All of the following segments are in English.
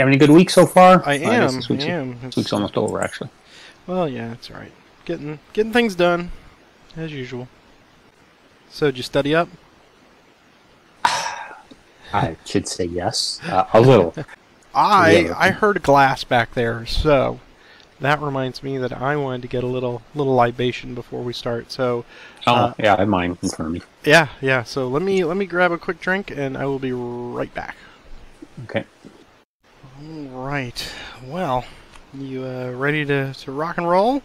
have any good week so far? I guess am. This I week's, am. this week's almost over, actually. Well, yeah, it's all right. Getting getting things done, as usual. So, did you study up? I should say yes. Uh, a little. I Yeah. I heard glass back there, so that reminds me that I wanted to get a little little libation before we start. So, Oh, Uh, yeah, I have mine in front of me. yeah, yeah. So let me let me grab a quick drink, and I will be right back. Okay. All right. Well, you uh, ready to, to rock and roll?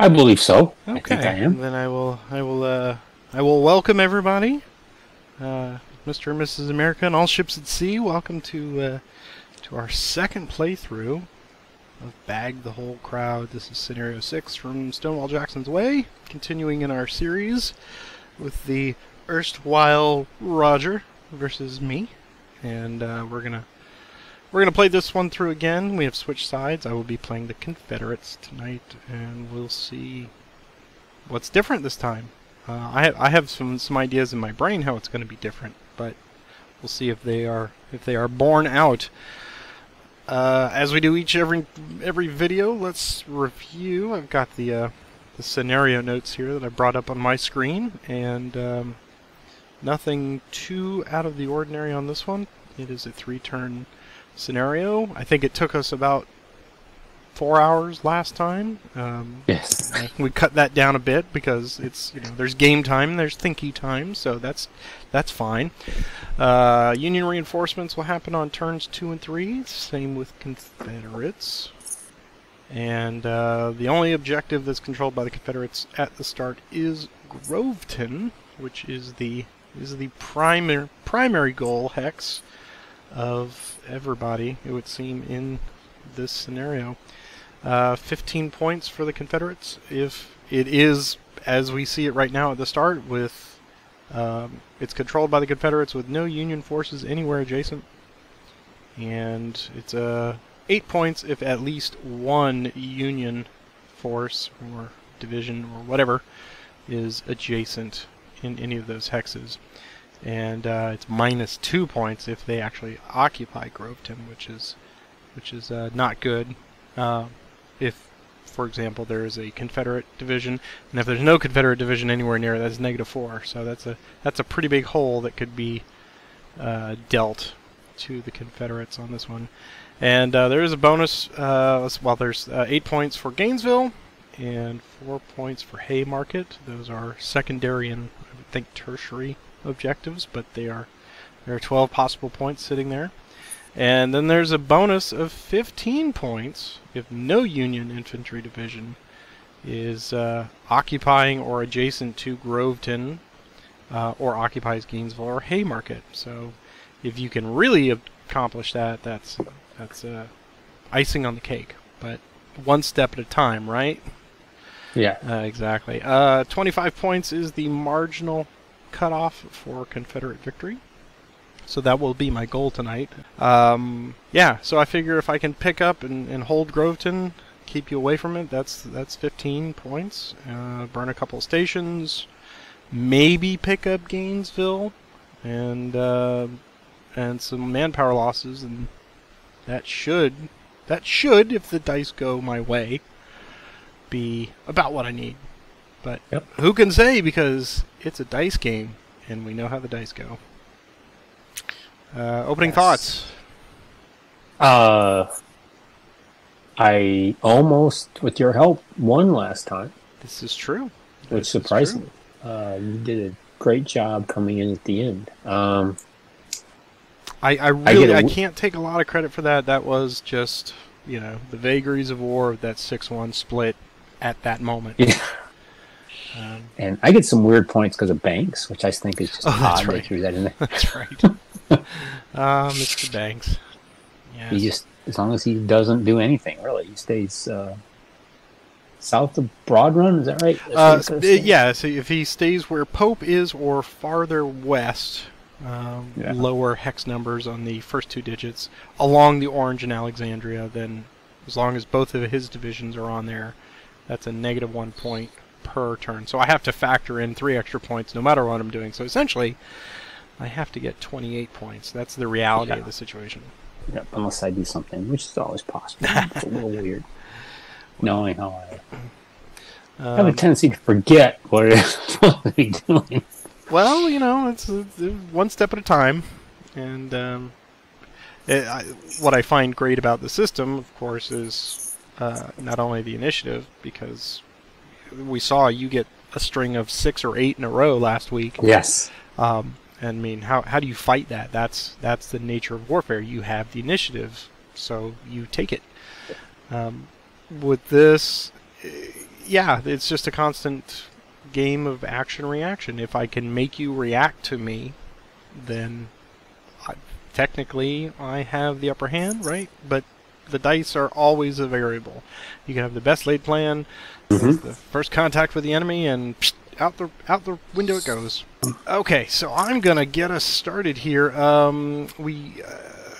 I believe so. I Okay. think I am. Then I will I will uh, I will welcome everybody. Uh, Mr. and Mrs. America and all ships at sea, welcome to uh, to our second playthrough of Bag the Whole Crowd. This is scenario six from Stonewall Jackson's Way, continuing in our series with the erstwhile Roger versus me, and uh, we're gonna we're gonna play this one through again. We have switched sides. I will be playing the Confederates tonight, and we'll see what's different this time. Uh, I have I have some some ideas in my brain how it's going to be different, but we'll see if they are if they are borne out. Uh, as we do each every every video, let's review. I've got the uh, the scenario notes here that I brought up on my screen, and um, nothing too out of the ordinary on this one. It is a three-turn scenario. I think it took us about four hours last time. Um, Yes. we cut that down a bit because it's you know there's game time, there's thinky time, so that's that's fine. Uh, Union reinforcements will happen on turns two and three. Same with Confederates. And uh, the only objective that's controlled by the Confederates at the start is Groveton, which is the is the primary primary goal hex of everybody. It would seem in this scenario. Uh, 15 points for the Confederates if it is as we see it right now at the start with um, it's controlled by the Confederates with no Union forces anywhere adjacent and it's uh, 8 points if at least one Union force or division or whatever is adjacent in any of those hexes and uh, it's minus 2 points if they actually occupy Groveton which is which is uh, not good uh, if, for example, there is a Confederate division, and if there's no Confederate division anywhere near, that's negative four. So that's a that's a pretty big hole that could be uh, dealt to the Confederates on this one. And uh, there is a bonus. Uh, well, there's eight points for Gainesville and four points for Haymarket. Those are secondary and I would think tertiary objectives, but they are there are 12 possible points sitting there. And then there's a bonus of 15 points if no Union infantry division is uh, occupying or adjacent to Groveton uh, or occupies Gainesville or Haymarket. So if you can really accomplish that, that's that's uh, icing on the cake. But one step at a time, right? Yeah. Uh, exactly. Uh, 25 points is the marginal cutoff for Confederate victory. So that will be my goal tonight. Um, yeah, so I figure if I can pick up and, and hold Groveton, keep you away from it, that's that's 15 points. Uh, burn a couple stations, maybe pick up Gainesville, and uh, and some manpower losses, and that should that should, if the dice go my way, be about what I need. But Yep. who can say because it's a dice game, and we know how the dice go. Uh, opening Yes. thoughts. Uh, I almost, with your help, won last time, This is true. which This surprised true. me. Uh, you did a great job coming in at the end. Um, I, I really get a I can't take a lot of credit for that. That was just you know the vagaries of war. That six one split at that moment. yeah. Um, And I get some weird points because of Banks, which I think is just Oh, odd they threw that in there. that's right. uh, Mr. Banks. Yes. He just, as long as he doesn't do anything, really, he stays uh, south of Broad Run. Is that right? Uh, what s- it says? yeah, so if he stays where Pope is or farther west, um, Yeah. lower hex numbers on the first two digits along the Orange and Alexandria, then as long as both of his divisions are on there, that's a negative one point per turn. So I have to factor in three extra points no matter what I'm doing. So essentially, I have to get 28 points. That's the reality Yeah. of the situation. Yep, unless I do something, which is always possible. it's a little weird. Knowing how I I have a Um, tendency to forget what I'm supposed to be doing. Well, you know, it's, it's one step at a time, and um, it, I, what I find great about the system, of course, is uh, not only the initiative because we saw you get a string of six or eight in a row last week. Yes. Um, and I mean, how how do you fight that? That's that's the nature of warfare. You have the initiative, so you take it. Um, with this, eh, yeah, it's just a constant game of action reaction. If I can make you react to me, then I, technically I have the upper hand, right? But the dice are always a variable. You can have the best laid plan, Mhm. the first contact with the enemy, and psst, out the out the window it goes. Okay, so I'm gonna get us started here. Um, we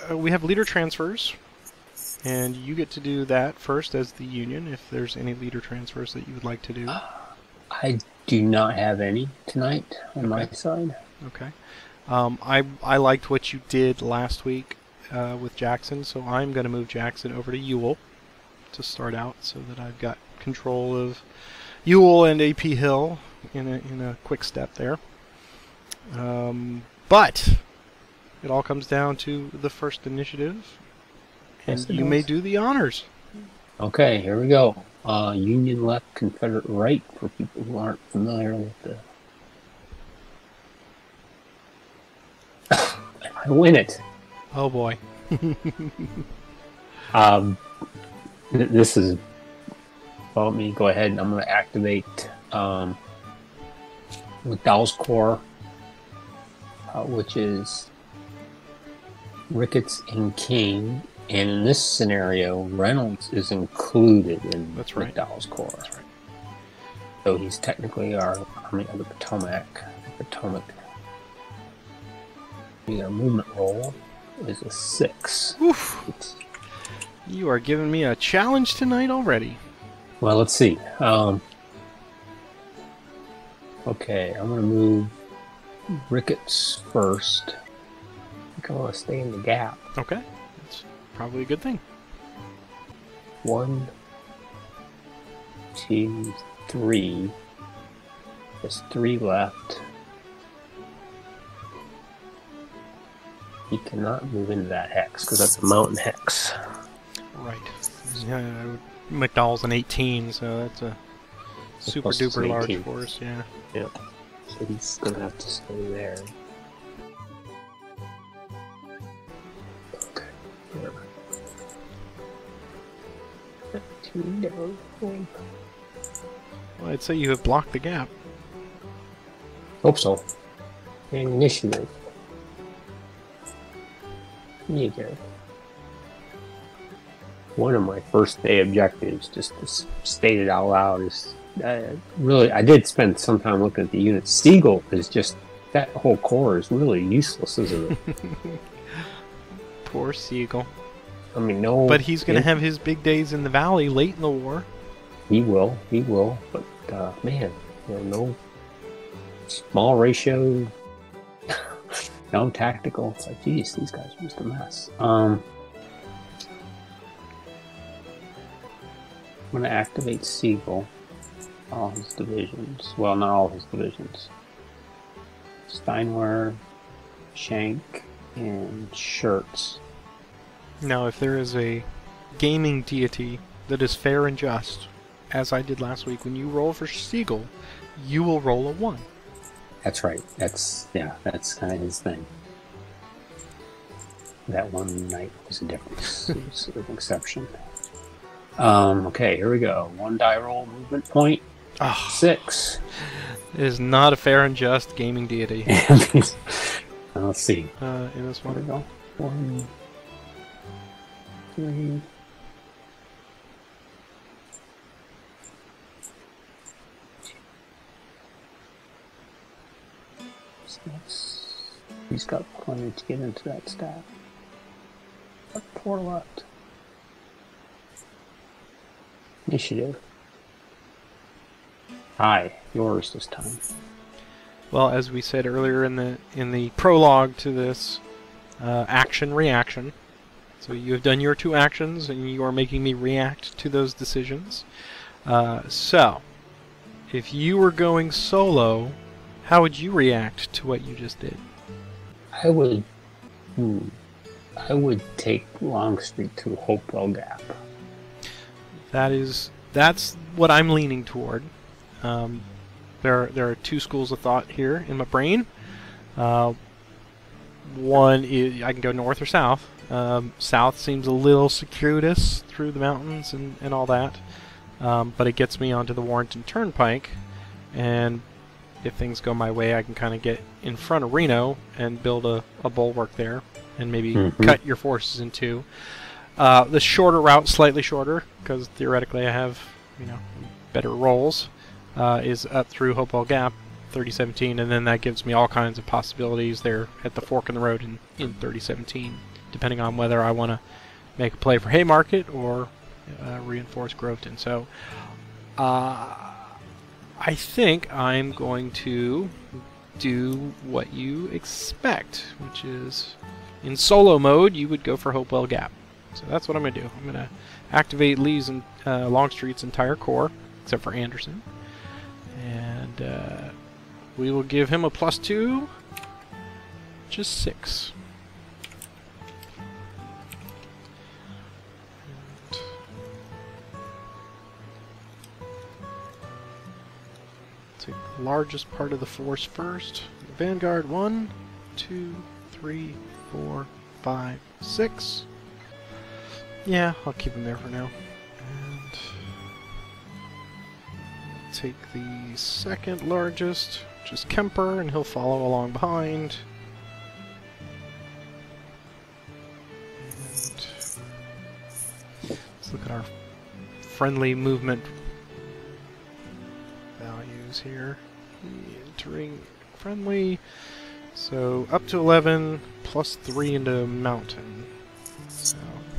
uh, we have leader transfers, and you get to do that first as the union. If there's any leader transfers that you would like to do, I do not have any tonight on my side. okay. Um, I I liked what you did last week uh, with Jackson, so I'm gonna move Jackson over to Ewell to start out, so that I've got control of Ewell and AP Hill in a in a quick step there. Um, but it all comes down to the first initiative, and Yes, you may do the honors. Okay, here we go. Uh, Union left, Confederate right for people who aren't familiar with the. I win it. Oh boy. Um, th- this is. Let me go ahead and I'm going to activate um, McDowell's Corps, uh, which is Ricketts and King. And in this scenario, Reynolds is included in That's right. McDowell's Corps. That's right. So he's technically our Army of the Potomac. Potomac. Our movement roll is a six. Oof. You are giving me a challenge tonight already. Well, let's see. Um, okay, I'm going to move Ricketts first. I think I want to stay in the gap. Okay. That's probably a good thing. One, two, three. There's three left. He cannot move into that hex because that's a mountain hex. Right. Yeah, McDowell's an 18, so that's a super Plus duper large force. Yeah. Yeah. So he's to have to stay there. Okay. whatever. Two down, one. Well, I'd say you have blocked the gap. Hope so. Initiative. Me again. One of my first day objectives, just to state it out loud, is uh, really, I did spend some time looking at the unit. Sigel is just, that whole corps is really useless, isn't it? Poor Sigel. I mean, no. But he's going to have his big days in the valley late in the war. He will, he will. But, uh, man, you know, no small ratio, no tactical. It's like, geez, these guys are just a mess. Um, I'm going to activate Sigel, all his divisions. Well, not all his divisions. Steinwehr, Schenck, and Schurz. Now, if there is a gaming deity that is fair and just, as I did last week, when you roll for Sigel, you will roll a 1. That's right. That's yeah. That's kind of his thing. That one night was a difference. it was an exception. Um, okay, here we go. One die roll, movement point Ah, six. it is not a fair and just gaming deity Now, let's see. uh, in this Here we one. go. One, three. Six. He's got plenty to get into that stack. Four left. Initiative. Hi, yours this time. Well, as we said earlier in the in the prologue to this, uh, action reaction. So you have done your two actions, and you are making me react to those decisions. Uh, so, if you were going solo, how would you react to what you just did? I would. Hmm, I would take Longstreet to Hopewell Gap. That is that's what I'm leaning toward. Um, there there are two schools of thought here in my brain. Uh, one is I can go north or south. Um, south seems a little circuitous through the mountains and, and all that, um, but it gets me onto the Warrenton Turnpike, and if things go my way, I can kind of get in front of Reno and build a, a bulwark there, and maybe Mhm. cut your forces in two. Uh, the shorter route, slightly shorter, because theoretically I have you know better rolls, uh, is up through Hopewell Gap, 3017, and then that gives me all kinds of possibilities there at the fork in the road in, in 3017, depending on whether I want to make a play for Haymarket or uh, reinforce Groveton. So, uh, I think I'm going to do what you expect, which is in solo mode, you would go for Hopewell Gap. So that's what I'm going to do. I'm going to activate Lee's and uh, Longstreet's entire corps, except for Anderson. And uh, we will give him a plus two, is six. Take largest part of the force first. Vanguard, one, two, three, four, five, six. Yeah, I'll keep him there for now. And take the second largest, which is Kemper, and he'll follow along behind. And let's look at our friendly movement values here. Entering friendly. So up to 11, plus 3 into mountain.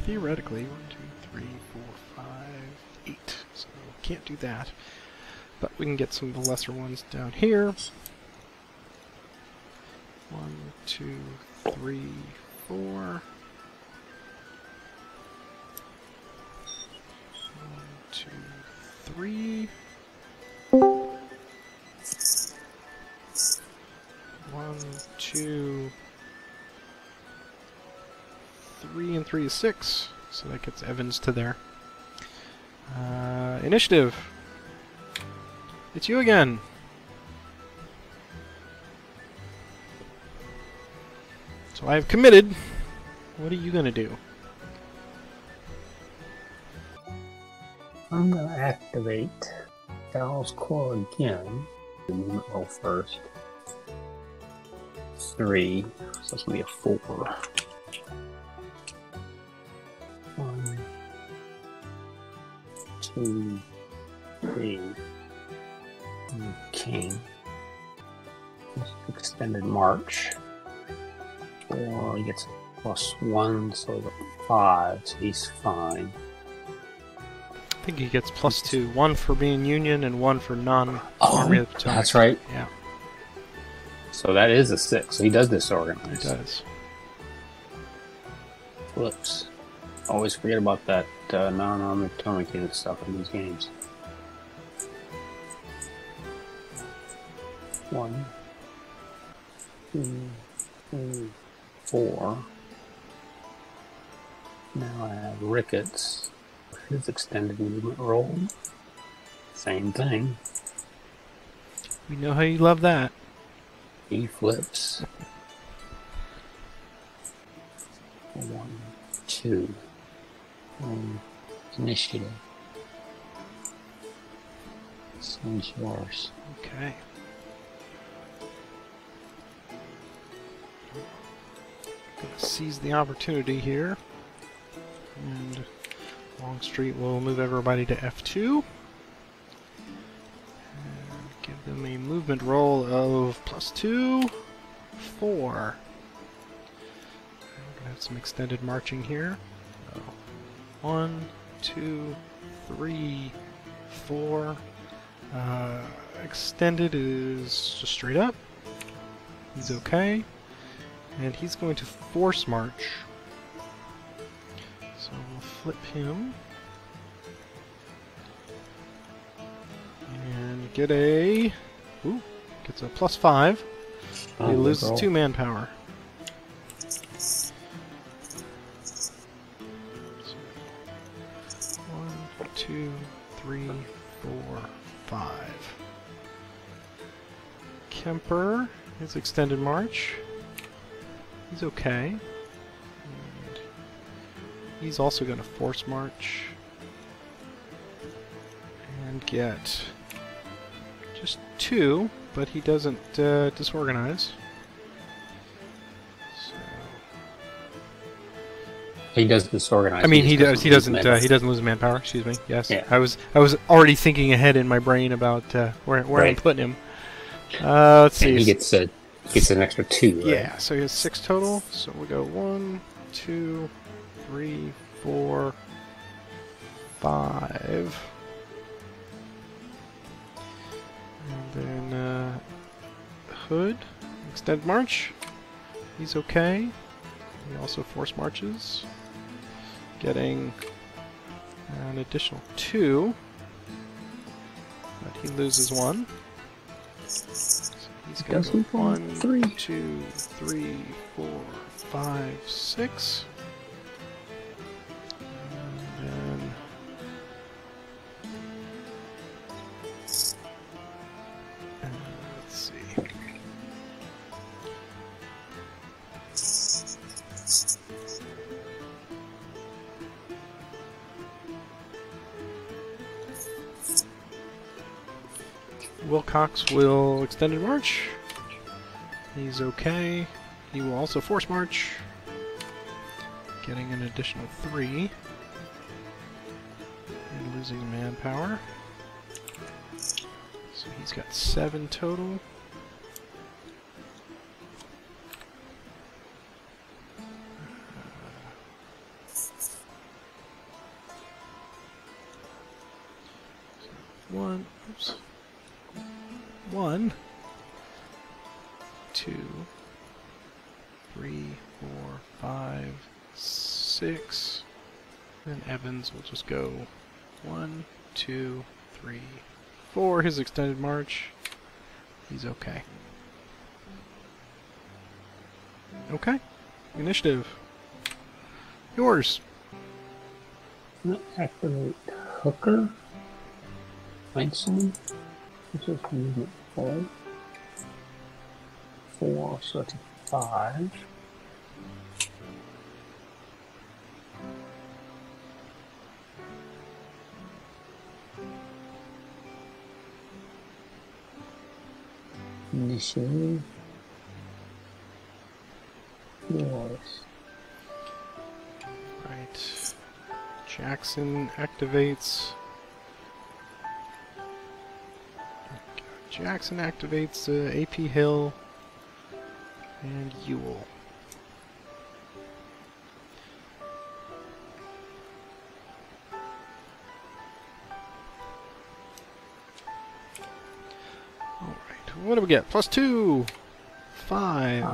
Theoretically, 1, 2, 3, 4, 5, 8. So can't do that. But we can get some of the lesser ones down here. 1, 2, 3, 4. 1, 2, 3. One, two, three, and three is six. So that gets Evans to there. Uh, initiative. It's you again. So I have committed. What are you gonna do? I'm gonna activate Val's corps again. Roll first. Three. So it's gonna be a four. Two, three. Okay. Extended march. Four. He gets plus one, so the five. So he's fine. I think he gets plus two. One for being Union and one for non Oh. That's right. Yeah, So that is a six. So he does disorganize. he does. Whoops. Always forget about that uh, non-armored atomic unit stuff in these games. One, two, three, four. Now I have Ricketts. His extended movement roll. Same thing. We know how you love that. He flips. One, two. Um, initiative. Sounds worse. Okay. Gonna seize the opportunity here. And Longstreet will move everybody to F2. And give them a movement roll of plus two, four. I'm gonna have some extended marching here. One, two, three, four. Uh, extended is just straight up. He's okay. And he's going to force march So we'll flip him. And get a. Ooh, gets a plus five. Oh, he loses two manpower. Two, three, four, five. Kemper, his extended march. He's okay. And he's also going to force march. And get just two, but he doesn't uh, disorganize. He does disorganize. I mean, he does. He doesn't. Uh, he doesn't lose manpower. Excuse me. Yes. Yeah. I was. I was already thinking ahead in my brain about uh, where where I'm putting him. Uh, let's see. And he gets a gets an extra two. Right? Yeah, so he has six total. So we go one, two, three, four, five. And then uh, Hood, extend march. He's okay. He also force marches, getting an additional two. But he loses one. So he's gonna Does go he go one, three? two, three, four, five, six. Wilcox will extended march. He's okay. He will also force march, getting an additional three. And losing manpower. So he's got seven total. Evans will just go one, two, three, four. His extended march. He's okay. Okay. Initiative. Yours. Not activate Hooker. Find someone. Is movement four. Four, so that's five. Yours. Right. Jackson activates. Jackson activates uh, AP Hill and Ewell. What do we get? Plus two! Five.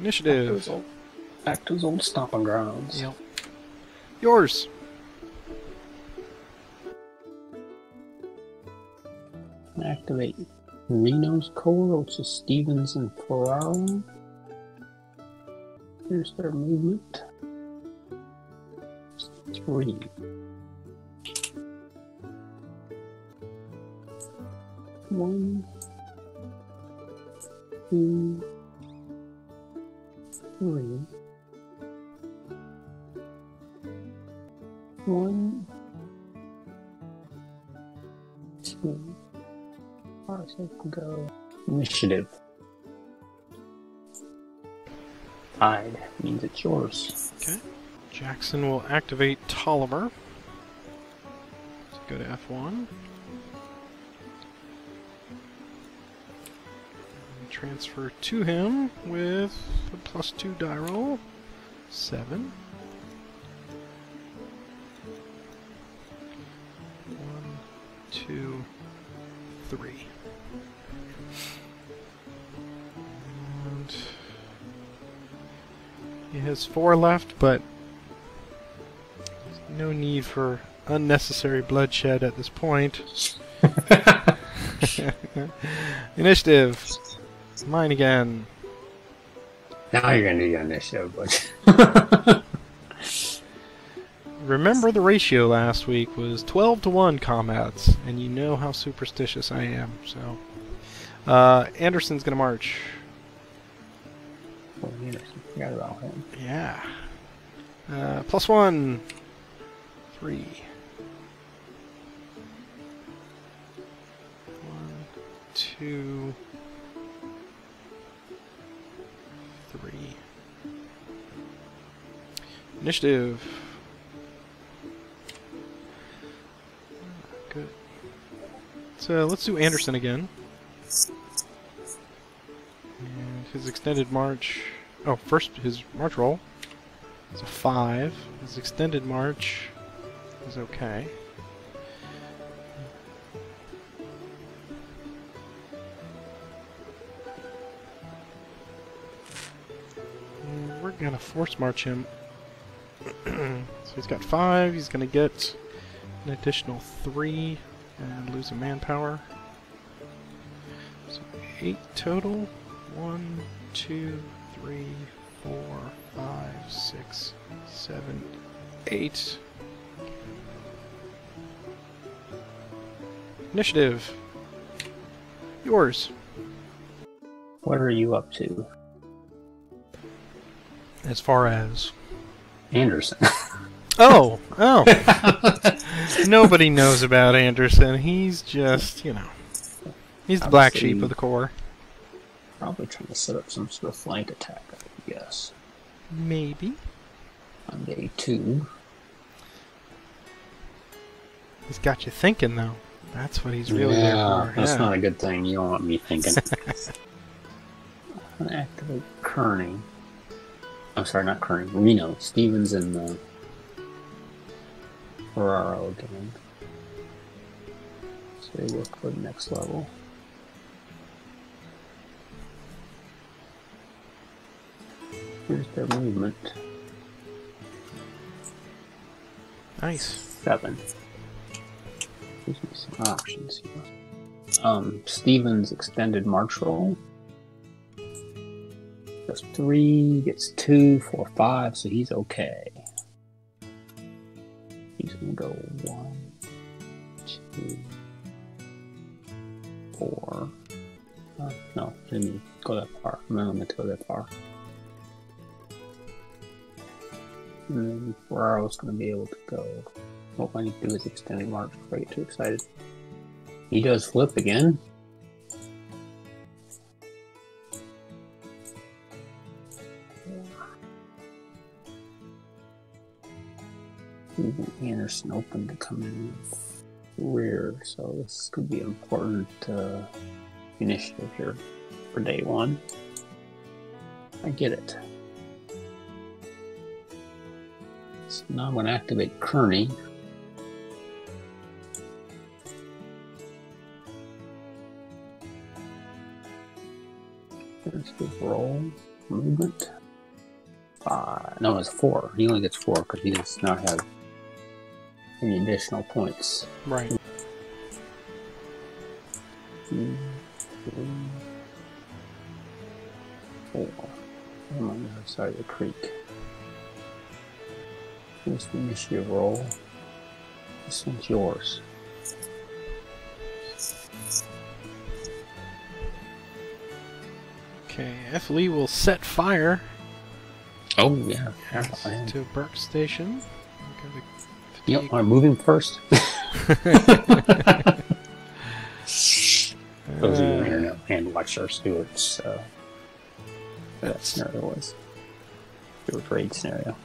To Initiative. his old, back to his old stomping grounds. Yep. Yours. Activate Reno's corps, which is Stevens and Ferrero. Here's their movement. Three. One, two, three. One, two. Alright, so go initiative. Tied means it's yours. Okay. Jackson will activate Taliaferro. Let's go to F1. Transfer to him with a plus two die roll. Seven. One, two, three. And he has four left, but no need for unnecessary bloodshed at this point. Initiative. Mine again. Now you're gonna do your initiative, but Remember the ratio last week was 12 to 1 combats, and you know how superstitious I am, so. Uh, Anderson's gonna march. Oh, Anderson, forgot about him. Yeah. Uh, plus one. Three. One, two, Initiative. Good. So let's do Anderson again. And his extended march. Oh, first his march roll. It's a five. His extended march is okay. We're gonna force march him. He's got five. He's gonna get an additional three and lose a manpower. So eight total. One, two, three, four, five, six, seven, eight. Initiative. Yours. What are you up to, As far as. Anderson? Oh! Oh! Nobody knows about Anderson. He's just, you know. He's the black sheep of the Corps. Probably trying to set up some sort of flank attack, I guess. Maybe. On day two. He's got you thinking, though. That's what he's really there for. that's yeah. not a good thing. You don't want me thinking. I'm gonna activate Kearny. I'm sorry, not Kearny. Reno, Stevens, and the Ferrero again. So they work for the next level. Here's their movement. Nice. Seven. Gives me some options here. Um, Stevens extended march roll. Does three, gets two, four, five, so he's okay. He's gonna go one, two, four. Uh, no, didn't go that far. I'm not to go that far. And then Ferrero's gonna be able to go. What I need to do is extended march before I get too excited. He does flip again. Leaving Anderson open to come in rear, so this could be an important uh, initiative here for day one. I get it. So now I'm going to activate Kearny. There's his roll. Movement. Five. No, it's four. He only gets four because he does not have any additional points. Right. Two, three, four. I'm on the other side of the creek. Here's the initiative roll. This one's yours. Okay, F. Lee will set fire Oh, yeah. to Burke Station. Yep, I'm moving first. Those of you on the Uh, internet and our Stuart's uh, that scenario was. Stewart raid scenario.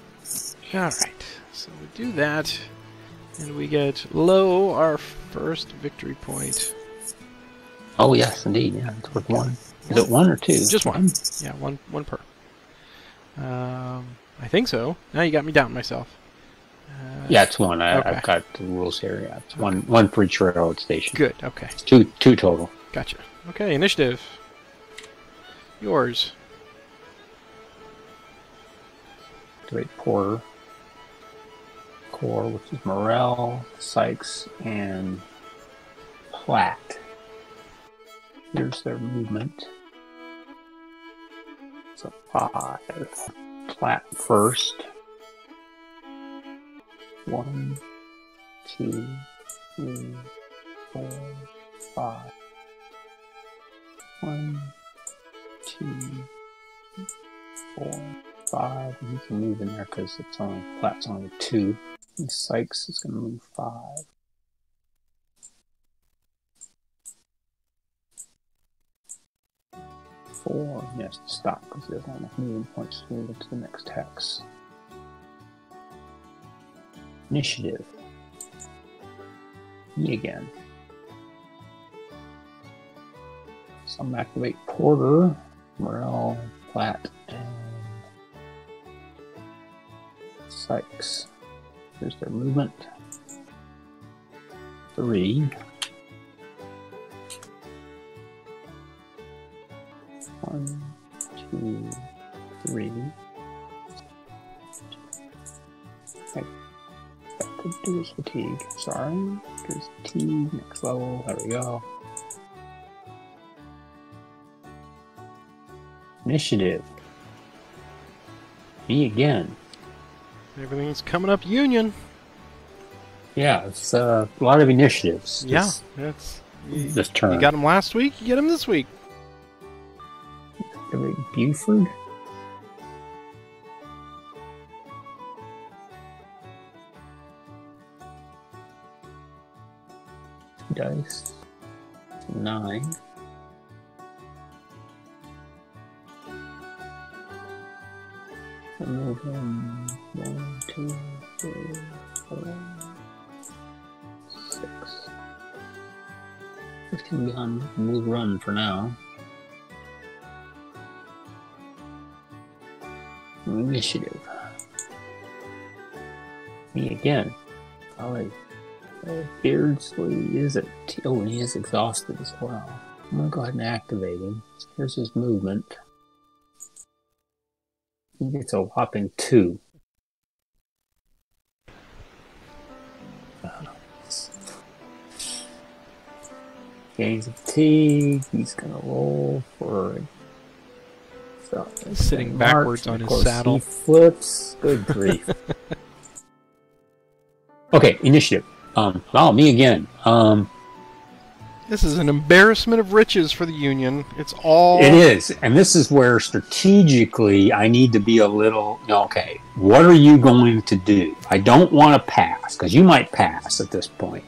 Alright, so we do that, and we get low our first victory point. Oh yes, indeed. Yeah, it's worth one. Is it one or two? Just one. Yeah, one one per. Um, I think so. Now you got me doubting myself. Uh, Yeah, it's one. I, Okay. I've got the rules here. Yeah, it's one. One for each railroad station. Good. Okay. It's two. Two total. Gotcha. Okay. Initiative. Yours. Great Porter, Corps, which is Morell, Sykes, and Platt. Here's their movement. It's a five. Platt first. One, two, three, four, five. One, two, four, five. You can move in there because it's on Platt's on a two. And Sykes is going to move five. Four. yes, stop because he doesn't have enough moving points to move into the next hex. Initiative. Me again. Some activate Porter, Morell, Platt, and Sykes. Here's their movement. Three. One, two, three. I to do is fatigue. Sorry. There's fatigue, next level. There we go. Initiative. Me again. Everything's coming up Union. Yeah, it's uh, a lot of initiatives. Yeah. This, That's. You, this turn. you got him last week. You get him this week. Buford. Dice. Nine. Remove him. One, two, three, four, six. Fifteen behind. Move run for now. Initiative. Me again. Golly. Uh, Beardsley is it? Oh, and he is exhausted as well. I'm gonna go ahead and activate him. Here's his movement. He gets a whopping two. Gains of fatigue. He's gonna roll for. So, Sitting backwards on his saddle. He flips. Good grief. okay, initiative. Um, oh, me again. Um, This is an embarrassment of riches for the Union. It's all. It is, and this is where strategically I need to be a little. Okay, what are you going to do? I don't want to pass because you might pass at this point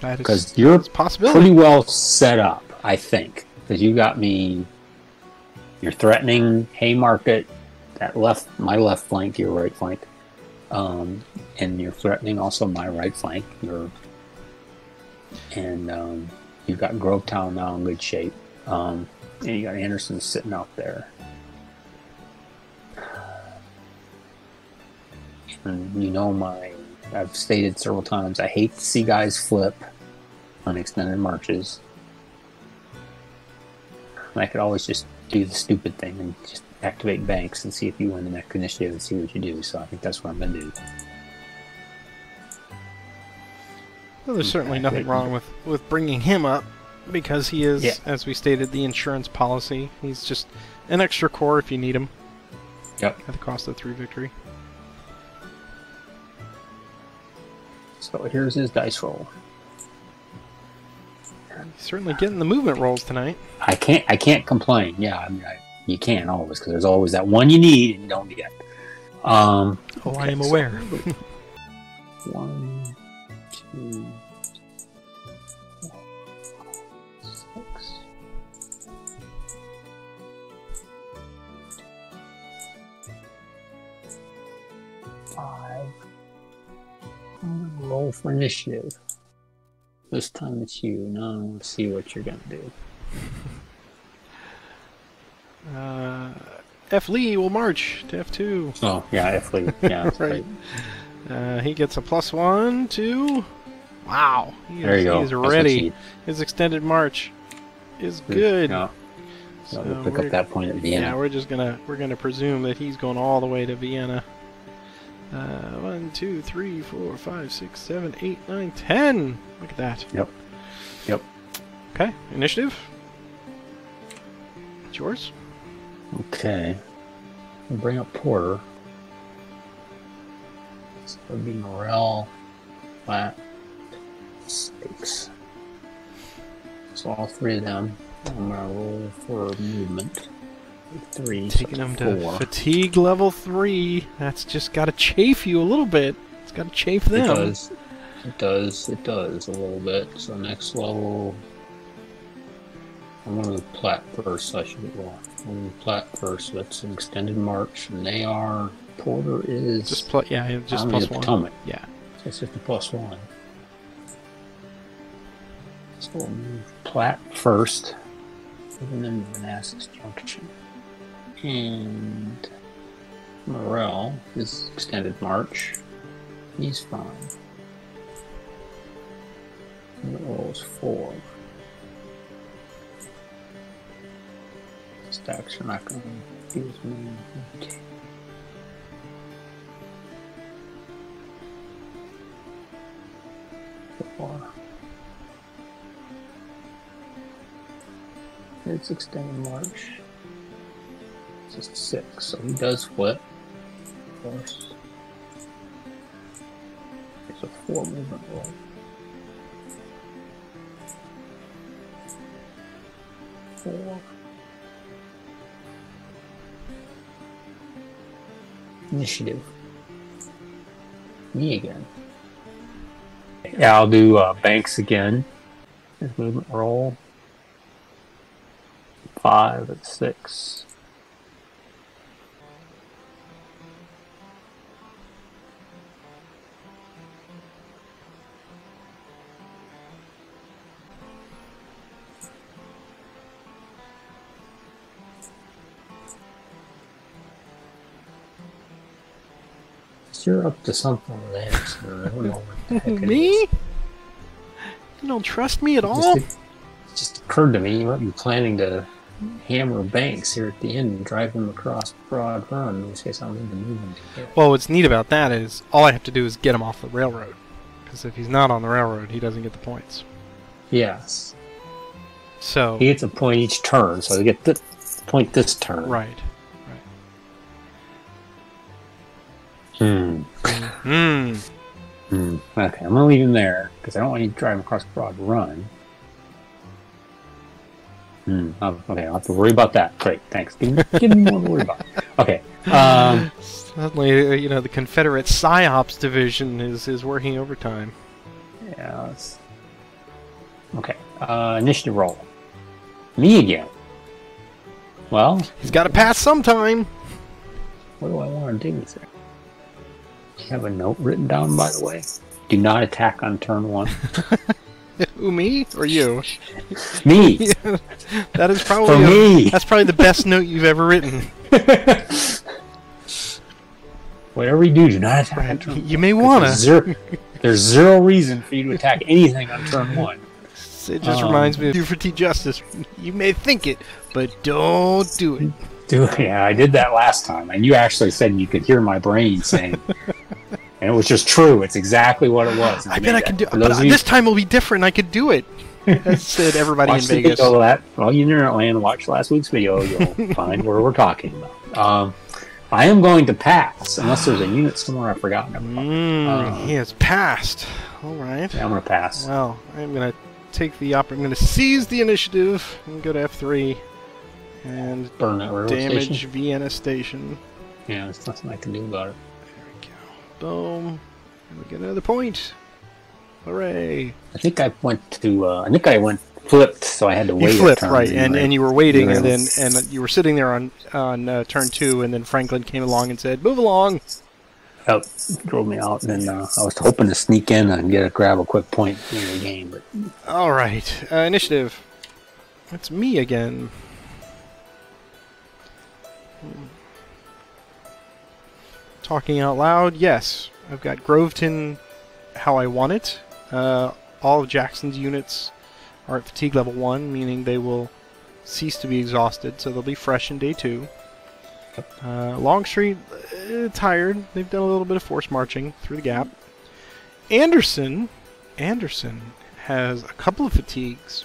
because you're pretty well set up. I think because you got me. You're threatening Haymarket, that left my left flank, your right flank, um, and you're threatening also my right flank. You're and um, you've got Groveton now in good shape, um, and you got Anderson sitting out there. And you know my, I've stated several times, I hate to see guys flip on extended marches. I could always just do the stupid thing and just activate banks and see if you win the next initiative and see what you do. So I think that's what I'm going to do. Well, there's certainly nothing wrong with, with bringing him up because he is, Yeah. as we stated, the insurance policy. He's just an extra corps if you need him Yep. at the cost of three victory. So here's his dice roll. He's certainly getting the movement rolls tonight. I can't. I can't complain. Yeah, I mean, I, you can't always because there's always that one you need and you don't get. Um, Oh, I am so- aware. one, two, six. five. Roll for initiative. This time it's you. Now I want to see what you're gonna do. Uh, F. Lee will march to F2. Oh yeah, F Lee. Yeah, that's Right. right. Uh, he gets a plus one, two. Wow. He There is, you go. He's ready. His extended march is good. Yeah. So we'll pick we're- up that point at Vienna. Yeah, we're just gonna we're gonna presume that he's going all the way to Vienna. Uh, one, two, three, four, five, six, seven, eight, nine, ten. Look at that. Yep. Yep. Okay, initiative. It's yours. Okay. We'll bring up Porter. So it would be Morell, flat, six. So all three of them. I'm gonna roll for movement. Three. Taking him that's to four. fatigue level three. That's just got to chafe you a little bit. It's got to chafe them. It does. It does. It does a little bit. So next level. I'm going to plat first, so I should get rolling. I'm going to plat first. So that's an extended march, and they are. Porter is. Just plus, yeah, just the one. Potomac. Yeah. So it's just a plus one. So we'll move Platt first, and then Manassas Junction. And Morell is extended march. He's fine. And it rolls four. Stacks are not going to many. Okay. Four. It's extended march. It's just six, so he does flip. Of course. It's a four movement roll. Four. Initiative. Me again. Yeah, I'll do uh, Banks again. His movement roll. Five at six. You're up to something sir. I don't know what the heck Me? is. You don't trust me at all? It just occurred to me you might be planning to hammer Banks here at the end and drive him across Broad Run. In this case, I'll need to move him to. Well, what's neat about that is all I have to do is get him off the railroad. Because if he's not on the railroad, he doesn't get the points. Yes. So, He gets a point each turn, so they get the point this turn. right. Hmm. Hmm. Hmm. Okay, I'm gonna leave him there because I don't want you to drive him across Broad Run. Hmm. Oh, okay, I'll have to worry about that. Great, thanks. Give me, give me more to worry about. Okay. Um, Suddenly, uh, you know, the Confederate PSYOPs division is, is working overtime. yeah. let's- Okay. Uh, initiative roll. Me again. Well, He's got to pass sometime. what do I want to do? Do you have a note written down, by the way? Do not attack on turn one. Who, me or you? Me. That is For probably a- me. that's probably the best note you've ever written. Whatever you do, do not attack on turn You may wanna. There's zero, there's zero reason for you to attack anything on turn one. It just Um, reminds me of Do for T Justice. You may think it, but don't do it. Do yeah, I did that last time, and you actually said you could hear my brain saying, and it was just true. It's exactly what it was. I bet I can do. But this time will be different. I could do it. Said everybody in watch Vegas. video that. Well, you internet land, watch last week's video. You'll find where we're talking about. Um, I am going to pass unless there's a unit somewhere I've forgotten about. Mm, Uh, he has passed. All right. Yeah, I'm going to pass. Well, I'm gonna take the op. I'm gonna seize the initiative and go to F3 and Burn that damage station. Vienna station. Yeah, there's nothing I can do about it. There we. Boom. And we get another point. Hooray! I think I went to. Uh, I think I went flipped, so I had to You wait. a flipped right, and, and you were waiting, and then and you were sitting there on on uh, turn two, and then Franklin came along and said, "Move along." out drove me out, and then uh, I was hoping to sneak in and get a grab a quick point in the game, but All right, uh, initiative. It's me again. Hmm. Talking out loud, yes. I've got Groveton how I want it. Uh, all of Jackson's units are at fatigue level 1, meaning they will cease to be exhausted, so they'll be fresh in day 2. Uh, Longstreet, uh, tired. They've done a little bit of force marching through the gap. Anderson, Anderson has a couple of fatigues,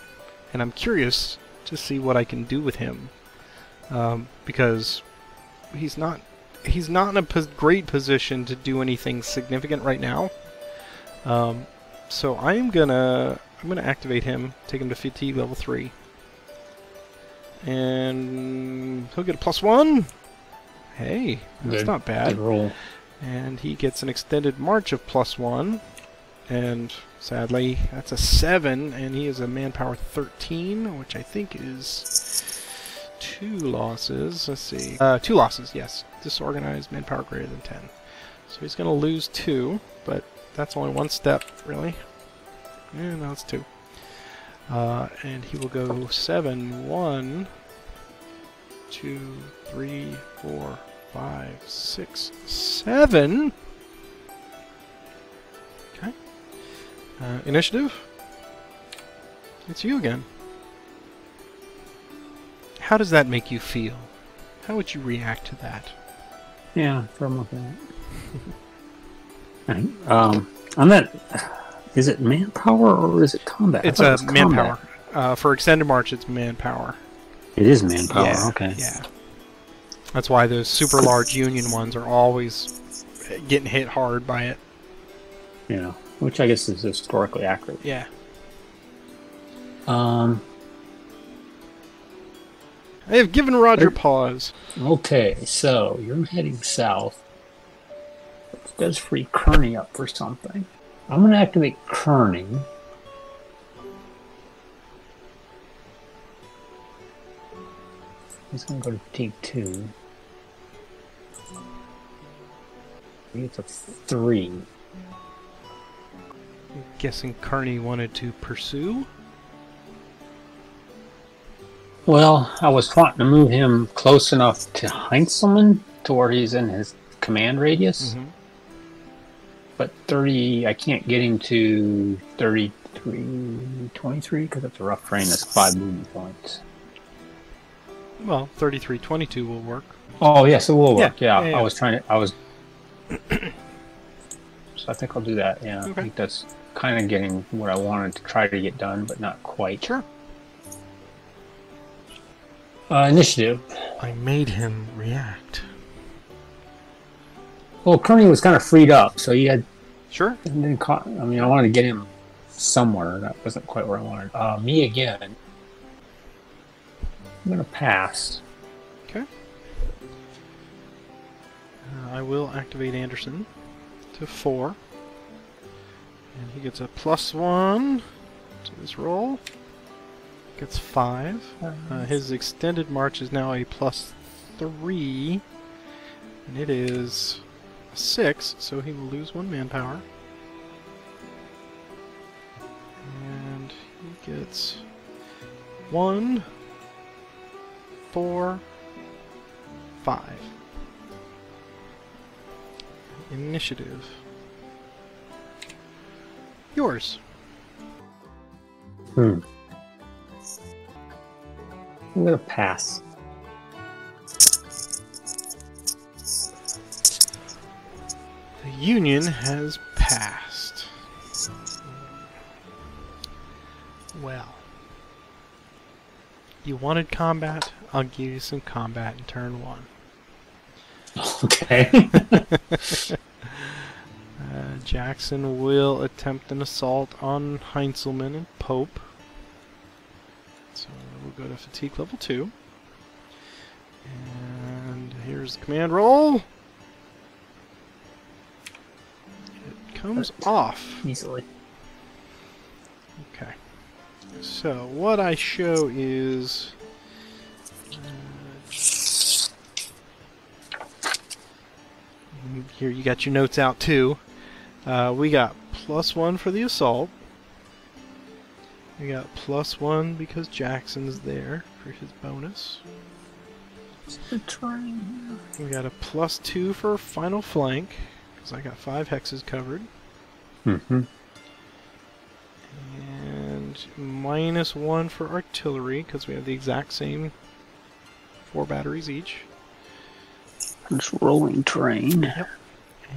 and I'm curious to see what I can do with him, um, because he's not he's not in a pos- great position to do anything significant right now. Um, so I'm gonna I'm gonna activate him, take him to fatigue level three, and he'll get a plus one. Hey, that's Good. not bad. Good roll. And he gets an extended march of plus one. And sadly, that's a seven, and he is a manpower 13, which I think is two losses. Let's see. Uh, two losses, yes. Disorganized, manpower greater than 10. So he's going to lose two, but that's only one step, really. Yeah, no, it's two. Uh, and he will go seven, one, two, three, four, five, six, seven. Okay. Uh, initiative. It's you again. How does that make you feel? How would you react to that? Yeah, from looking at it. um, on that, is it manpower or is it combat? It's thought it a manpower. Uh, for extended march, it's manpower. It is manpower. yeah, okay. Yeah. That's why those super large Union ones are always getting hit hard by it. Yeah. Which I guess is historically accurate. Yeah. Um. I have given Roger pause. Okay, so you're heading south. It does free Kearny up for something. I'm going to activate Kearny. He's going to go to fatigue two. Gets a three. I'm guessing Kearny wanted to pursue. Well, I was wanting to move him close enough to Heintzelman to where he's in his command radius. Mhm. But 30, I can't get him to 33, 23 because it's a rough terrain. That's five movement points. Well, 3322 will work. Oh, yes, it will work. Yeah, Yeah, yeah, yeah. I was trying to, I was. so I think I'll do that. Yeah, I think that's kind of getting what I wanted to try to get done, but not quite. Sure. Uh, initiative. I made him react. Well, Kearny was kind of freed up, so he had Sure. And then caught, I mean, I wanted to get him somewhere. That wasn't quite where I wanted. Uh, me again. I'm gonna pass. Okay. Uh, I will activate Anderson to four. And he gets a plus one to his roll. Gets five. Uh, his extended march is now a plus three. And it is six, so he will lose one manpower. And he gets one, four, five. Initiative. Yours. Hmm. I'm gonna pass. The Union has passed. Well. You wanted combat? I'll give you some combat in turn one. Okay. Uh, Jackson will attempt an assault on Heintzelman and Pope. We'll go to fatigue level 2. And here's the command roll. It comes off. Easily. Okay. So what I show is uh, here you got your notes out too. Uh, we got plus one for the assault. We got plus one because Jackson's there for his bonus. The train. We got a plus two for final flank because I got five hexes covered. Mm-hmm. And minus one for artillery because we have the exact same four batteries each. Just rolling train. Yep.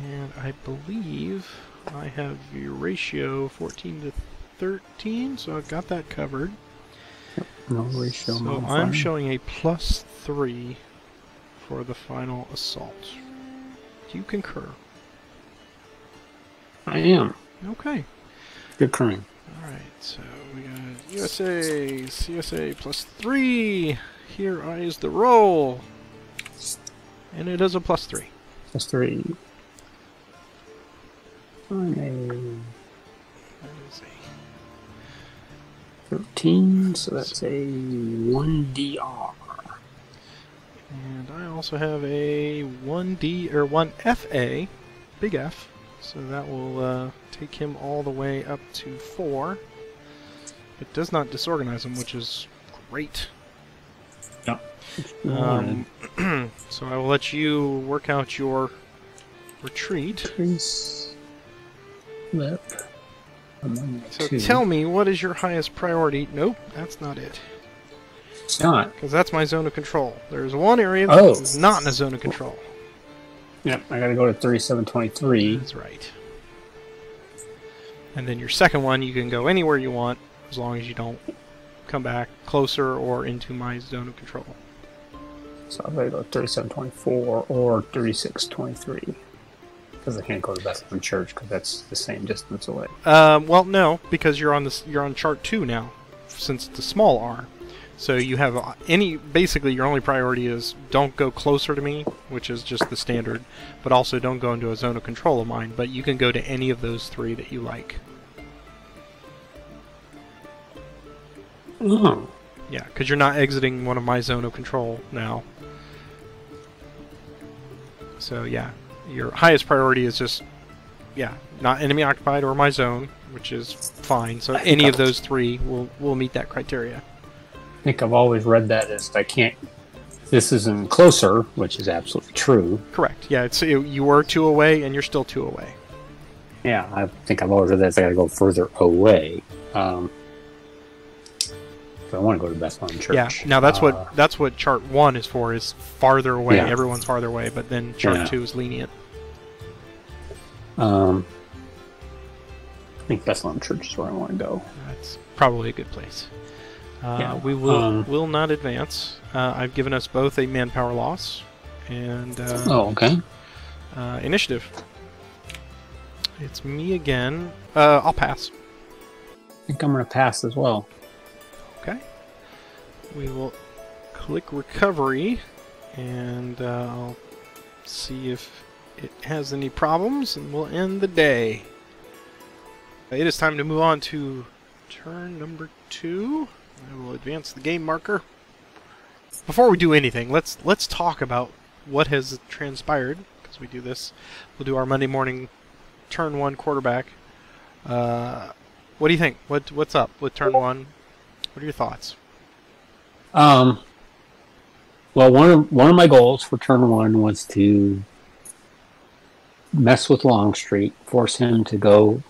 And I believe I have your ratio 14 to 13, so I've got that covered. No ratio. so. I'm showing a plus three for the final assault. Do you concur? I am. Okay. Good crane. Alright, so we got USA, CSA plus three. Here is the roll. And it is a plus three. Plus three. Fine. That 13, so that's a 1DR. And I also have a 1D or 1FA, big F, so that will uh, take him all the way up to 4. It does not disorganize him, which is great. Um, so I will let you work out your retreat. Increase. Lip. So two. tell me, what is your highest priority? Nope, that's not it. It's not. Because that's my zone of control. There's one area Oh. that is not in a zone of control. Yep, I gotta go to 3723. That's right. And then your second one, you can go anywhere you want as long as you don't come back closer or into my zone of control. So I gotta go 3724 or 3623. Because I can't go to Bethlehem Church because that's the same distance away. Um, well, no, because you're on this. You're on chart two now, since it's a small R. So you have uh, any. Basically, your only priority is don't go closer to me, which is just the standard, but also don't go into a zone of control of mine. But you can go to any of those three that you like. Oh. Yeah, because you're not exiting one of my zone of control now. So yeah, your highest priority is just, yeah, not enemy occupied or my zone, which is fine. So any of those three will will meet that criteria. I think I've always read that as I can't. This isn't closer, which is absolutely true. Correct. Yeah, it's it, you were two away and you're still two away. Yeah, I think I've always read that as I gotta go further away. Um, I want to go to Bethlehem Church. Yeah. Now that's Uh, what that's what chart one is for is farther away. Yeah. Everyone's farther away, but then chart Yeah. two is lenient. Um, I think Bethlehem Church is where I want to go. That's probably a good place. Uh, Yeah, we will um, will not advance. Uh, I've given us both a manpower loss and uh, Oh, okay. uh, initiative. It's me again. Uh, I'll pass. I think I'm gonna pass as well. Okay. We will click recovery, and uh, I'll see if it has any problems, and we'll end the day. It is time to move on to turn number two. I will advance the game marker. Before we do anything, let's let's talk about what has transpired because we do this. We'll do our Monday morning turn one quarterback. Uh, what do you think? What what's up with turn one? What are your thoughts? Um, well, one of one of my goals for turn one was to mess with Longstreet, force him to go.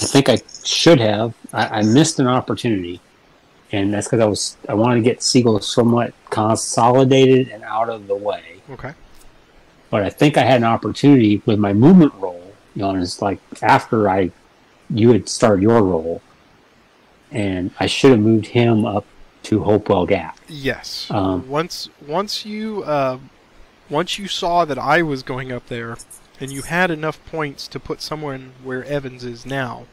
I think I should have. I, I missed an opportunity, and that's because I was I wanted to get Sigel somewhat consolidated and out of the way. Okay. But I think I had an opportunity with my movement role. You know, and it's like after I, you had started your role, and I should have moved him up to Hopewell Gap. Yes. Um, once once you uh, once you saw that I was going up there, and you had enough points to put someone where Evans is now,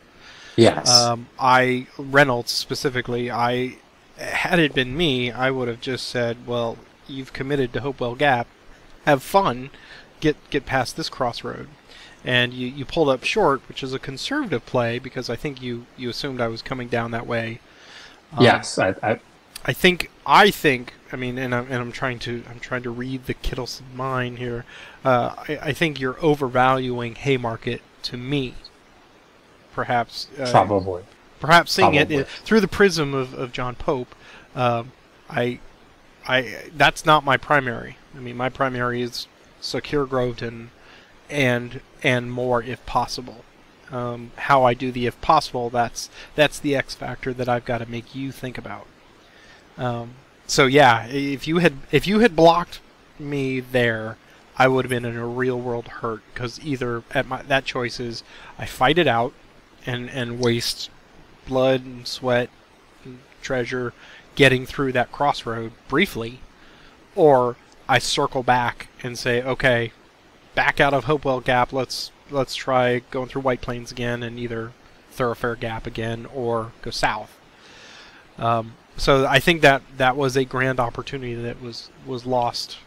Yes. um, I Reynolds specifically, I had it been me, I would have just said, "Well, you've committed to Hopewell Gap. Have fun. Get get past this crossroad." And you, you pulled up short, which is a conservative play because I think you, you assumed I was coming down that way. Um, yes. I, I, I think I think I mean, and I'm and I'm trying to I'm trying to read the Kittleson mind here. Uh, I, I think you're overvaluing Haymarket to me. Perhaps uh, Probably. perhaps seeing Probably. it through the prism of, of John Pope, um, I, I that's not my primary. I mean, my primary is secure Groveton, and and more if possible. Um, how I do the if possible, that's that's the X factor that I've got to make you think about. Um, so yeah, if you had if you had blocked me there, I would have been in a real world hurt because either at my that choice is I fight it out and and waste blood and sweat and treasure getting through that crossroad briefly, or I circle back and say, okay, back out of Hopewell Gap. Let's let's try going through White Plains again and either Thoroughfare Gap again or go south. Um, so I think that that was a grand opportunity that was was lost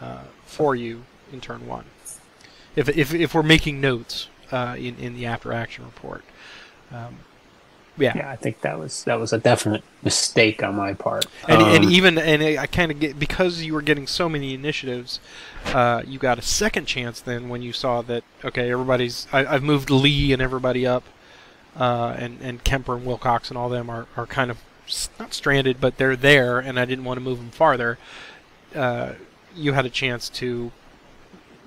uh, for you in turn one. If if if we're making notes uh, in in the after action report, um, yeah. Yeah, I think that was that was a definite mistake on my part. And, and Um, even and I kind of get because you were getting so many initiatives, uh, you got a second chance then when you saw that okay everybody's I, I've moved Lee and everybody up, uh, and and Kemper and Wilcox and all them are, are kind of s- not stranded but they're there and I didn't want to move them farther. Uh, you had a chance to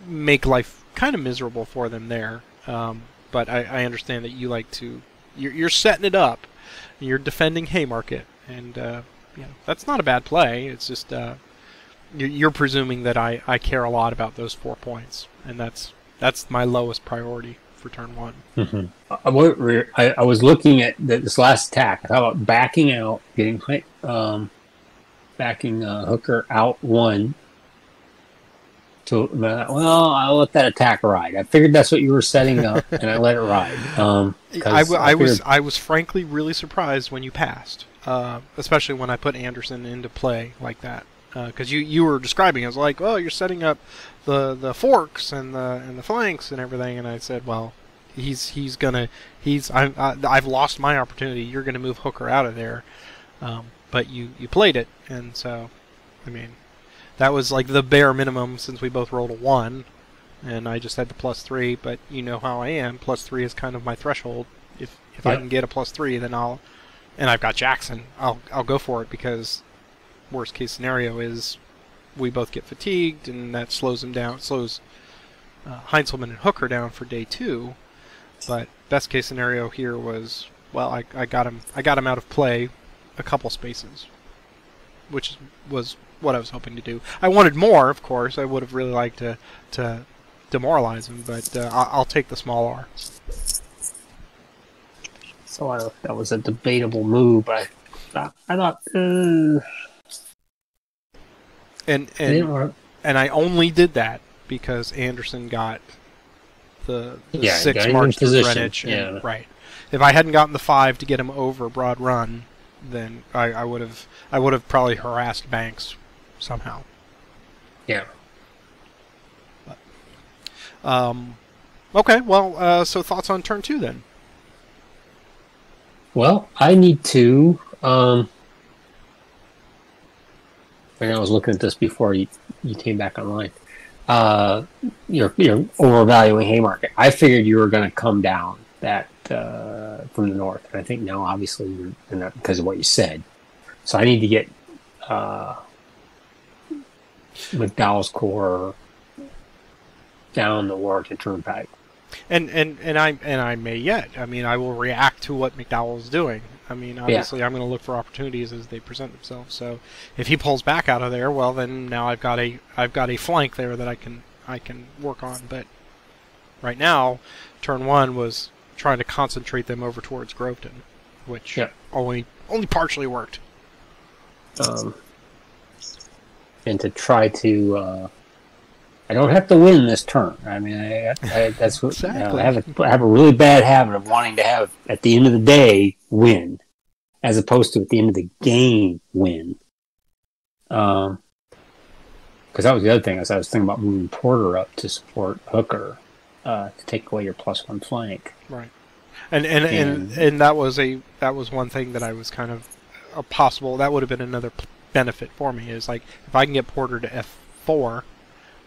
make life kind of miserable for them there. Um, but I, I understand that you like to you're, you're setting it up. You're defending Haymarket, and uh, that's not a bad play. It's just uh, you're, you're presuming that I, I care a lot about those four points, and that's that's my lowest priority for turn one. mhm. I, I, I was looking at th- this last attack. I thought about backing out, getting um, backing uh, Hooker out one. To well, I'll let that attack ride. I figured that's what you were setting up, and I let it ride. Um, I, w- I was I was frankly really surprised when you passed, uh, especially when I put Anderson into play like that. Because you, you were describing it as like, oh, you're setting up the, the forks and the and the flanks and everything, and I said, well, he's he's gonna he's I, I I've lost my opportunity. You're gonna move Hooker out of there, um, but you you played it, and so I mean that was like the bare minimum since we both rolled a one, and I just had the plus three. But you know how I am. Plus three is kind of my threshold. If if I can get a plus three, then I'll. And I've got Jackson. I'll I'll go for it because worst case scenario is we both get fatigued and that slows him down. Slows uh, Heintzelman and Hooker down for day two. But best case scenario here was well, I, I got him I got him out of play a couple spaces, which was what I was hoping to do. I wanted more, of course. I would have really liked to to demoralize him, but uh, I'll, take the small R. So that was a debatable move, I I thought uh, And and and I only did that because Anderson got the, the Yeah, six got him in march through position, Greenwich. And, yeah. Right. If I hadn't gotten the five to get him over Broad Run, then I, I would have I would have probably harassed Banks somehow. yeah. Um, okay, well, uh, so thoughts on turn two then? Well, I need to. Um, I was looking at this before you, you came back online. Uh, you're you're overvaluing Haymarket. I figured you were going to come down that uh, from the north, and I think now obviously you're not because of what you said. So I need to get uh, McDowell's corps down the Warrenton Turnpike. And and and I and I may yet. I mean, I will react to what McDowell's doing. I mean, obviously, I'm going to look for opportunities as they present themselves. So, if he pulls back out of there, well, then now I've got a I've got a flank there that I can I can work on. But right now, turn one was trying to concentrate them over towards Groveton, which Yeah. only only partially worked. um, and to try to. Uh, I don't have to win this turn. I mean, I, I, that's what Exactly. I have. A, I have a really bad habit of wanting to have at the end of the day win, as opposed to at the end of the game win. Um, because that was the other thing. As I was thinking about moving Porter up to support Hooker, uh, to take away your plus one flank. Right. And and, and And- and that was a that was one thing that I was kind of a possible that would have been another benefit for me is like if I can get Porter to F four,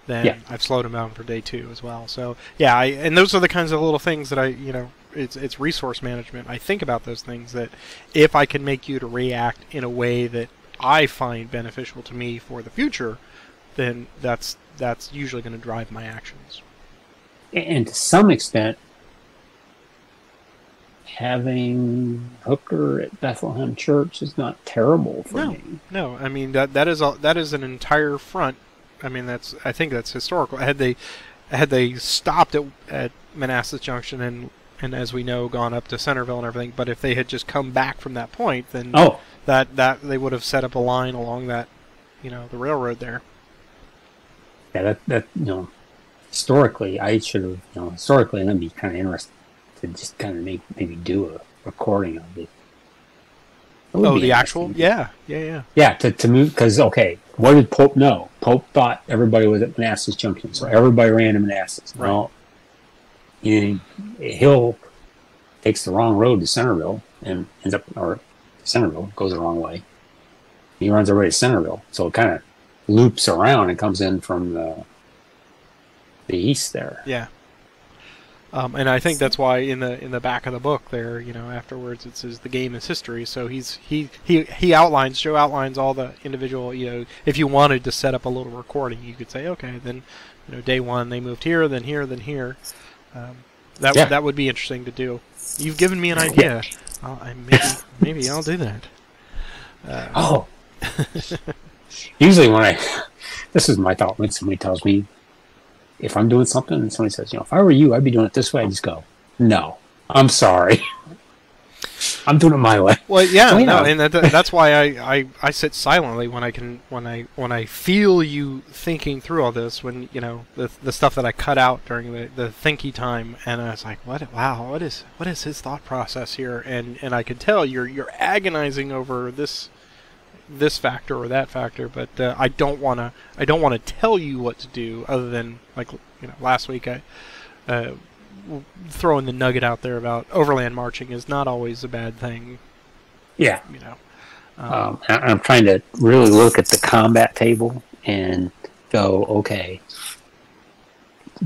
then Yeah. I've slowed him down for day two as well. So yeah, I, and those are the kinds of little things that I you know it's it's resource management. I think about those things that if I can make you to react in a way that I find beneficial to me for the future, then that's that's usually going to drive my actions. And to some extent, having Hooker at Bethlehem Church is not terrible for No. me. No, I mean that that is a, that is an entire front. I mean that's I think that's historical. Had they had they stopped at at Manassas Junction and and as we know gone up to Centreville and everything, but if they had just come back from that point, then Oh, that that they would have set up a line along that you know the railroad there. yeah, that that you know, historically, I should have you know historically, and that'd be kind of interesting to just kind of make maybe do a recording of it. That would Oh, the actual yeah yeah yeah Yeah, to, to move because okay, what did Pope know? Pope thought everybody was at Manassas Junction, so Right. everybody ran to Manassas. Right. Well, you Hill takes the wrong road to Centreville and ends up or Centreville goes the wrong way. He runs away to Centreville, so it kind of loops around and comes in from the the east there. yeah. Um, and I think that's why in the in the back of the book there, you know, afterwards it says the game is history. So he's he he he outlines Joe outlines all the individual. You know, if you wanted to set up a little recording, you could say, okay, then you know, day one they moved here, then here, then here. Um, that Yeah. that would be interesting to do. You've given me an idea. I'll, I maybe maybe I'll do that. Uh, Oh, usually when I this is my thought when somebody tells me if I'm doing something and somebody says, you know, if I were you, I'd be doing it this way. I just go, no, I'm sorry. I'm doing it my way. Well, yeah, yeah. no, and that, that's why I, I, I sit silently when I can when I when I feel you thinking through all this when you know the the stuff that I cut out during the, the thinky time and I was like what wow what is what is his thought process here and and I could tell you're you're agonizing over this this factor or that factor but uh, I don't want to I don't want to tell you what to do other than like you know last week I uh, throwing the nugget out there about overland marching is not always a bad thing Yeah. you know. Um, Um, I'm trying to really look at the combat table and go, okay,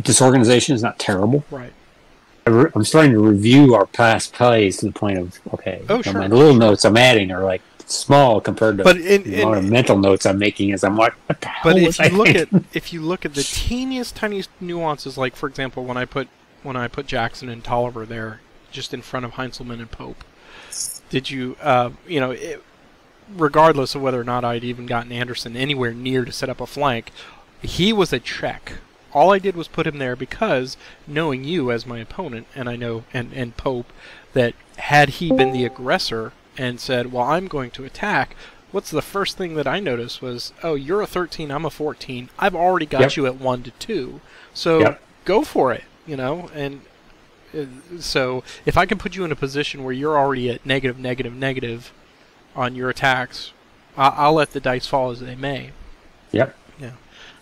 disorganization is not terrible. right. I'm starting to review our past plays to the point of, okay, Oh, sure. my little notes I'm adding are like small compared to But in, the amount of mental notes I'm making as I'm like, what the hell but if I you look at if you look at the teeniest tiniest nuances, like for example, when I put when I put Jackson and Taliaferro there, just in front of Heintzelman and Pope, did you uh, you know it, regardless of whether or not I'd even gotten Anderson anywhere near to set up a flank, he was a check. All I did was put him there because knowing you as my opponent, and I know and and Pope, that had he been the aggressor and said, "Well, I'm going to attack," what's the first thing that I noticed was, "Oh, you're a 13, I'm a 14. I've already got Yep. you at one to two, so Yep. go for it." You know, and uh, so if I can put you in a position where you're already at negative, negative, negative on your attacks, I- I'll let the dice fall as they may. Yep. Yeah.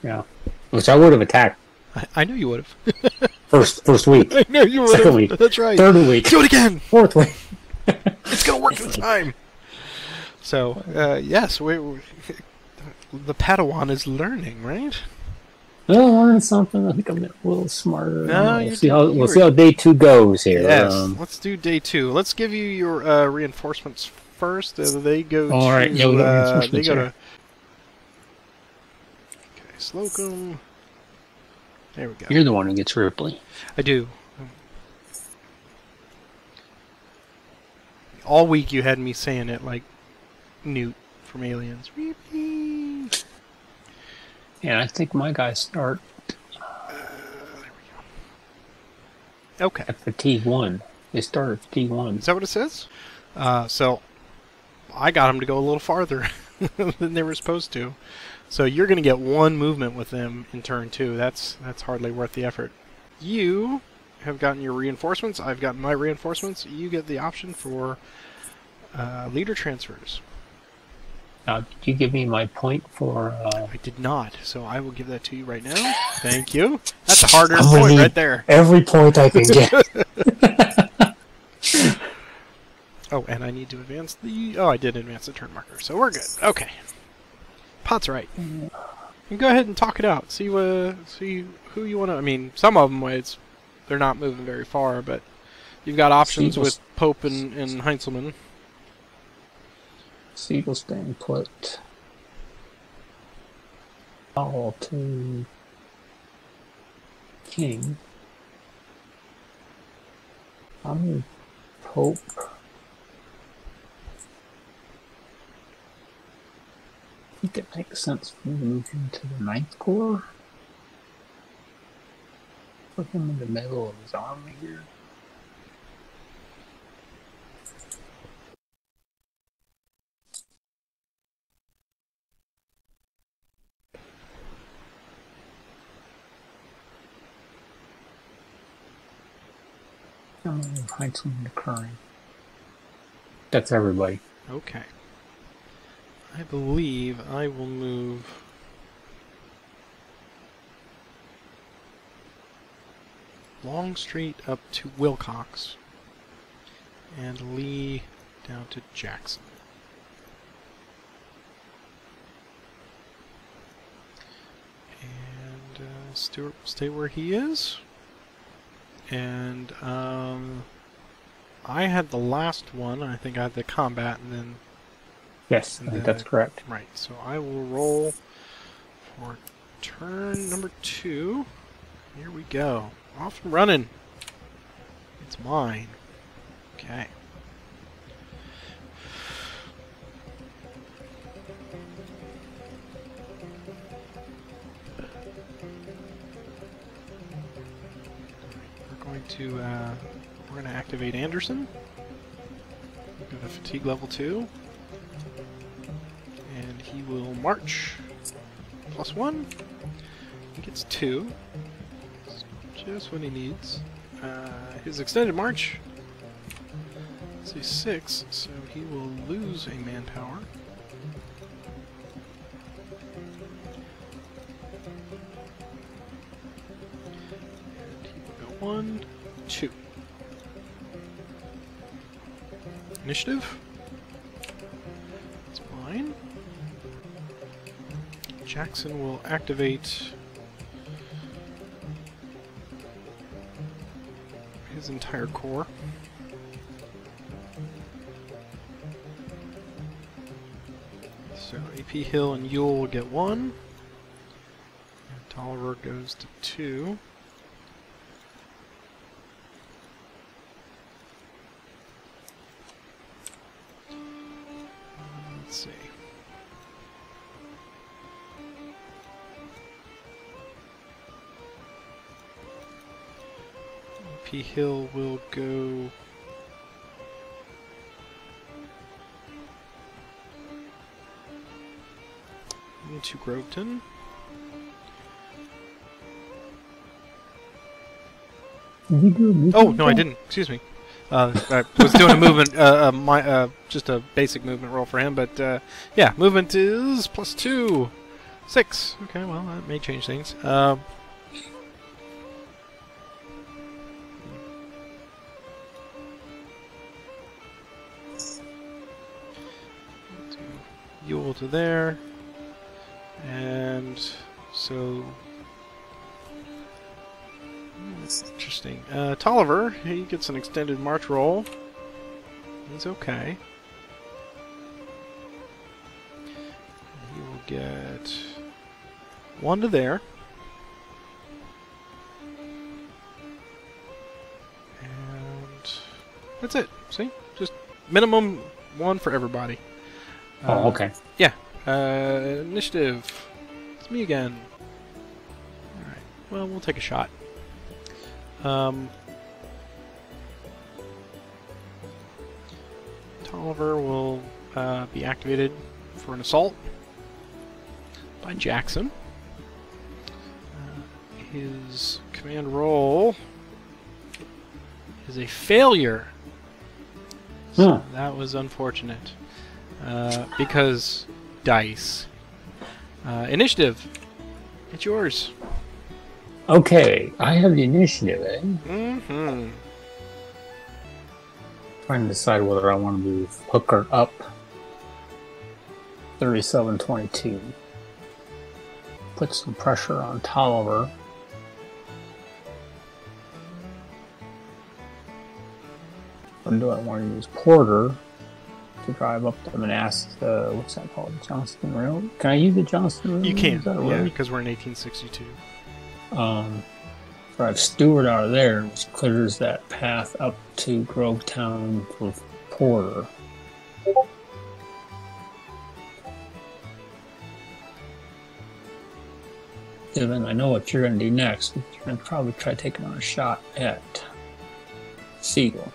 Yeah. Which I would have attacked I, I knew you would have. first first week, I knew you would Second week. That's right. third week, Do it again. fourth week. It's gonna work this time. So uh, yes, we, we the Padawan is learning, right? Well, learning something. I think I'm a little smarter. No, we'll see how we'll see how day two goes here. Yes. Um, Let's do day two. Let's give you your uh, reinforcements first. Uh, they go All to right, yeah, we got uh, they reinforcements go to. here. Okay, Slocum. There we go. you're the one who gets Ripley. I do. All week you had me saying it like Newt from Aliens. Repeat. Yeah, I think my guys start Okay. at fatigue one. They start at T one. Is that what it says? Uh, so I got them to go a little farther than they were supposed to. So you're going to get one movement with them in turn two. That's that's hardly worth the effort. You have gotten your reinforcements. I've gotten my reinforcements. You get the option for uh, leader transfers. Now, did you give me my point for? Uh, I did not, so I will give that to you right now. Thank you. That's a hard-earned I'm point right there. every point I can get. Oh, and I need to advance the. Oh, I did advance the turn marker, so we're good. Okay. Pot's right. You go ahead and talk it out. See what, see who you want to. I mean, some of them it's they're not moving very far, but you've got options Sigel's- with Pope and, and Heintzelman. Sigel staying put. All to King. I'm Pope. I think it makes sense for me to move him to the ninth corps. Put him in the middle of his army here. I'm gonna move Heintzelman to Curran. That's everybody. Okay. I believe I will move. Longstreet up to Wilcox. And Lee down to Jackson. And uh, Stuart will stay where he is. And um, I had the last one. I think I had the combat, and then Yes, I think that's correct. Right, so I will roll for turn number two. Here we go. Off and running. It's mine. Okay. We're going to uh, we're going to activate Anderson. Give a fatigue level two and he will march plus one. He gets two. Just what he needs. Uh, his extended march a six, so he will lose a manpower. And he will go one, two. Initiative. It's mine. Jackson will activate his entire corps. So AP Hill and Ewell get one. Taliaferro goes to two. Hill will go. Into Groveton. Did you do a movement Oh no, I didn't. Excuse me. Uh, I was doing a movement, uh, uh, my, uh, just a basic movement roll for him, but uh, yeah, movement is plus two, six. Okay, well that may change things. Ewell to there, and so That's interesting. Uh, Taliaferro, he gets an extended march roll. He's okay. He will get one to there. And that's it. See? Just minimum one for everybody. Oh, Uh, okay. uh, initiative. It's me again. Alright. Well, we'll take a shot. Um, Taliaferro will uh, be activated for an assault by Jackson. Uh, his command roll is a failure. So that was unfortunate. Uh, because dice. Uh, initiative. It's yours. Okay, I have the initiative, eh? Mm-hmm. Trying to decide whether I want to move Hooker up 3722. Put some pressure on Taliaferro. Or do I want to use Porter to drive up the Manassas, uh, what's that called? Johnston Rail? Can I use the Johnston Rail? You can, Is that a yeah, because we're in 1862. um, drive Stuart out of there, which clears that path up to Groveton for Porter. Given I know what you're going to do next, you're going to probably try taking on a shot at Sigel.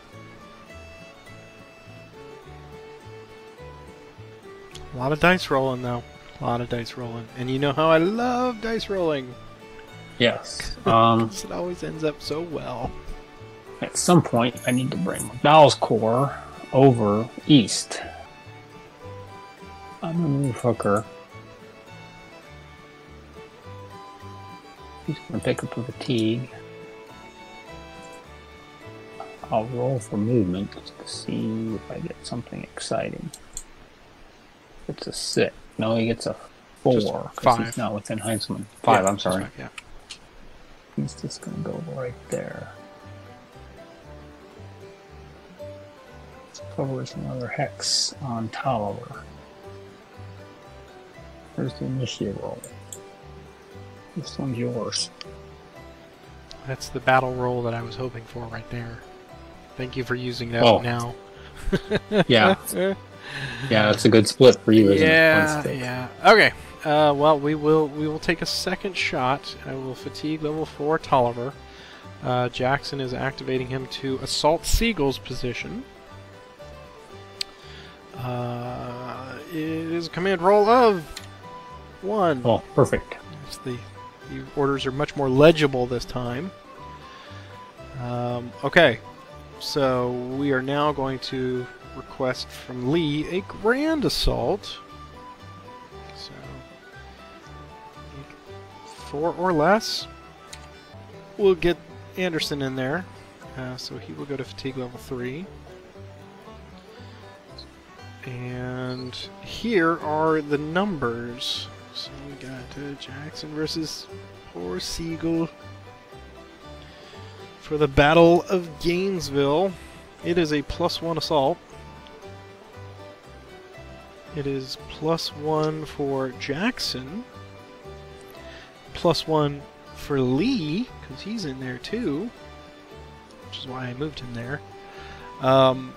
A lot of dice rolling, though. A lot of dice rolling. And you know how I love dice rolling. Yes. Um, It always ends up so well. at some point, I need to bring McDowell's corps over east. I'm gonna move Hooker. He's gonna pick up a fatigue. I'll roll for movement just to see if I get something exciting. It's a six. No, he gets a four because five. he's not within Heintzelman. Five. Yeah, I'm sorry. right, He's just gonna go right there. Covers another hex on Taliaferro. Here's the initiative roll. This one's yours. That's the battle roll that I was hoping for right there. Thank you for using that Oh. now. Yeah, yeah, that's a good split for you, isn't yeah, it? One yeah. Okay. Uh, well, we will we will take a second shot. I will fatigue level four Taliaferro. Uh, Jackson is activating him to assault Sigel's position. Uh, it is a command roll of one. Oh, perfect. It's the, the orders are much more legible this time. Um, okay, so we are now going to request from Lee a grand assault. So four or less. We'll get Anderson in there, uh, so he will go to fatigue level three. And here are the numbers. So we got uh, Jackson versus poor Sigel for the Battle of Gainesville. It is a plus one assault. It is plus one for Jackson. Plus one for Lee, because he's in there too. Which is why I moved him there. Um,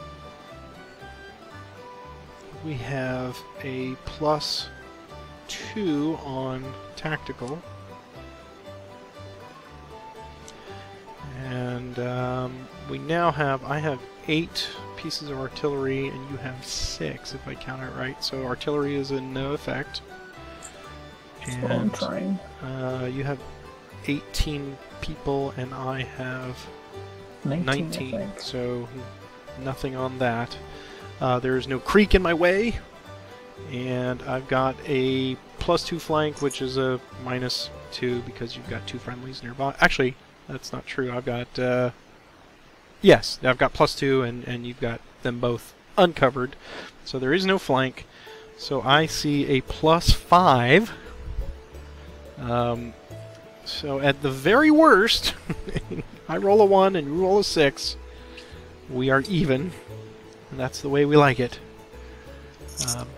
we have a plus two on tactical. And um, we now have, I have eight pieces of artillery, and you have six, if I count it right. So artillery is in no effect. And uh, you have 18 people, and I have 19, I 19, think. so nothing on that. Uh, there is no creek in my way, and I've got a plus two flank, which is a minus two because you've got two friendlies nearby. Actually, that's not true. I've got uh, yes, I've got plus two, and and you've got them both uncovered, so there is no flank. So I see a plus five. Um, so at the very worst, I roll a one and you roll a six. We are even, and that's the way we like it. Um,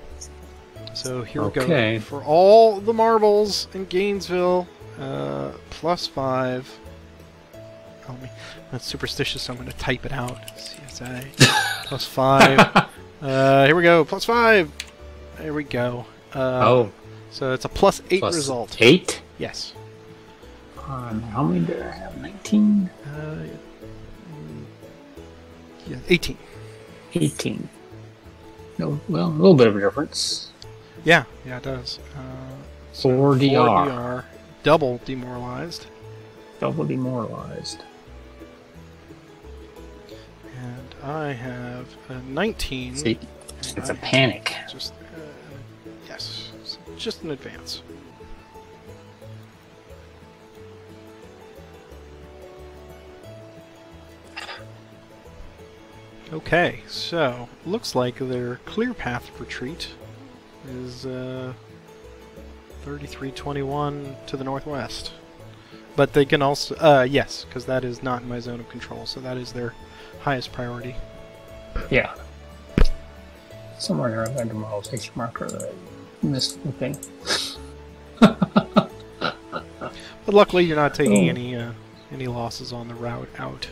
so here Okay. we go. For all the marbles in Gainesville, uh, plus five. Oh, me. That's superstitious, so I'm going to type it out. CSI plus five. uh, here we go. Plus five. There we go. Uh, oh, So it's a plus eight plus result. Eight? Yes. On how many did I have? 19? Uh, yeah, 18. 18. No, well, a little bit of a difference. Yeah, yeah, it does. Uh, so Four four DR. DR, double demoralized, Double demoralized. I have a 19. See, it's a panic. Just uh, yes, just an advance. Okay, so looks like their clear path of retreat is uh, 3321 to the northwest. But they can also, uh, yes, because that is not in my zone of control, so that is their highest priority. Yeah. Somewhere in our vendor model station marker that I missed looking. But luckily, you're not taking Oh. any uh, any losses on the route out.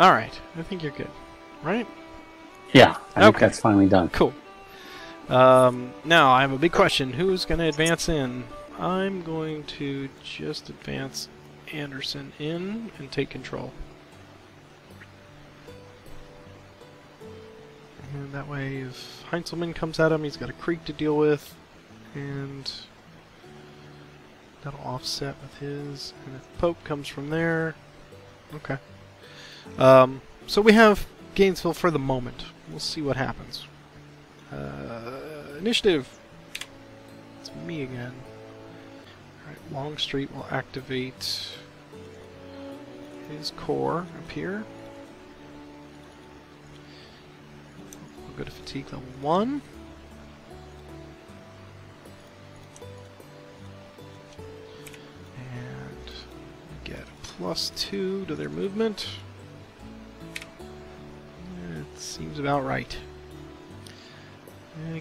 All right, I think you're good, right? Yeah, I think Okay. that's finally done. Cool. Um, now I have a big question: Who's going to advance in? I'm going to just advance Anderson in and take control. And that way, if Heintzelman comes at him, he's got a creek to deal with, and that'll offset with his. And if Pope comes from there, okay. Um, so we have Gainesville for the moment. We'll see what happens. Uh, initiative. It's me again. Alright, Longstreet will activate his corps up here. We'll go to fatigue level 1. And get plus 2 to their movement. It seems about right.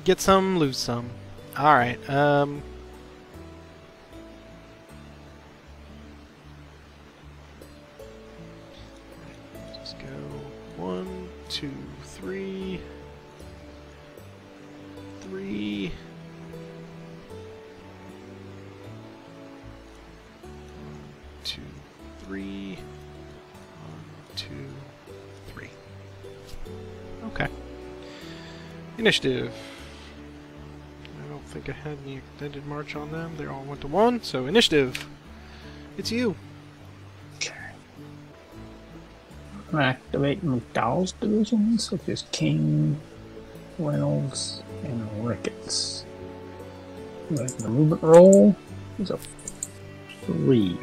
Get some, lose some. Alright, um. Just go one, two, three. Three. One, two, three. One, two, three. Okay. Initiative. I don't think I had any extended march on them. They all went to one, so initiative. It's you. Okay. I'm activate McDowell's divisions, which is King, Reynolds, and Ricketts. But the movement roll is a three.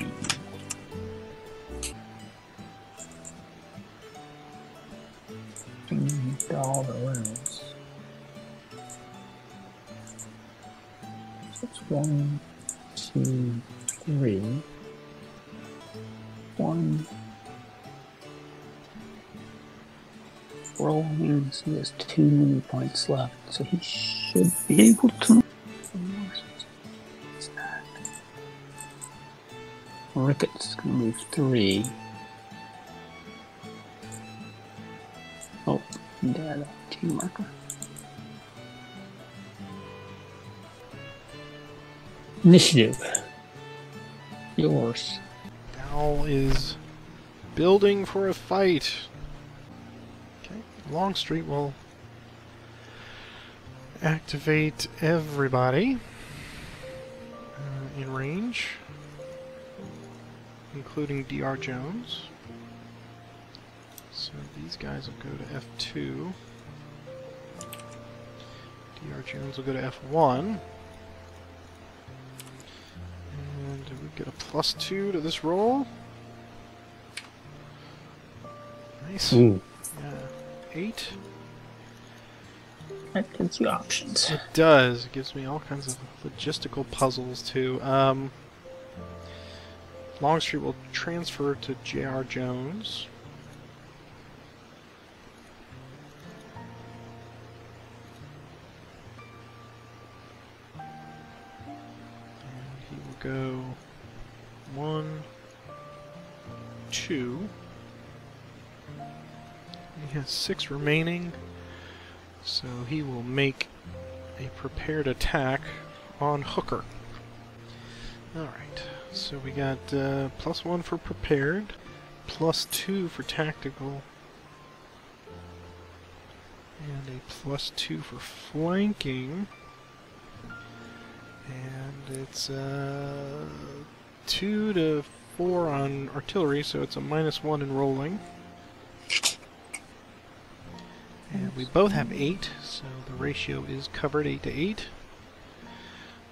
McDowell, and Reynolds. So it's one, two, three. One. Rolling, so he has two mini points left, so he should be able to. Ricketts gonna move three. Oh, dad, T marker. Initiative. Yours. Owl is building for a fight. Longstreet will activate everybody uh, in range, including D.R. Jones. So these guys will go to F2. D.R. Jones will go to F1. And we get a plus two to this roll. Nice. Ooh, Yeah. Eight. that gives you options. It does. It gives me all kinds of logistical puzzles too. Um, Longstreet will transfer to J.R. Jones. And he will go one, two. He has six remaining, so he will make a prepared attack on Hooker. Alright, so we got uh, plus one for prepared, plus two for tactical, and a plus two for flanking. And it's uh, two to four on artillery, so it's a minus one in rolling. And we both have eight, so the ratio is covered eight to eight.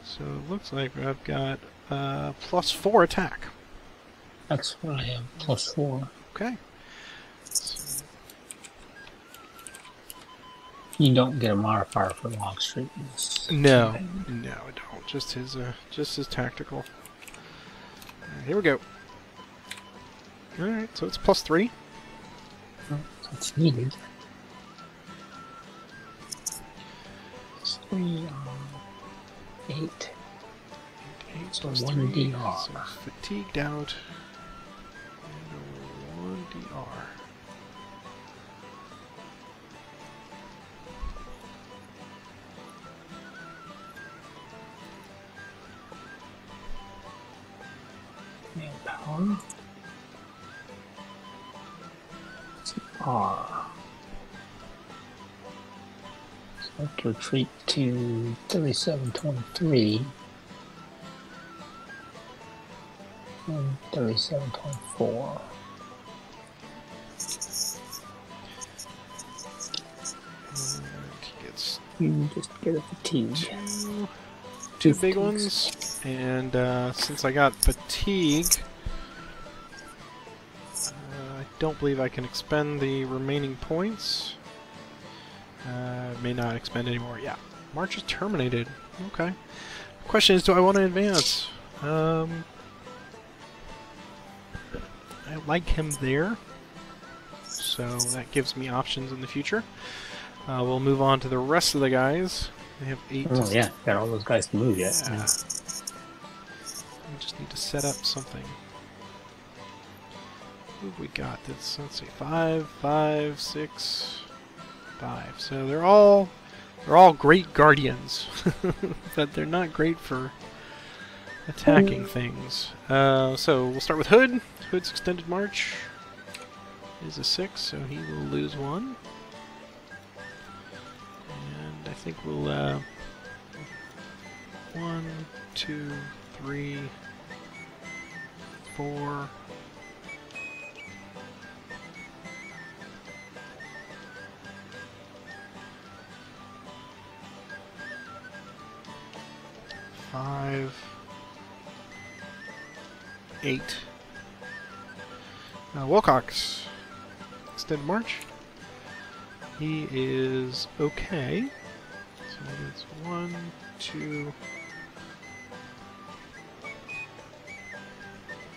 So it looks like I've got uh, plus four attack. That's what I have, plus four. Okay. So You don't get a modifier for Longstreet. No, no, I don't. Just his, uh, just his tactical. Alright, here we go. All right, so it's plus three. Oh, That's needed. Three, um, eight. Eight So plus one three, DR. So fatigued out. And one DR. Manpower. It's an R. So I have to retreat to 3723. And 3724. He gets You just get a fatigue. two, two big fatigues. ones. And uh, since I got fatigue, uh, I don't believe I can expend the remaining points. Uh, may not expend anymore. Yeah, March is terminated. Okay. Question is, do I want to advance? Um, I like him there, so that gives me options in the future. Uh, we'll move on to the rest of the guys. They have eight. Oh, yeah. Got all those guys to move yet. Yeah. We just need to set up something. Who have we got? That's let's see, five, five, six, five. So they're all they're all great guardians, but they're not great for attacking things. Uh, so we'll start with Hood. Hood's extended march is a six, so he will lose one. And I think we'll uh, one, two, three, four. Five, eight. Uh, Wilcox, extended march. He is okay. So that's one, two,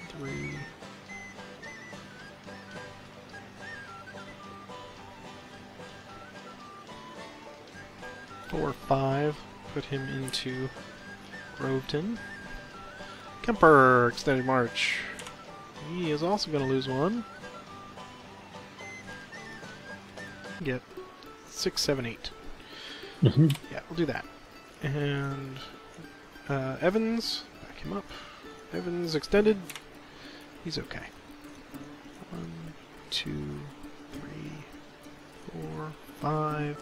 three. Four, five. Put him into Groveton. Kemper, extended march. He is also going to lose one. Get six, seven, eight. Mhm. Yeah, we'll do that. And uh, Evans, back him up. Evans extended. He's okay. One, two, three, four, five.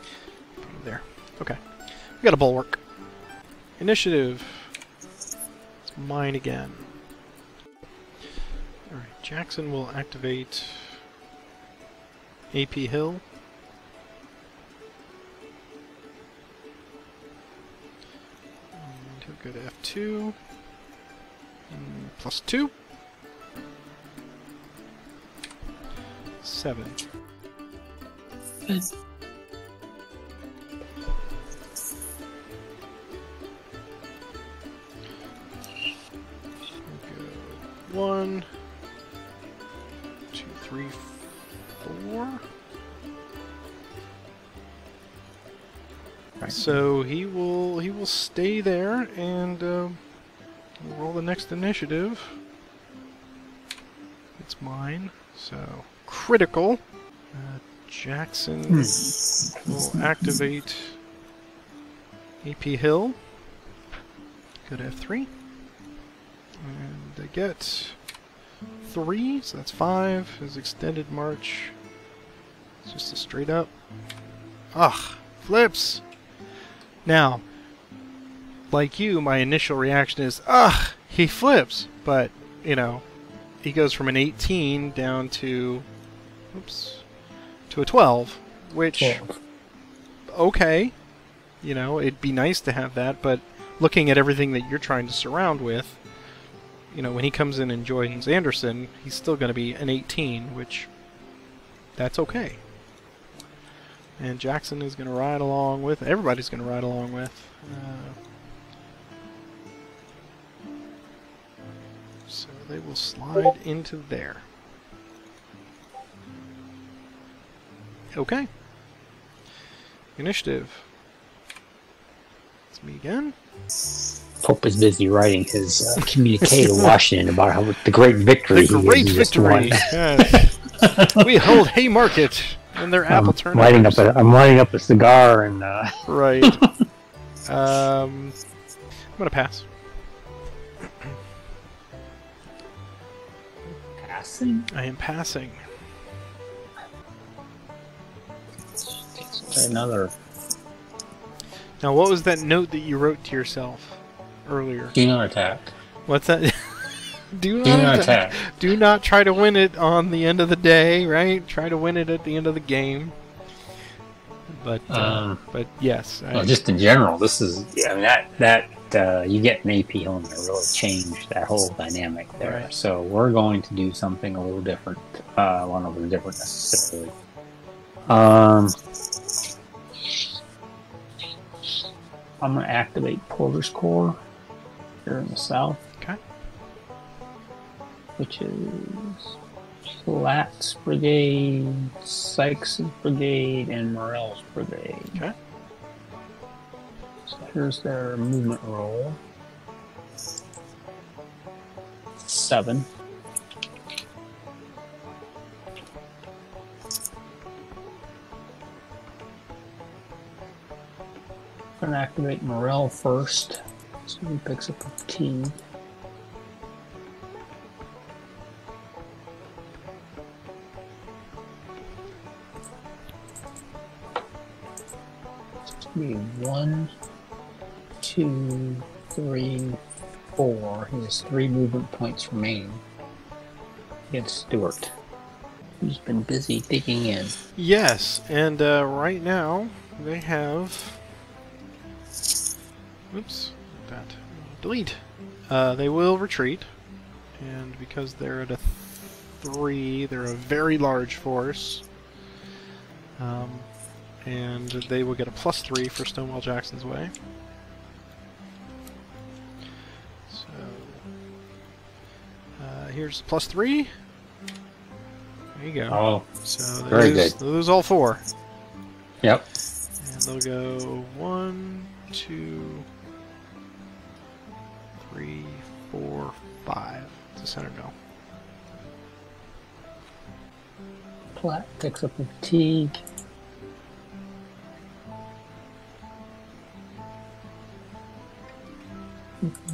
There. Okay. We got a bulwark. Initiative. Mine again. Alright, Jackson will activate AP Hill. And he'll go to F2. Mm, plus 2. 7. Good. One, two, three, four. Right. So he will he will stay there and um, roll the next initiative. It's mine, so critical. Uh, Jackson will activate AP Hill. Go to F3. And I get three, so that's five. His extended march. It's just a straight up. Ugh, flips! Now, like you, my initial reaction is, ugh, he flips. But, you know, he goes from an 18 down to, oops, to a 12, which, Twelve. okay, you know, it'd be nice to have that, but looking at everything that you're trying to surround with, you know, when he comes in and joins Anderson, he's still going to be an 18, which that's okay. and Jackson is going to ride along with. Everybody's going to ride along with. Uh, so they will slide into there. Okay. Initiative. It's me again. Pope is busy writing his uh, communique to Washington about how the great victory The he great just victory. won. Yes. we hold Haymarket and their apple I'm turnovers. lighting up a I'm lighting up a cigar and uh, Right. um, I'm gonna pass. passing. I am passing. Another Now, what was that note that you wrote to yourself earlier? do not attack. What's that? Do Do not, not attack. attack. Do not try to win it on the end of the day, right? Try to win it at the end of the game. But, uh, Um, but yes, I, Well, just in general, this is yeah, I mean that that uh, you get an AP helmet really changed that whole dynamic there. Right. So we're going to do something a little different. Uh, well, not really different necessarily. Um, I'm going to activate Porter's Corps here in the south, okay. which is Platt's Brigade, Sykes' Brigade, and Morell's Brigade. Okay. So here's their movement roll. Seven. Gonna activate Morel first. So he picks up a fatigue. Be one, two, three, four. He has three movement points remaining against Stuart, who's been busy digging in. Yes, and uh, right now they have. Oops, that delete. Uh, they will retreat, and because they're at a three, they're a very large force. Um, and they will get a plus three for Stonewall Jackson's way. So uh, here's plus three. There you go. Oh, So they Very lose, good. they lose all four. yep. And they'll go one, two, three, four, five to Centreville. Platt picks up a fatigue.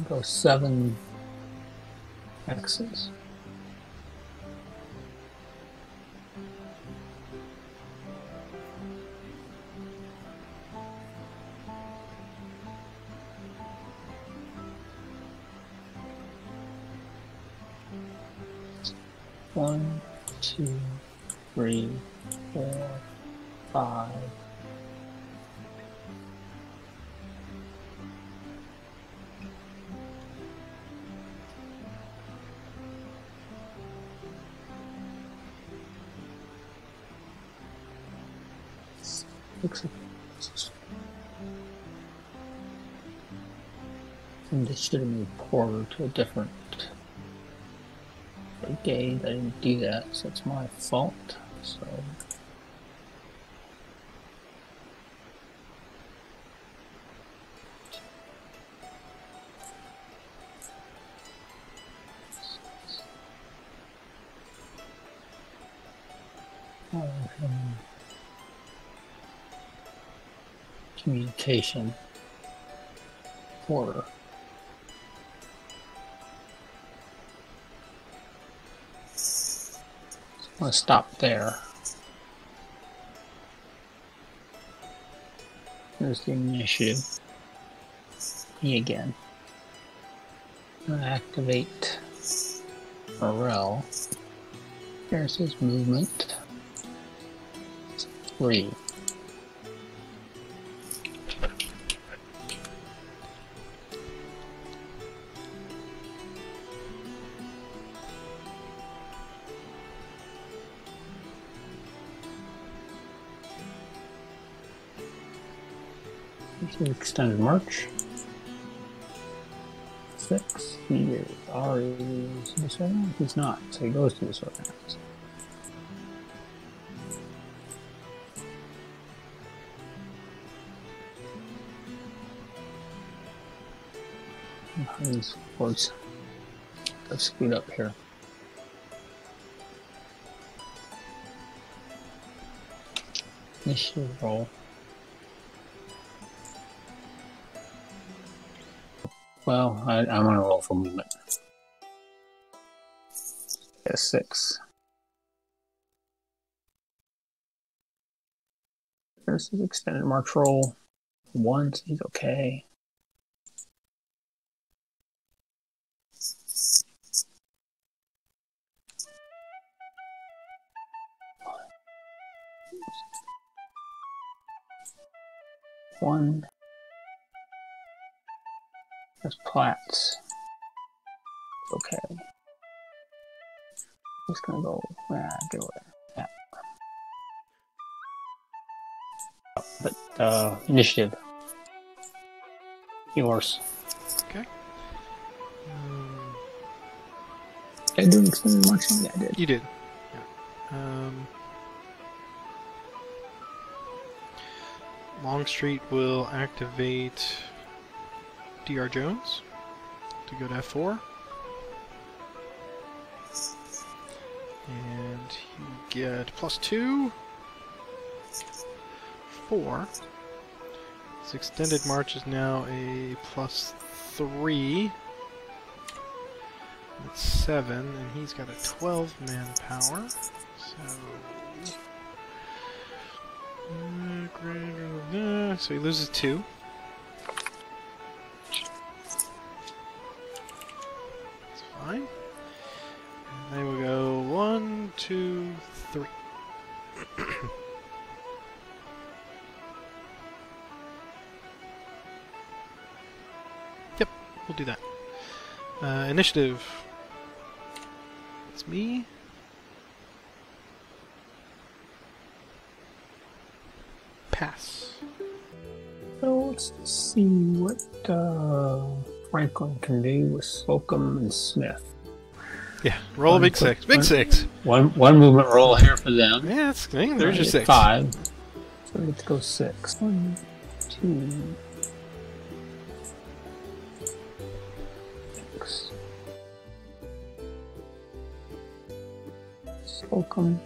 Go seven X's. One, two, three, four, five. Six. And they should have moved Porter to a different brigade. I didn't do that, so it's my fault. So communication Porter. Gonna stop there. There's the initiative. Me again. Activate Morell. Here's his movement. Three. Extended march. Six. He is already disorganized. He's not, so he goes to disorganized. These words got screwed up here. Initiative roll. Well, I, I'm on a roll for movement. Yeah, six. There's his extended march roll. One, he's okay. One. There's plats. Okay. Just gonna go. Away. Yeah. But uh, initiative. Yours. Okay. Um, I an extended march? Yeah, I did. you did. Yeah. Um, Longstreet will activate DR Jones to go to F4. And you get plus 2, 4. His extended march is now a plus 3. That's 7, and he's got a 12 manpower. So. Mm, so he loses 2. We'll do that. Uh, initiative. It's me. Pass. So let's see what uh, Franklin can do with Slocum and Smith. Yeah, roll a big quick- six. Big one- six. One one movement roll here for them. Yeah, that's, hey, there's your Alright, six. Five. So let's go six. One, two, Slocum.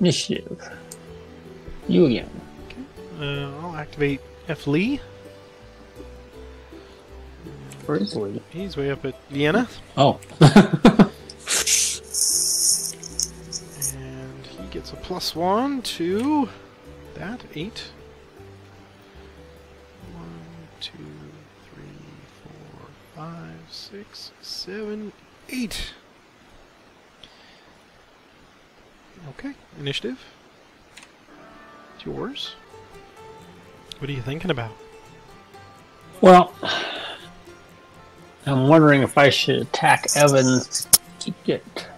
Initiative. You again. Uh, I'll activate F. Lee. Where is Lee? He's way up at Vienna. Oh. A plus one two, that. Eight. One, two, three, four, five, six, seven, eight. Okay, initiative. It's yours. What are you thinking about? well, I'm wondering if I should attack Evans to get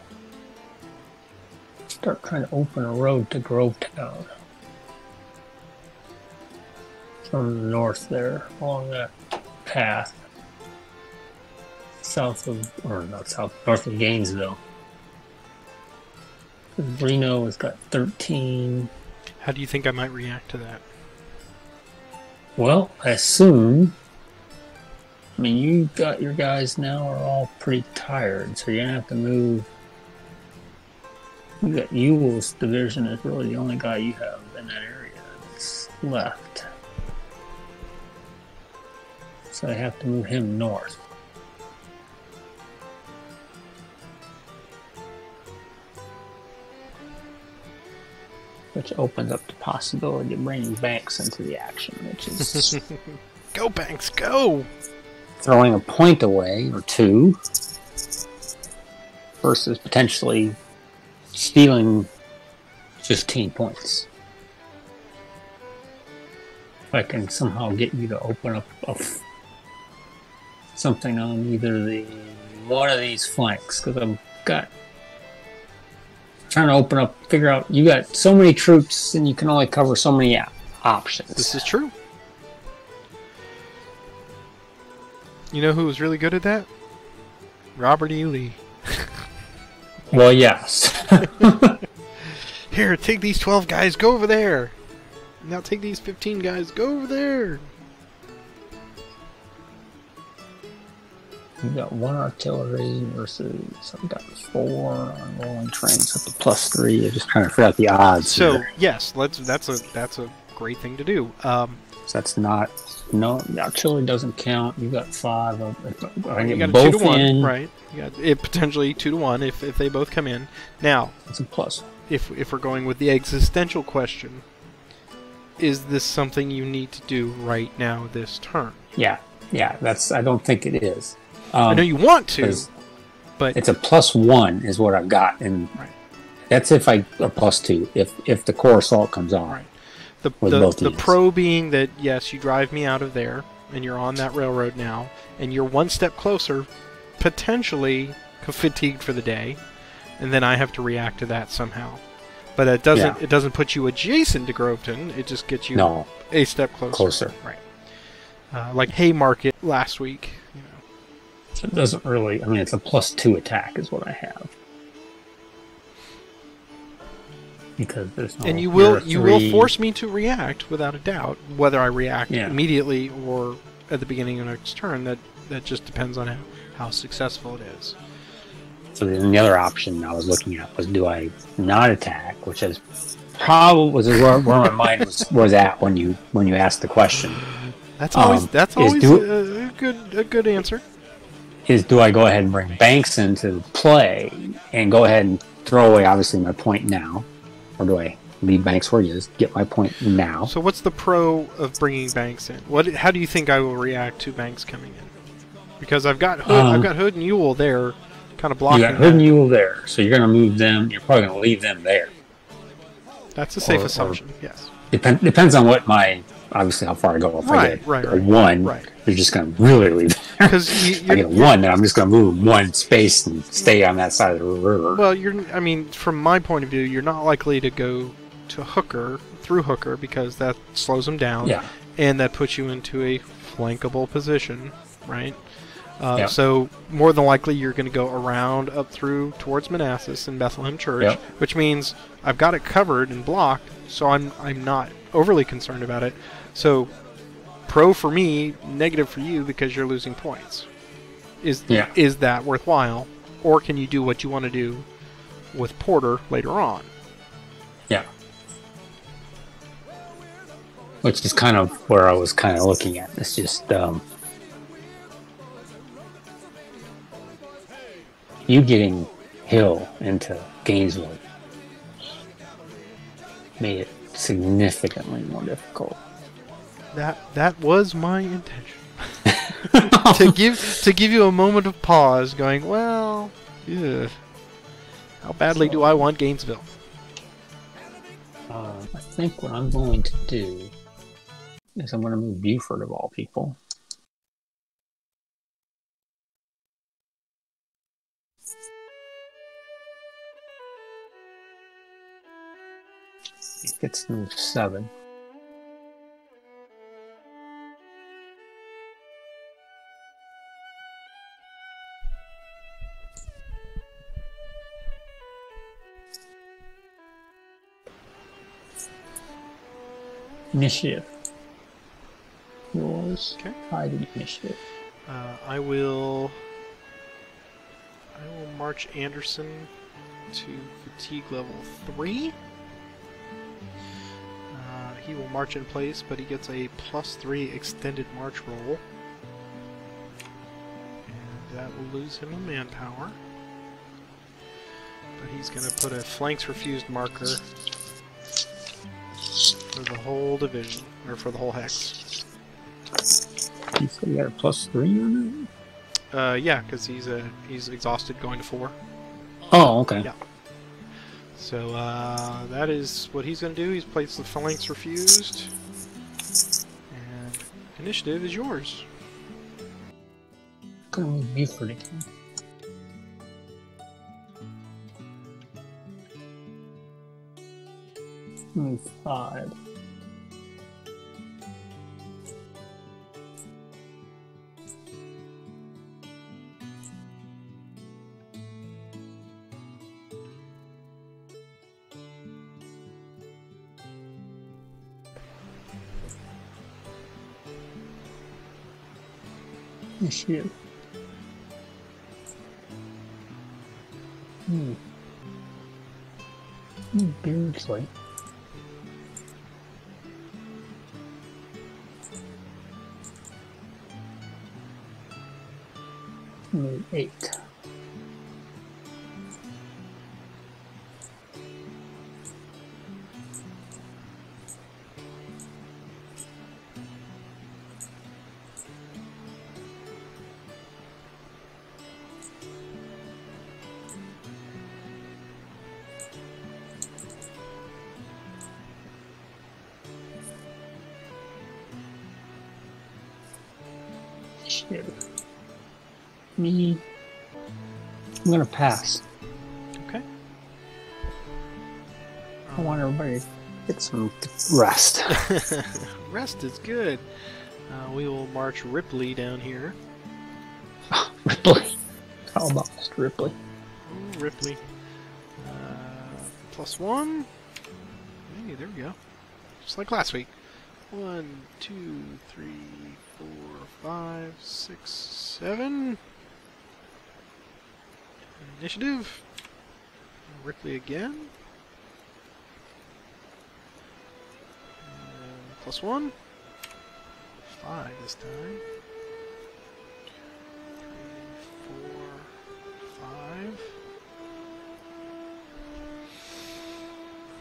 start trying to open a road to Groveton from the north there along that path south of or not south north of Gainesville. Reno has got 13. How do you think I might react to that? Well, I assume. I mean, you got your guys now are all pretty tired, so you're gonna have to move. You got Ewell's division is really the only guy you have in that area that's left. So I have to move him north. Which opens up the possibility of bringing Banks into the action, which is Go, Banks, go! throwing a point away or two versus potentially stealing 15 points. If I can somehow get you to open up something on either the one of these flanks because I'm got trying to open up, figure out. You got so many troops, and you can only cover so many op- options. This is true. You know who was really good at that? Robert E. Lee. well, yes. Here, take these 12 guys, go over there. Now take these 15 guys, go over there. You got one artillery versus I've got four on rolling trains with the plus three. I'm just trying to figure out the odds. So here. yes, let's. That's a that's a great thing to do. Um, So that's not no artillery doesn't count. You got five. of- I you get got a two both to one, in, right? You got it potentially two to one if if they both come in. Now, it's a plus. if if we're going with the existential question, is this something you need to do right now this turn? Yeah, yeah. That's. I don't think it is. I Um, know you want to, but it's a plus one is what I've got, and Right. that's if I a plus two. If if the core assault comes on, Right. The the, the pro being that yes, you drive me out of there, and you're on that railroad now, and you're one step closer, potentially fatigued for the day, and then I have to react to that somehow. But it doesn't Yeah. it doesn't put you adjacent to Groveton. It just gets you no a step closer. closer. Right. Uh, like Haymarket last week. You know. So it doesn't really. I mean, it's a plus two attack is what I have. Because there's no. and you will you're you will force me to react without a doubt. Whether I react Yeah. immediately or at the beginning of next turn, that that just depends on how, how successful it is. So then the other option I was looking at was do I not attack, which is probably was where, where my mind was, was at when you when you asked the question. That's always Um, that's always do- a, a good a good answer. Is do I go ahead and bring Banks into play and go ahead and throw away obviously my point now, or do I leave Banks where he is, get my point now? So what's the pro of bringing Banks in? What how do you think I will react to Banks coming in? Because I've got Hood, I've Um, got Hood and Ewell there, kind of blocking. You blocking. got Hood and that. Ewell there, so you're going to move them. You're probably going to leave them there. That's a safe or- or- assumption. yes. Depend, depends on what my obviously how far I go. If I get right, a right, one, right. you're just going to really leave. Because you, I get a one, then I'm just going to move one space and stay on that side of the river. Well, you're. I mean, from my point of view, you're not likely to go to Hooker through Hooker because that slows them down, yeah, and that puts you into a flankable position, right? Uh, Yeah. So more than likely, you're going to go around up through towards Manassas and Bethlehem Church, Yep. which means I've got it covered and blocked, so I'm I'm not overly concerned about it. So pro for me, negative for you because you're losing points. Is Yeah. is that worthwhile, or can you do what you want to do with Porter later on? yeah. Which is kind of where I was kind of looking at. It's just um, you getting Hill into Gainesville made it significantly more difficult. That that was my intention. to give to give you a moment of pause, going, well, yeah. How badly do I want Gainesville? Uh, I think what I'm going to do is I'm going to move Buford of all people. It gets to move seven. Initiative. Yours. Okay. Hiding initiative. Uh, I will. I will march Anderson to fatigue level three. Uh, he will march in place, but he gets a plus three extended march roll, and that will lose him a manpower. But he's going to put a flanks refused marker for the whole division, or for the whole hex. You said you got a plus three on it? Uh, yeah, because he's a he's exhausted going to four. Oh, okay. Yeah. So uh, that is what he's going to do. He's placed the phalanx refused, and initiative is yours. move Buford again. Move five. Issue. Hmm. Hmm, Beardsley. Eight. Pass. Okay. I want everybody to get some rest. Rest is good. Uh, we will march Ripley down here. Ripley. How about Mr. Ripley? Ooh, Ripley. Uh, plus one. Hey, there we go. Just like last week. One, two, three, four, five, six, seven. Initiative. Ripley again. And plus one. Five this time. Three, four, five.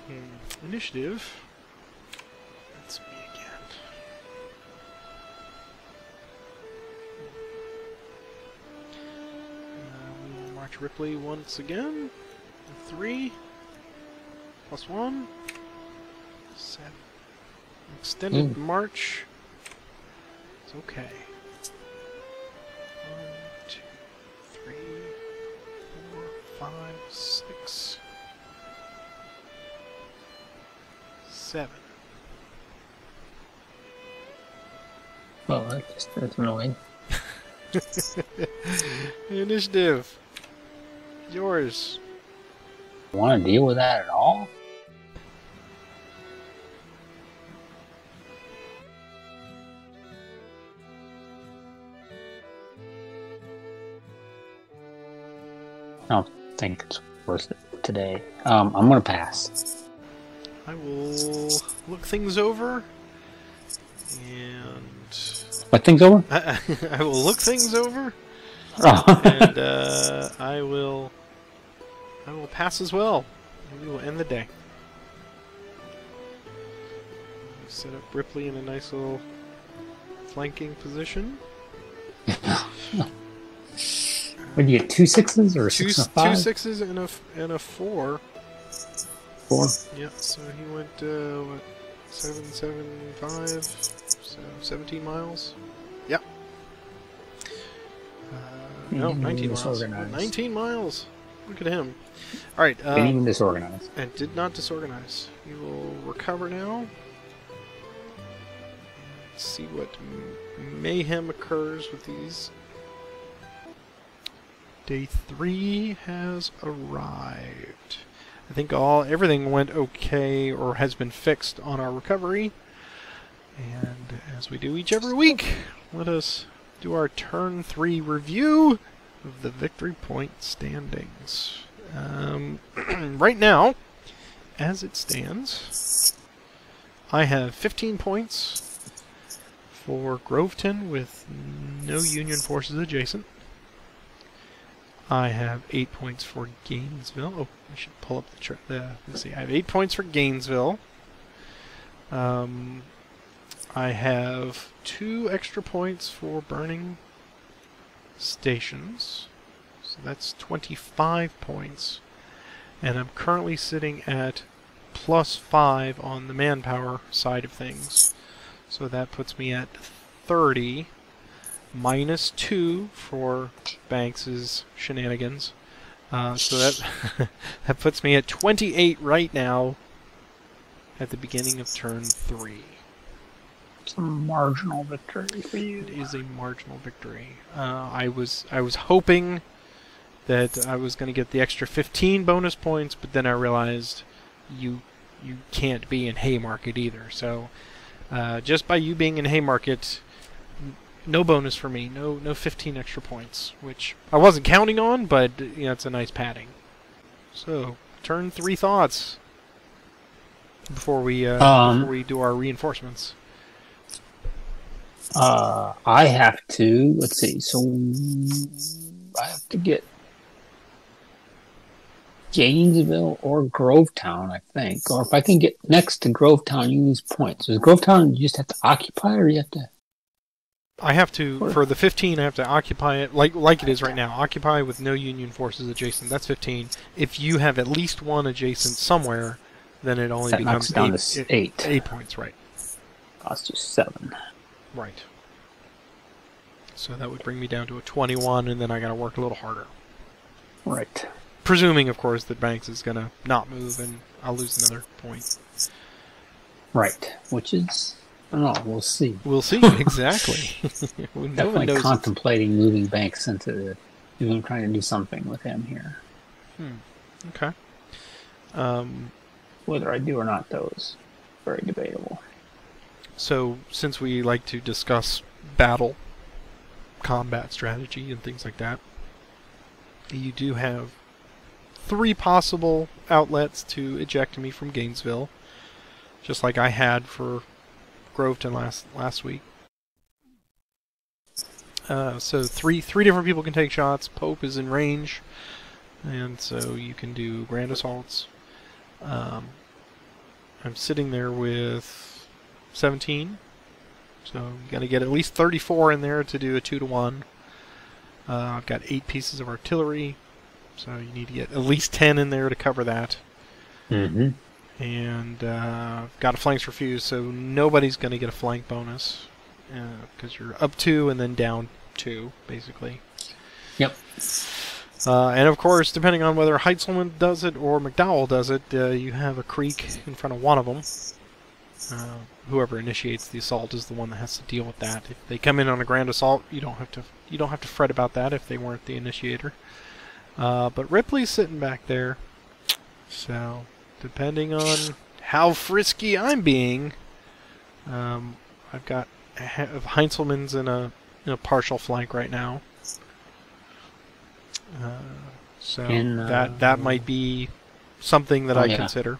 Hmm. Initiative. We will march Ripley once again. Three. Plus one. Seven. Extended Mm. march. It's okay. One, two, three, four, five, six, seven. Well, that just that's annoying. Initiative. Yours. Want to deal with that at all? I don't think it's worth it today. Um, I'm gonna pass. I will look things over. And What thing's over? I, I will look things over. Oh. and uh, I will I will pass as well. We will end the day. Set up Ripley in a nice little flanking position. Would you get two sixes or Two, six and a five? sixes and a f- and a four. Four. Yep. So he went uh, what seven seven five, so seventeen miles. Yep. Uh, no, Mm, nineteen miles. disorganized. Nineteen miles. Look at him. All right. Um, even disorganize. and did not disorganize. You will recover now. See what mayhem occurs with these. Day three has arrived. I think all everything went okay or has been fixed on our recovery. And as we do each every week, let us do our turn three review of the victory point standings. Um, right now, as it stands, I have 15 points for Groveton with no Union forces adjacent. I have 8 points for Gainesville. Oh, I should pull up the, let's see. I have 8 points for Gainesville. Um, I have 2 extra points for burning stations. So that's 25 points. And I'm currently sitting at plus 5 on the manpower side of things. So that puts me at 30. minus two for Banks's shenanigans. Uh, so that that puts me at 28 right now at the beginning of turn three. It's a marginal victory for you. It is a marginal victory. Uh, I was I was hoping that I was going to get the extra 15 bonus points, but then I realized you you can't be in Haymarket either. So uh, just by you being in Haymarket, no bonus for me. No no 15 extra points, which I wasn't counting on, but you know it's a nice padding. So turn three thoughts before we uh, Um, before we do our reinforcements. Uh, I have to. Let's see. So I have to get Gainesville or Groveton, I think. Or if I can get next to Groveton, you lose points. Is Groveton you just have to occupy, or you have to? I have to Or- for the 15. I have to occupy it like like it is right now. Occupy with no Union forces adjacent. That's 15. If you have at least one adjacent somewhere, then it only That becomes down eight, to eight- eight. eight points. Right. Costs you seven. Right. So that would bring me down to a 21, and then I got to work a little harder. Right. Presuming, of course, that Banks is gonna not move, and I'll lose another point. Right. Which is, I don't know. We'll see. We'll see. exactly. no Definitely contemplating moving Banks into the. I'm trying to do something with him here. Okay. Um, Whether I do or not, though, is very debatable. So, since we like to discuss battle, combat strategy, and things like that, you do have three possible outlets to eject me from Gainesville, just like I had for Groveton last last week. Uh, so three three different people can take shots. Pope is in range, and so you can do grand assaults. Um, I'm sitting there with 17. So you got to get at least 34 in there to do a 2 to 1. Uh, I've got 8 pieces of artillery, so you need to get at least 10 in there to cover that. Mm-hmm. And uh, I've got a flanks refuse, so nobody's going to get a flank bonus because you're up 2 and then down 2, basically. Yep. Uh, and of course, depending on whether Heintzelman does it or McDowell does it, uh, you have a creek in front of one of them. Uh, whoever initiates the assault is the one that has to deal with that. If they come in on a grand assault, you don't have to you don't have to fret about that if they weren't the initiator. Uh, but Ripley's sitting back there, so depending on how frisky I'm being, um, I've got he- Heintzelman's in a in a partial flank right now. Uh, so In, uh, that that might be something that Oh, I yeah. consider.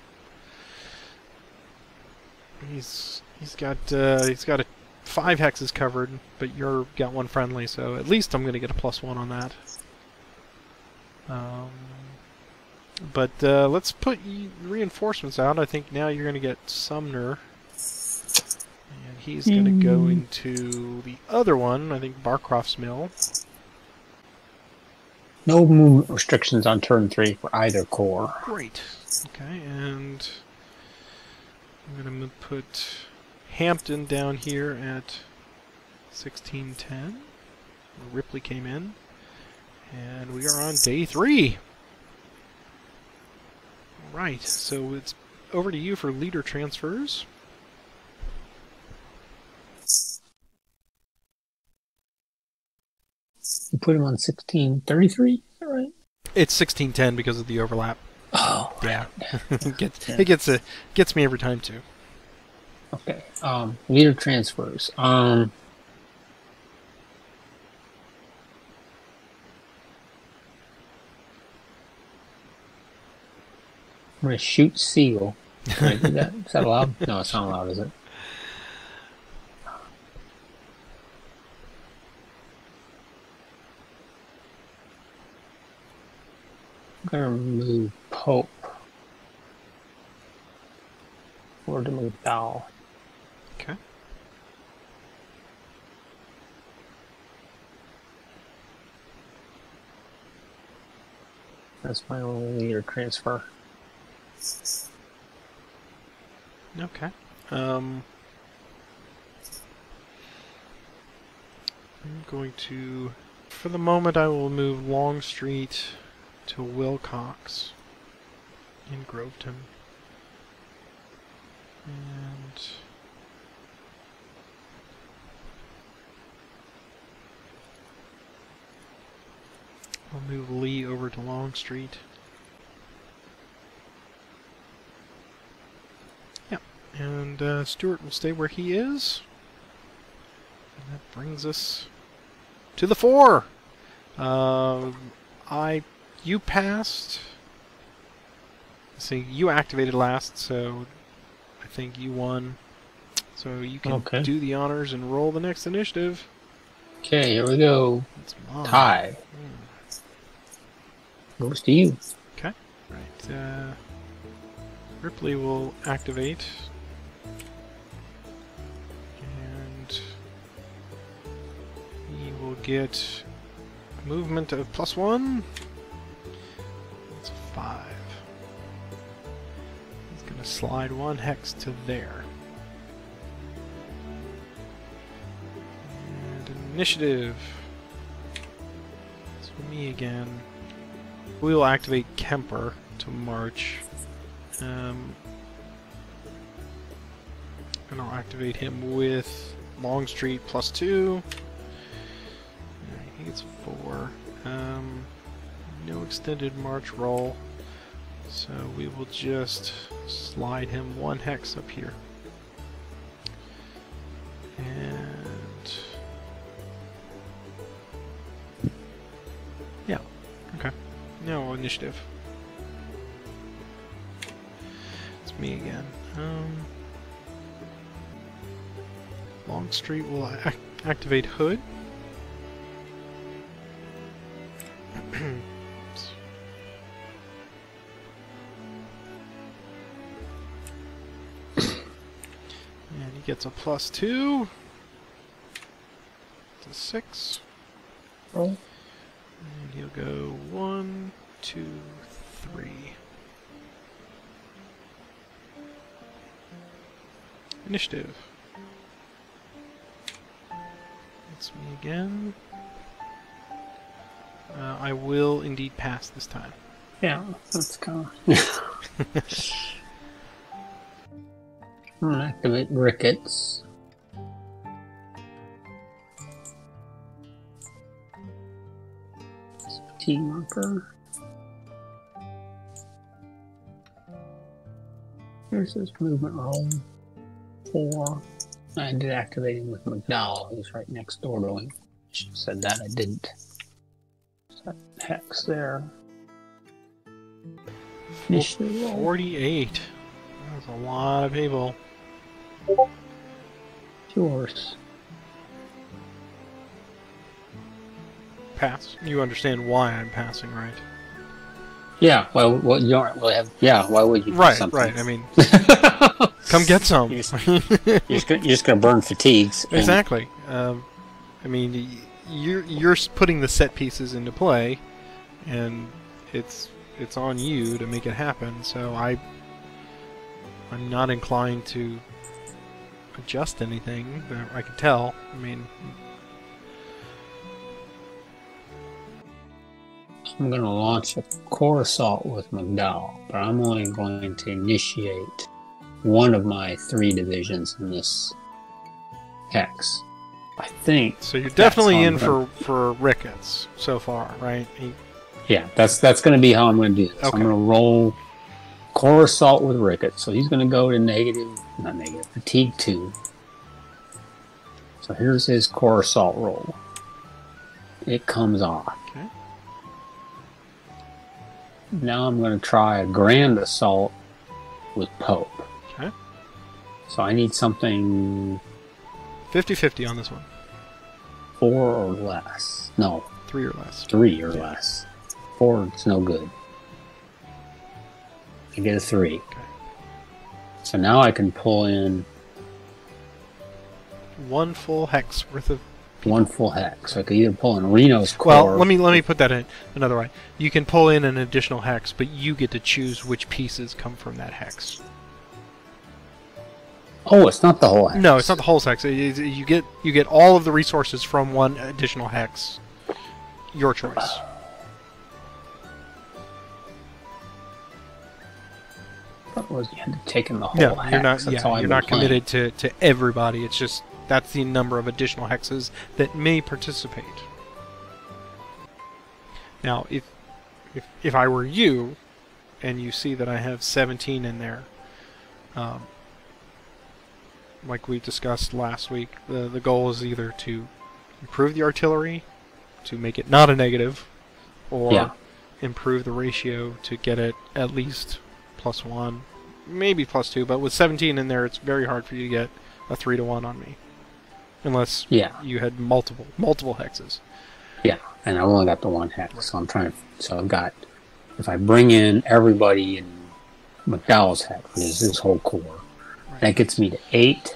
He's he's got uh, he's got a five hexes covered, but you're got one friendly, so at least I'm going to get a plus one on that. Um, but uh, let's put reinforcements out. I think now you're going to get Sumner, and he's going to go Mm. into the other one. I think Barcroft's Mill. No movement restrictions on turn three for either corps. Great. Okay, and I'm gonna put Hampton down here at 1610. where Ripley came in, and we are on day three. Right, so it's over to you for leader transfers. You put him on sixteen thirty-three. Is that right? It's 1610 because of the overlap. Oh, Yeah, it gets Yeah. it gets a gets me every time too. Okay. Um, leader transfers. Um, I'm gonna shoot seal. Can I do that? Is that allowed? No, it's not allowed, is it? I'm gonna remove Pope. Or to move Dowell. Okay. That's my only leader transfer. Okay. Um, I'm going to, for the moment, I will move Longstreet to Wilcox in Groveton. And I'll move Lee over to Longstreet. Yeah, and uh, Stuart will stay where he is. And that brings us to the four. Uh, I, you passed. See, you activated last, so I think you won. So you can Okay. do the honors and roll the next initiative. Okay, here we go. Tie. Goes to you. Okay. Right. Uh, Ripley will activate. And he will get movement of plus one. Five. He's going to slide one hex to there. And initiative. It's me again. We will activate Kemper to march. Um, and I'll activate him with Longstreet plus two. Alright, he gets four. Um, no extended march roll. So we will just slide him one hex up here. And yeah, okay. No initiative. It's me again. Um, Longstreet will ac- activate Hood. gets a plus two to six. Roll. And he'll go one, two, three. Initiative. It's me again. Uh, I will indeed pass this time. Yeah, that's kind I'm activate Ricketts. T marker. Here's his movement roll. Four. I did activate him with McDowell. He's right next door to him. Should said that. I didn't. Hex there. Initiative roll. 48. That's a lot of people. Yours. Pass. You understand why I'm passing, right? Yeah, well, well, you don't really have. Yeah, why would you? Right, something? right. I mean, come get some. You're you're just, gonna, you're just gonna burn fatigues. and- Exactly. Um, I mean, you're you're putting the set pieces into play, and it's it's on you to make it happen. So I I'm not inclined to adjust anything. That I can tell. I mean, I'm gonna launch a corps assault with McDowell, but I'm only going to initiate one of my three divisions in this hex. I think. so you're definitely in for for Ricketts so far, right? He, Yeah, that's that's gonna be how I'm gonna do this. Okay. I'm gonna roll corps assault with Ricketts, so he's gonna go to negative, not negative, fatigue two. So here's his corps assault roll. It comes off. Okay. Now I'm going to try a grand assault with Pope. Okay. So I need something 50-50 on this one. four or less. No, Three or less. three or less. Four, it's no good. I get a three. Okay. So now I can pull in One full hex worth of one full hex. So I could either pull in Reno's corps. Well, let me let me put that in another way. You can pull in an additional hex, but you get to choose which pieces come from that hex. Oh, it's not the whole hex. No, it's not the whole hex. It- it- You get you get all of the resources from one additional hex. Your choice. Was you had to take in the whole No, hex. you're not. That's Yeah, you're not committed to, to everybody. It's just that's the number of additional hexes that may participate. Now, if if if I were you, and you see that I have 17 in there, um, like we discussed last week, the the goal is either to improve the artillery, to make it not a negative, or Yeah. improve the ratio to get it at least plus one, maybe plus two. But with 17 in there, it's very hard for you to get a three to one on me, unless Yeah, you had multiple multiple hexes. yeah, and I've only got the one hex, so I'm trying to. So I've got. If I bring in everybody in McDowell's hex, is his whole corps, that gets me to eight.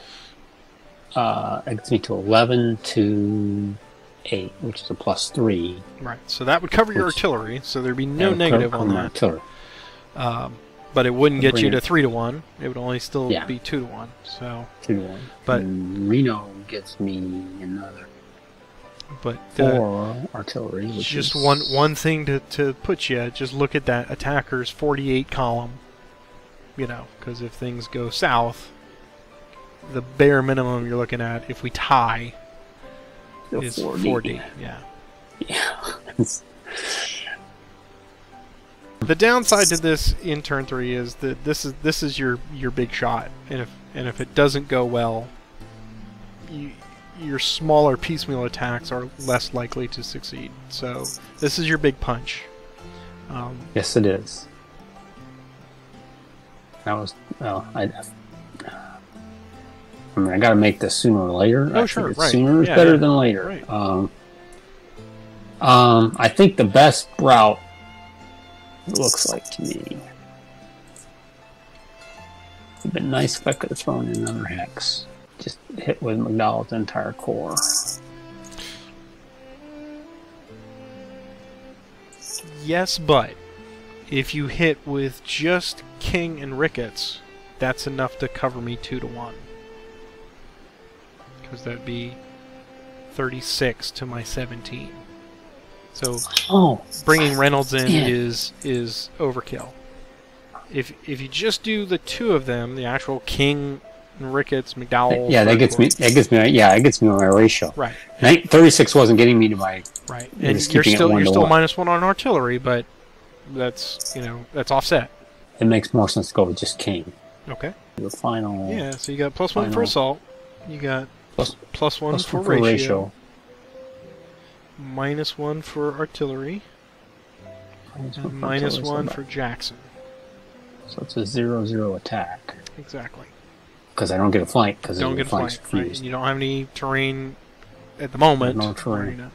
Uh, that gets me to eleven to eight, which is a plus three. Right. So that would cover your artillery. So there'd be no negative on that. Artillery. Um, but it wouldn't get you to three to one. It would only still Yeah. be two to one. So, Two to one. But- And Reno gets me another but uh, four artillery, which just is one one thing to, to put you. Just look at that attacker's 48 column. You know, because if things go south, the bare minimum you're looking at, if we tie, the is 4D. 4D. Yeah. Yeah. The downside to this in turn three is that this is this is your your big shot, and if and if it doesn't go well, you, your smaller piecemeal attacks are less likely to succeed. So this is your big punch. Um, yes, it is. That was well. I. I mean, I got to make this sooner or later. Oh, I sure, right. Sooner is Yeah, better yeah. than later. Right. Um, um, I think the best route looks like to me. It'd been nice if I could have thrown in another hex. Just hit with McDowell's entire corps. yes, but if you hit with just King and Ricketts, that's enough to cover me two to one. Because that'd be 36 to my 17. So Oh, bringing Reynolds in Yeah. is is overkill. If if you just do the two of them, the actual King and Ricketts, McDowell. yeah, that gets me. That gets me. Yeah, that gets me my ratio. Right, Thirty-six wasn't getting me to my. right, and just you're still one you're still one. minus one on artillery, but that's you know that's offset. It makes more sense to go with just king. Okay. The final. Yeah, so you got plus one for Final. assault. You got Plus- plus one plus for one for ratio, ratio. Minus one for artillery, Minus and one for minus artillery, one for Jackson. So it's a zero-zero attack Exactly. because I don't get a flank because Don't get a flank. Right? You don't have any terrain at the moment. No terrain. Marina.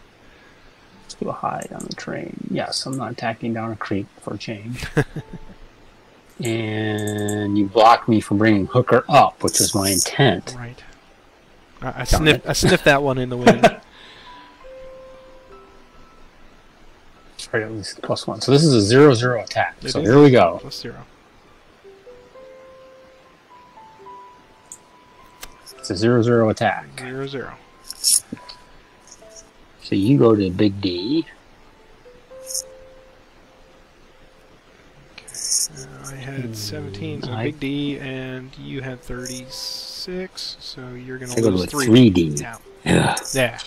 Let's do a hide on the train. Yes, I'm not attacking down a creek for a change. and you block me from bringing Hooker up, which was my intent. Right. I, I sniffed. I sniffed that one in the wind. Right, at least plus one. So this is a zero-zero attack. It so is. here we go. Plus zero. It's a zero-zero attack. Zero zero. So you go to Big D. Okay. Uh, I had 17, so I- big D, and you had 36. So you're gonna I go lose to three. 3D. Yeah. Yeah. Yeah.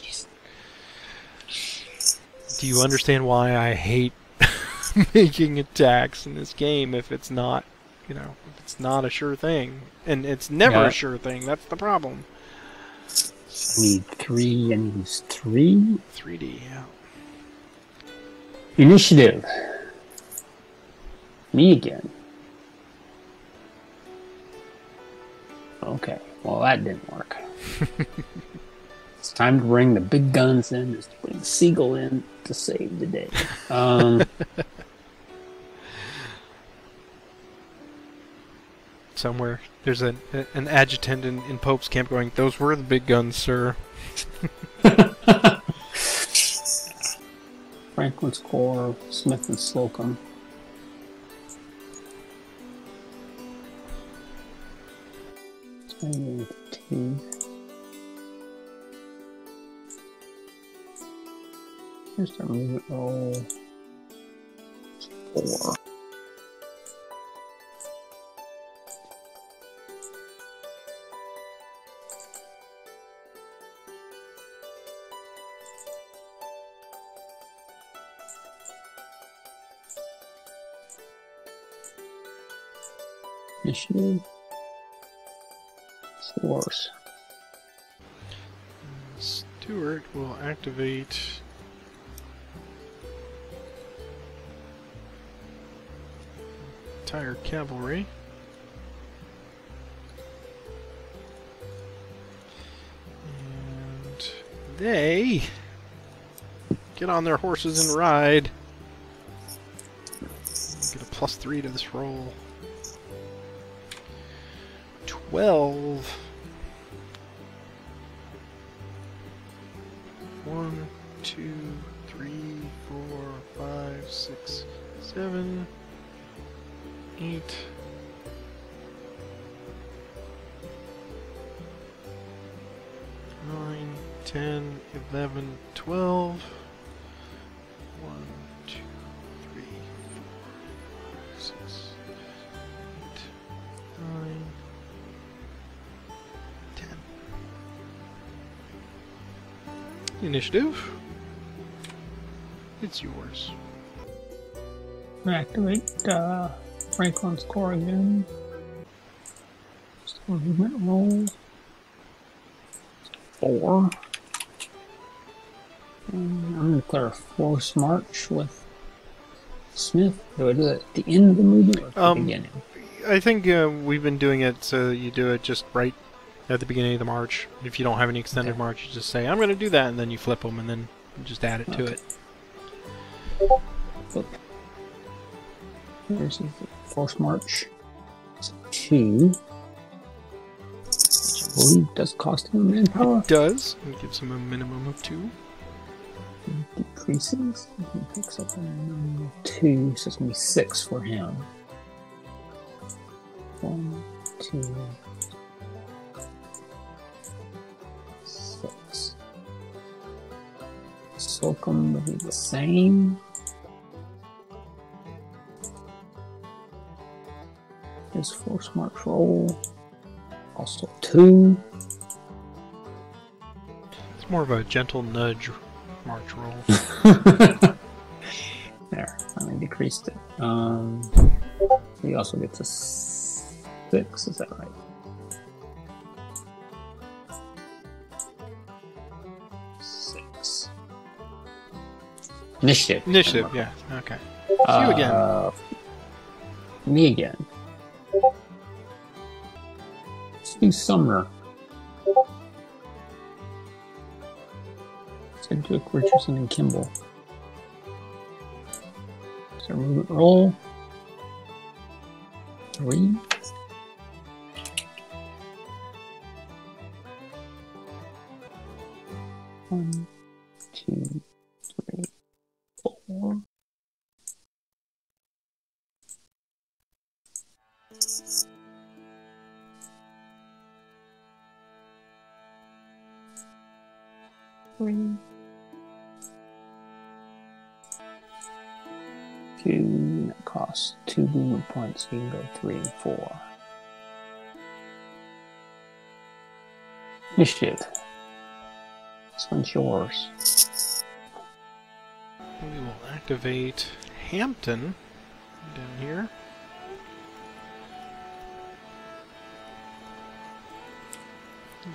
Do you understand why I hate making attacks in this game if it's not, you know, if it's not a sure thing, and it's never Yeah. a sure thing. That's the problem. I need three. I need three. 3D. Yeah. Initiative. Me again. Okay. Well, that didn't work. time to bring the big guns in. To bring the Sigel in to save the day. Um, Somewhere there's an an adjutant in, in Pope's camp going, "Those were the big guns, sir." Franklin's Corps, Smith and Slocum. And Here's movement roll. Oh. Four. Initiative. Force. Stuart will activate. Entire cavalry. And they get on their horses and ride. Get a plus three to this roll. Twelve. One, two, three, four, five, six, seven, eight. Nine, ten, eleven, twelve. One, two, three, four, five, six, eight, nine, ten. Initiative. It's yours. Activate uh, Franklin's corps again. A movement roll. Four. And I'm going to declare a force march with Smith. Do I do that at the end of the movement or at the Um, beginning? I think uh, we've been doing it so you do it just right at the beginning of the march. If you don't have any extended Okay. march, you just say, I'm going to do that, and then you flip them, and then just add it to it. Flip. There's the force march. It's two. Which I believe does cost him manpower. Does. It gives him a minimum of two. decreases. He picks up a number of two, so it's gonna be six for him. One, two, six. Slocum will be the same. His force march roll. Also two. It's more of a gentle nudge march roll. there, finally decreased it. Um, he also gets a six, is that right? Six. Initiative. Initiative, yeah. Okay. It's you again. Uh, me again. Do Sumner. Let's Richardson and Kimball. So movement roll. Three. Points, you can go three and four. Initiative. This one's yours. We will activate Hampton down here.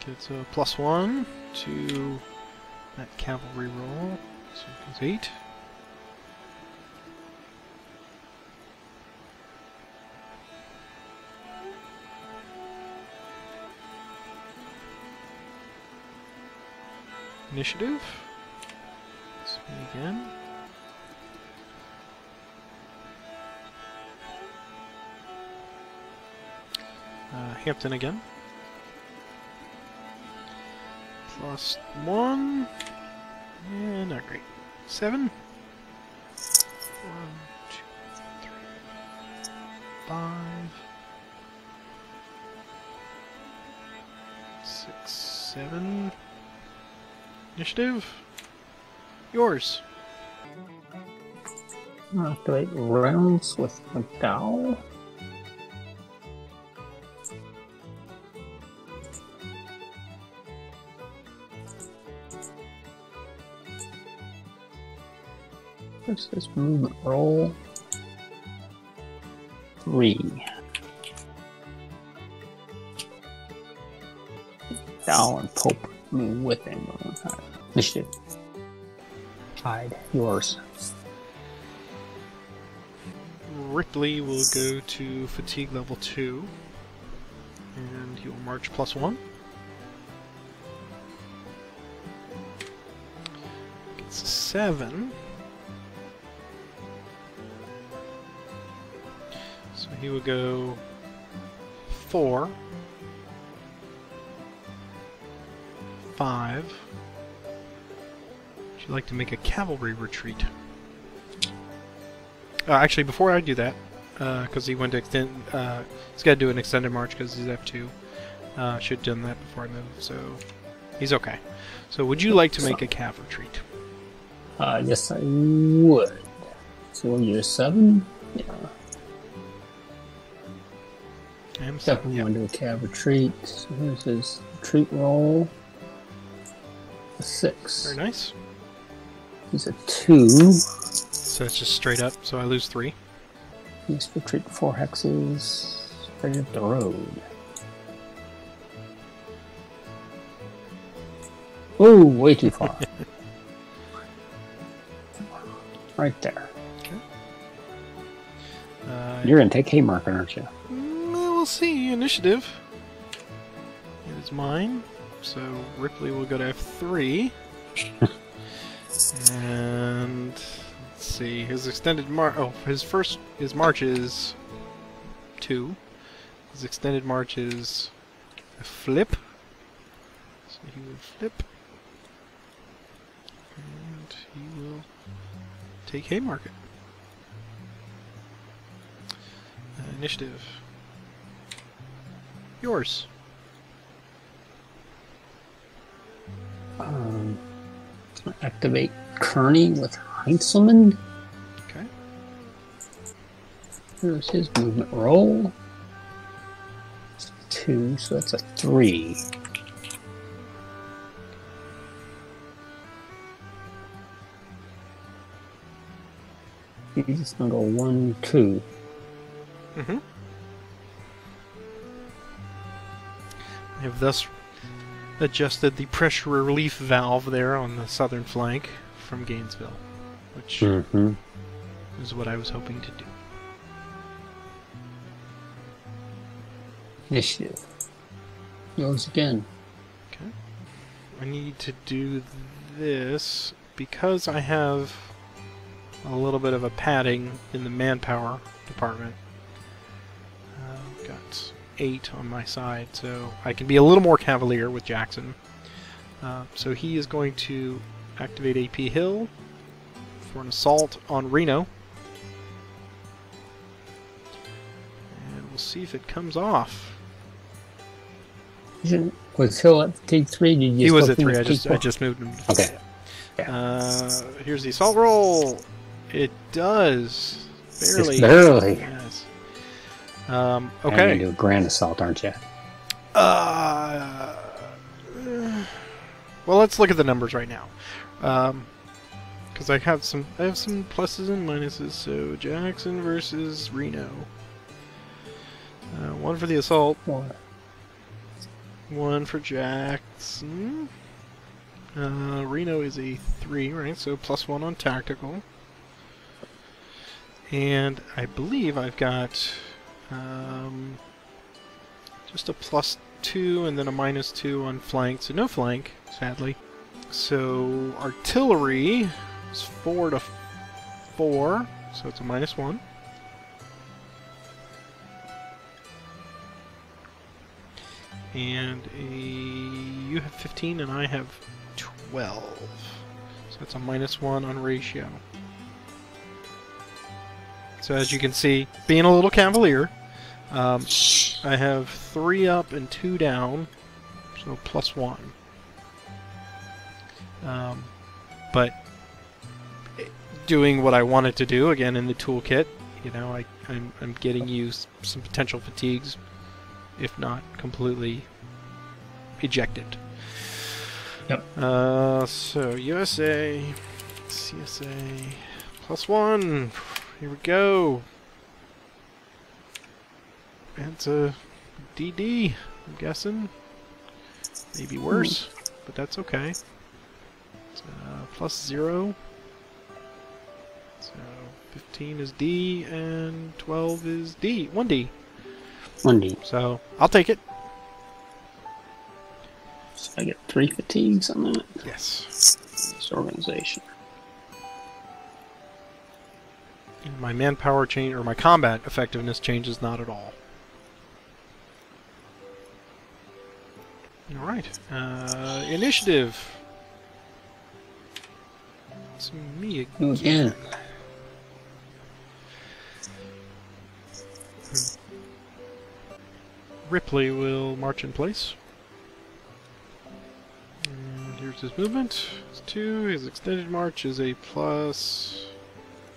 Gets a plus one to that cavalry roll. So it goes eight. Initiative. Me again. Uh, Hampton again. Plus one. Yeah, not great. Seven. One, two, three, five. six, seven. Initiative. Yours. Activate rounds with McDowell. Where's this movement roll? Three. Dow and Pope move with him. Initiative. Hide. Yours. Ripley will go to fatigue level 2. And he will march plus 1. Gets a 7. So he will go 4. 5. Would you like to make a cavalry retreat? Uh, actually, before I do that, because he went to extend, uh, he's got to do an extended march because he's F2. Uh, should have done that before I move, so he's okay. So, would you like to make a cav retreat? Uh, yes, I would. So we'll use seven. Yeah, I'm definitely yeah. want to do a cav retreat. So here's his retreat roll. A six. Very nice. He's a two. So it's just straight up. So I lose three. He's retreat four hexes. Straight up the road. Oh, way too far. right there. Uh, You're gonna take Haymarket, aren't you? mm, we'll see. Initiative. It is mine. So Ripley will go to F3. see. His extended march. Oh, his first his march is two. His extended march is a flip. So he will flip. And he will take Haymarket. Uh, initiative. Yours. Um, activate Kearny with Heintzelman. Okay. Here's his movement roll. Two, so that's a three. He's just gonna go one, two. Mm-hmm. I have thus adjusted the pressure relief valve there on the southern flank from Gainesville, which Mm-hmm. is what I was hoping to do. Initiative. Yours again. Okay. I need to do this because I have a little bit of a padding in the manpower department. Uh, got eight on my side, so I can be a little more cavalier with Jackson. Uh, so he is going to activate AP Hill for an assault on Reno. And we'll see if it comes off. Isn't- Was Hill at fatigue three? Did you He just was at three. I fatigue just I just moved him. Okay. Yeah. Uh, here's the assault roll. It does barely. Just barely. Yes. Um, You're gonna do a grand assault, aren't you? Uh, well, let's look at the numbers right now, Um, because I have some I have some pluses and minuses. So Jackson versus Reno. Uh, one for the assault, Or one for Jackson. Uh, Reno is a three, right? So plus one on tactical. And I believe I've got um, just a plus two and then a minus two on flank. So no flank, sadly. So artillery is four to four, so it's a minus one. And a you have 15 and I have 12. So it's a minus one on ratio. So as you can see, being a little cavalier, um, I have three up and two down. so plus one. Um, but doing what I wanted to do again in the toolkit, you know, I, I'm, I'm getting you some potential fatigues, if not completely ejected. Yep. Uh, so USA, CSA, plus one. Here we go. It's a DD, I'm guessing. Maybe worse, but that's okay. It's, uh, plus zero. So 15 is D and 12 is D. 1D. Monday. So I'll take it. So I get three fatigues on that. Yes. This organization. And my manpower change or my combat effectiveness changes not at all. All right. Uh, initiative. It's me again. Again. Ripley will march in place. And here's his movement. It's two. His extended march is a plus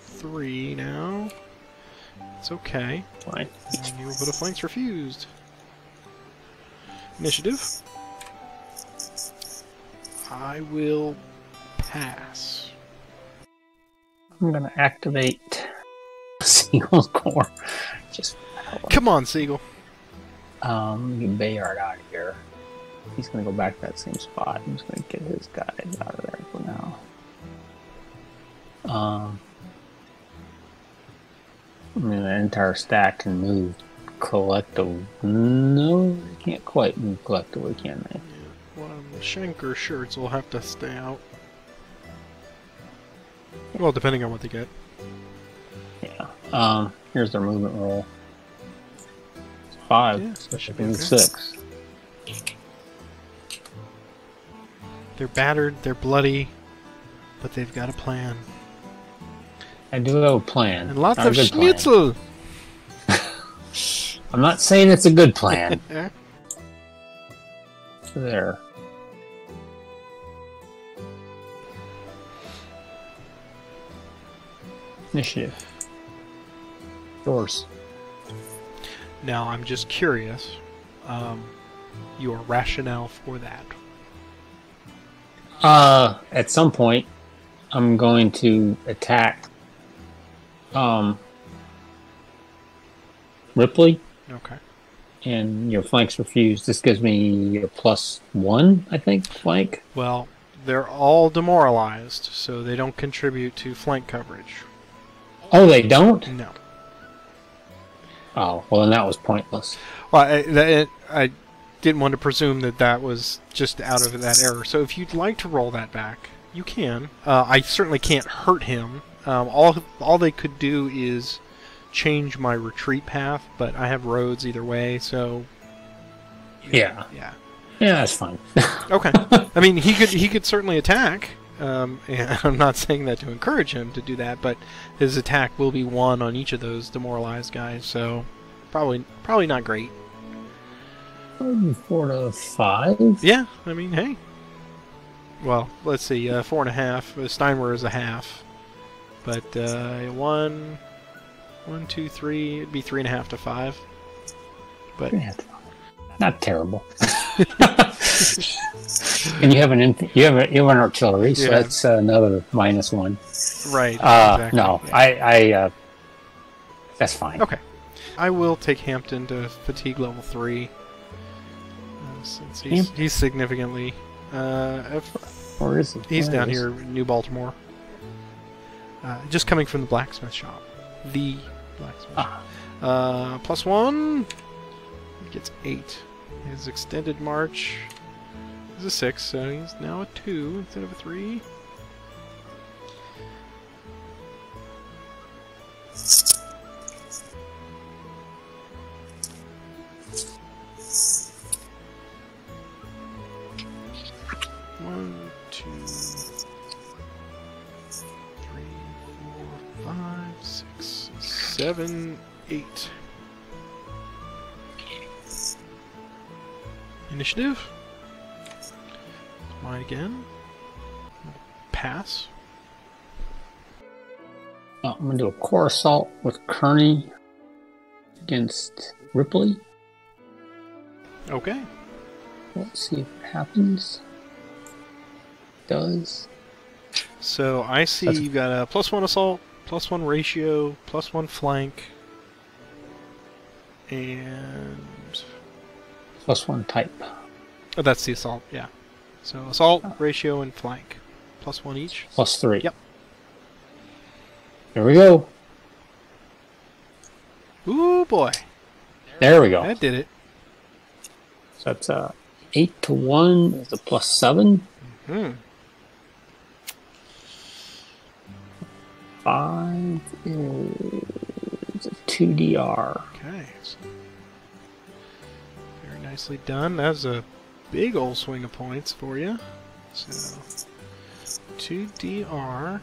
three now. It's okay. Fine. And he will put a flanks refused. Initiative. I will pass. I'm gonna activate Sigel's Corps. Just Come on, Sigel. Um get Bayard out of here. He's gonna go back to that same spot. I'm just gonna get his guys out of there for now. Um I mean the entire stack can move collective no they can't quite move collectively, can they? One of the Schenck or Schurz will have to stay out. Well, depending on what they get. Yeah. Um here's their movement roll. It's five, Yeah, so that should should be be okay. six. They're battered, they're bloody, but they've got a plan. I do have a plan. And lots Not of schnitzel! I'm not saying it's a good plan. There. Initiative. Yours. Now, I'm just curious. Um, your rationale for that. Uh, at some point, I'm going to attack. Um, Ripley, Okay. and your flanks refuse. This gives me a plus one, I think, flank. Well, they're all demoralized, so they don't contribute to flank coverage. Oh, they don't. No. Oh, well, then that was pointless. Well, I, that, I didn't want to presume that that was just out of that error. So if you'd like to roll that back, you can. Uh, I certainly can't hurt him. Um, all all they could do is change my retreat path, but I have roads either way, so Yeah, yeah. yeah, that's fine. Okay. I mean, he could he could certainly attack. Um, and I'm not saying that to encourage him to do that, but his attack will be one on each of those demoralized guys. So probably probably not great. Probably Four to five. Yeah, I mean, hey. Well, let's see, uh, four and a half. Uh, Steinwehr is a half, but uh, one, one, two, three. It'd be three and a half to five. But not terrible. and you have an inf- you have a, you have an artillery, so Yeah. that's uh, another minus one. right. Uh, exactly, no, yeah. I, I uh, that's fine. Okay. I will take Hampton to fatigue level three. Uh, since he's, he's significantly. Uh, if- Where is he? he's down is. here, in New Baltimore. Uh, just coming from the blacksmith shop. The blacksmith shop. Ah, Uh, plus one. Gets eight. His extended march is a six, so he's now a two instead of a three. One, two, three, four, five, six, seven, eight. Initiative? mine again. Pass. Uh, I'm gonna do a corps assault with Kearny against Ripley. Okay. Let's see if it happens. Does. So I see That's- you've got a plus one assault, plus one ratio, plus one flank, and Plus one type. oh, that's the assault. Yeah. So assault, ratio, and flank, plus one each. Plus three. Yep. Here we go. Ooh boy, There we go. that did it. So that's uh, eight to one is a plus seven. Hmm. Five is a two DR. Okay. Nicely done. That's a big old swing of points for you. So, 2DR.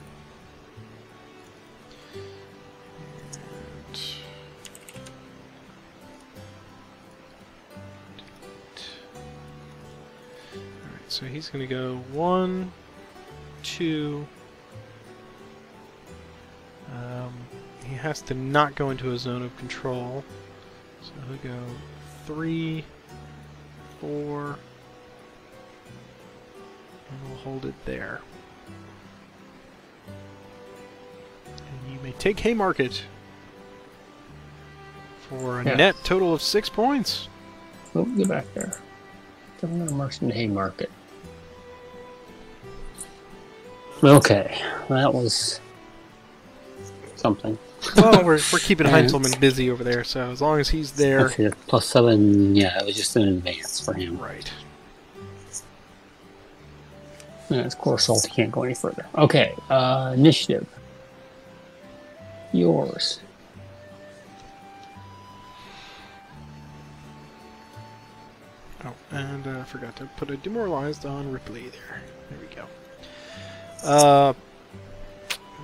Alright, so he's going to go one, two. Um, he has to not go into a zone of control. So he'll go three, four, and we'll hold it there. And you may take Haymarket for a Yeah. net total of six points. Oh, get back there. I'm gonna march into Haymarket. Okay, that was something. Well, we're, we're keeping. Heintzelman busy over there, so as long as he's there. Plus seven. Yeah, it was just an advance for him. Right. Yeah, it's corps assault. He can't go any further. Okay, uh, initiative. Yours. Oh, and uh, I forgot to put a demoralized on Ripley there. There we go. Uh,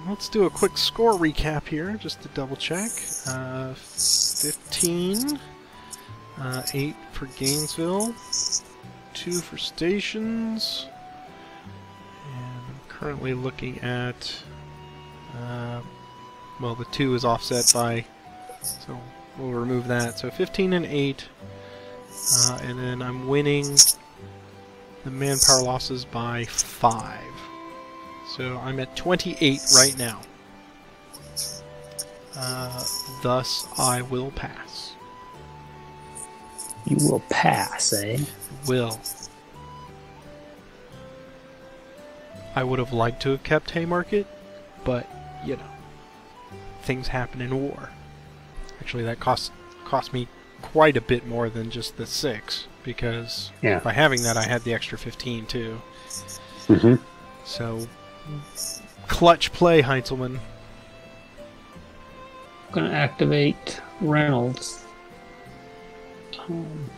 let's do a quick score recap here, just to double check. Uh, 15, uh, 8 for Gainesville, 2 for Stations, and I'm currently looking at. Uh, well, the 2 is offset by. So we'll remove that. So 15 and 8. Uh, and then I'm winning the manpower losses by 5. So I'm at 28 right now. Uh, thus, I will pass. You will pass, eh? Will. I would have liked to have kept Haymarket, but, you know, things happen in war. Actually, that cost cost me quite a bit more than just the 6, because Yeah. by having that I had the extra 15 too. Mm-hmm. So, clutch play, Heintzelman. gonna activate Reynolds. Um,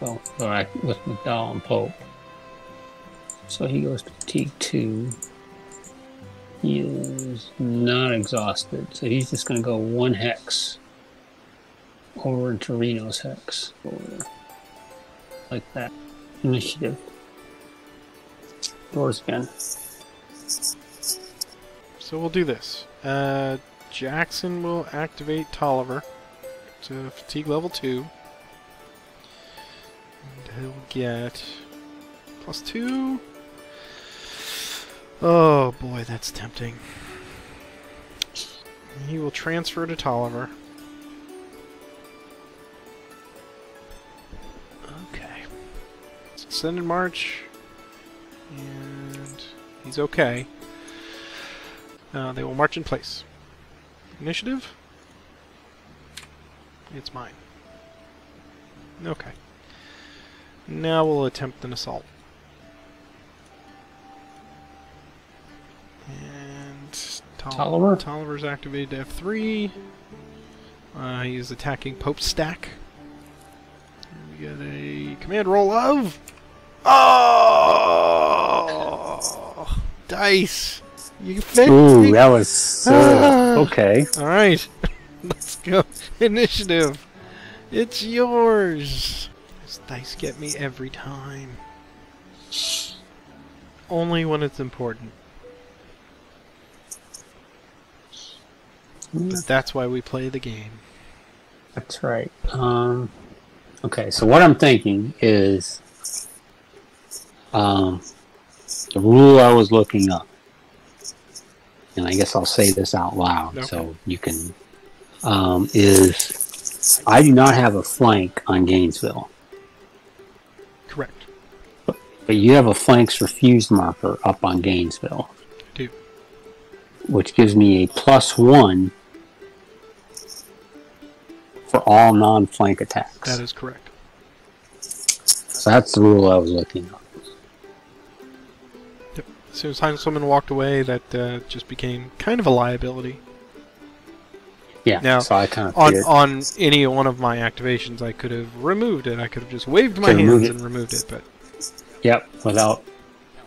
well, all right, with McDowell and Pope. So he goes to T2. He is not exhausted, so he's just gonna go one hex over into Reno's hex. Over like that. Initiative. Doors again. So we'll do this. Uh, Jackson will activate Taliaferro to fatigue level 2. And he'll get plus 2. Oh boy, that's tempting. He will transfer to Taliaferro. Okay. Extended march. And he's okay. Uh, they will march in place. Initiative? It's mine. Okay. Now we'll attempt an assault. And Taliaferro? Taliaferro's activated to F3. Uh, he is attacking Pope Stack. We get a command roll of. Oh! Dice! You fit Ooh, that was uh, okay. Alright, let's go. Initiative. It's yours. Dice get me every time. only when it's important. But that's why we play the game. That's right. Um, okay, so what I'm thinking is um, the rule I was looking up, and I guess I'll say this out loud Okay. so you can, um, is I do not have a flank on Gainesville, Correct. but you have a flanks refused marker up on Gainesville, Do. which gives me a plus one for all non-flank attacks. That is correct. So that's the rule I was looking up. Yep. As soon as Heintzelman walked away, that uh, just became kind of a liability. Yeah. Now, so I kind of On on any one of my activations, I could have removed it. I could have just waved my hands and removed it. But Yep, without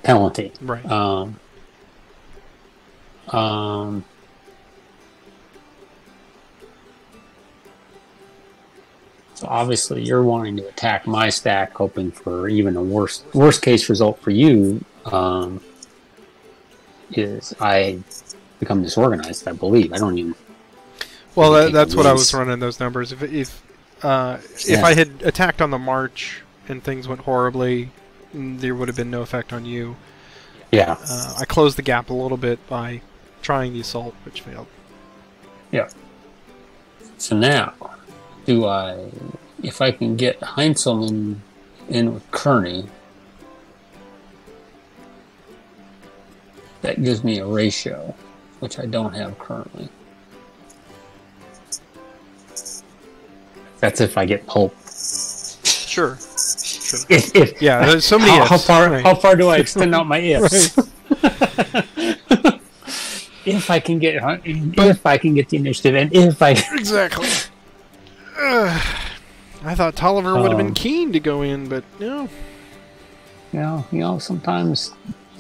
penalty. right, Um, um, so obviously you're wanting to attack my stack, hoping for even a worst worst case result for you. Um, is I become disorganized? I believe I don't even. well, that, that's what I was running those numbers. If if uh, if I had attacked on the march and things went horribly, mm, there would have been no effect on you. Yeah, Uh, I closed the gap a little bit by trying the assault, which failed. yeah. So now, do I? If I can get Heintzelman in with Kearny, that gives me a ratio, which I don't have currently. That's if I get pulp. Sure. Sure. If, if, Yeah, there's so many how, how far? right. How far do I extend out my ifs? if I can get, Hun- if I can get the initiative, and if I, Exactly. Ugh. I thought Taliaferro would have been Um, keen to go in, but no. you know, you know, sometimes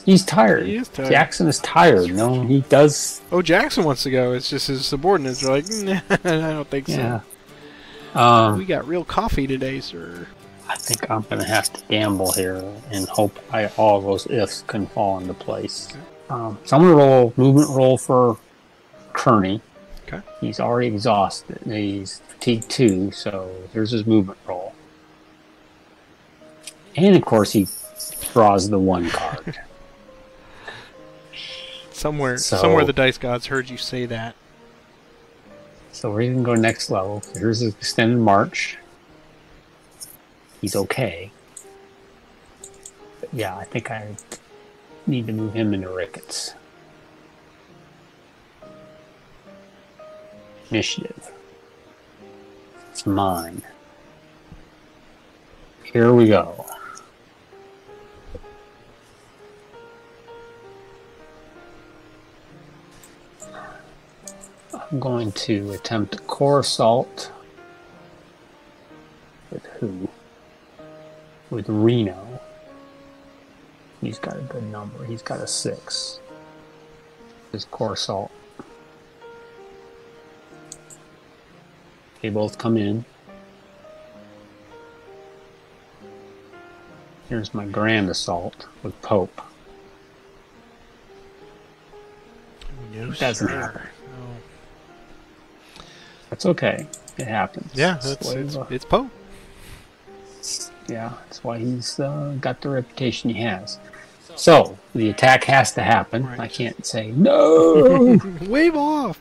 he's tired. He is tired. Jackson is tired. No, he does. Oh, Jackson wants to go. It's just his subordinates are like, nah, I don't think Yeah. so. Um, We got real coffee today, sir. I think I'm gonna have to gamble here and hope I all those ifs can fall into place. Um, so I'm gonna roll movement roll for Kearny. Okay. He's already exhausted. He's fatigued too, so here's his movement roll. And of course, he draws the one card. Somewhere, So- somewhere the dice gods heard you say that. so we're gonna go next level. Here's his extended march. He's okay. But yeah, I think I need to move him into Ricketts. Initiative. It's mine. Here we go. I'm going to attempt a corps assault. With who? With Reno. He's got a good number. He's got a six. His corps assault. They both come in. Here's my grand assault with Pope. No, Doesn't sir. matter. That's okay. It happens. Yeah, It's that's, it's, the- it's Poe. Yeah, that's why he's uh, got the reputation he has. So the attack has to happen. Right. I can't say no. Wave off.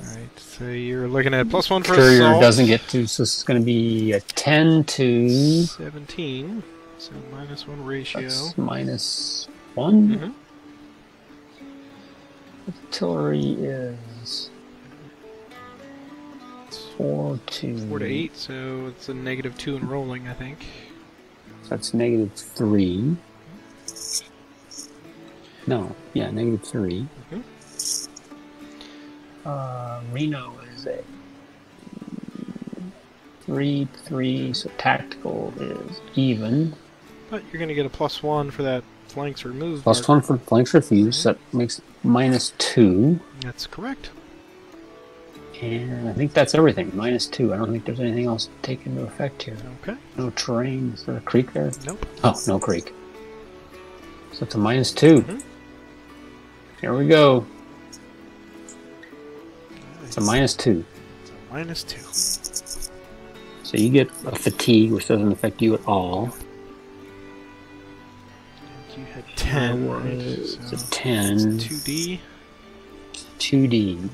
All right, so you're looking at plus one for corps assault. doesn't get to, so it's going to be a ten to. Seventeen. So minus one ratio. That's minus one. Mhm. Artillery is four to Four to eight, so it's a negative two in rolling, I think. That's negative three. No, yeah, negative 3 Mhm. Uh, Reno is a three three, so tactical is even. But you're going to get a plus one for that flanks removed. Plus mark. one for flanks refused. That makes minus two. That's correct. And I think that's everything. Minus two. I don't think there's anything else to take into effect here. Okay. No terrain. Is there a creek there? Nope. Oh, no creek. So it's a minus 2 Mhm. Here we go. It's a minus two. A Minus two. So you get a fatigue, which doesn't affect you at all. You had ten, right? It's a 10. two D. 2D.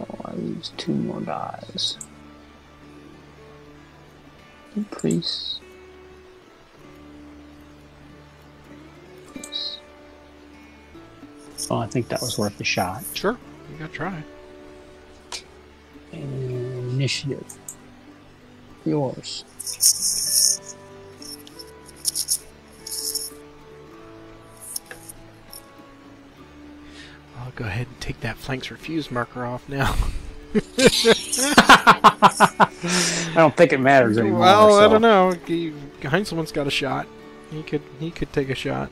So I lose two more dies. Increase. Yes. Well, I think that was worth a shot. Sure, you gotta try. And initiative. Yours. I'll go ahead and take that flanks refuse marker off now. I don't think it matters anymore. well, I don't know. He, Heintzelman's got a shot. He could he could take a shot.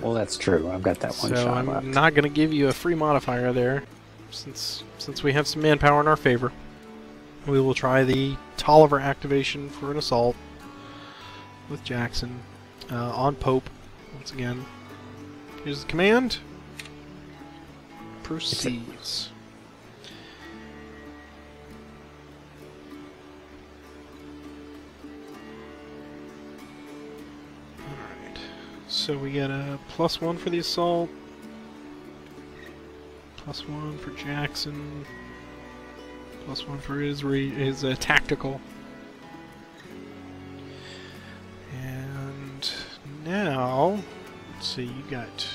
Well, that's true. I've got that one so shot I'm left. not going to give you a free modifier there, since since we have some manpower in our favor. We will try the Taliaferro activation for an assault with Jackson uh, on Pope once again. Here's the command. Proceeds. Alright. So we get a plus one for the assault. Plus one for Jackson. Plus one for his his uh, tactical. And now, let's see. You got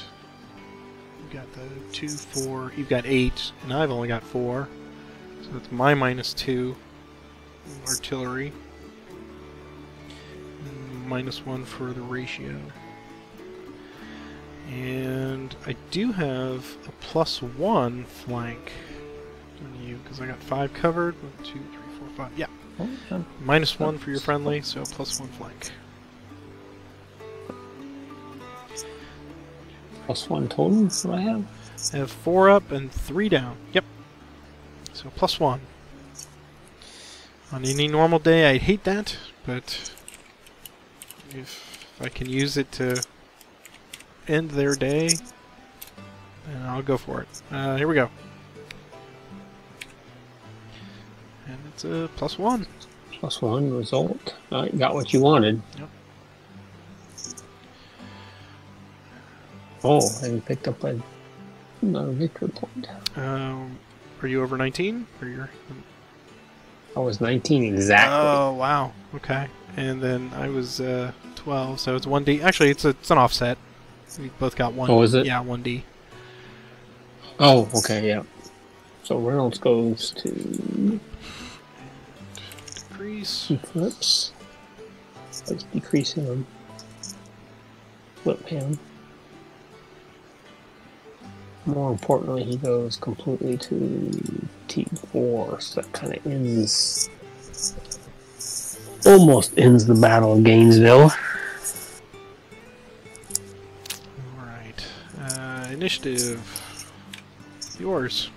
got the two, four. You've got eight, and I've only got four. So that's my minus two artillery. minus One for the ratio. And I do have a plus one flank on you because I got five covered. One, two, three, four, five. Yeah, minus one for your friendly, so plus one flank. Plus one total. What I have. I have four up and three down. Yep. So plus one. On any normal day, I'd hate that, but if I can use it to end their day, then I'll go for it. Uh, here we go. And it's a plus one. Plus one result. Uh, got what you wanted. Yep. Oh, and picked up a, another victory point. Um, are you over 19? Or you're I was 19 exactly. Oh wow. Okay. And then I was uh, 12, so it's one D. Actually, it's a, it's an offset. We both got one. Oh, is it? Yeah, one D. Oh, okay, yeah. So Reynolds goes to Decrease. he flips. Let's decrease him. Flip him. More importantly, he goes completely to T4, so that kind of ends. Almost ends the Battle of Gainesville. Alright. Uh, initiative. Yours.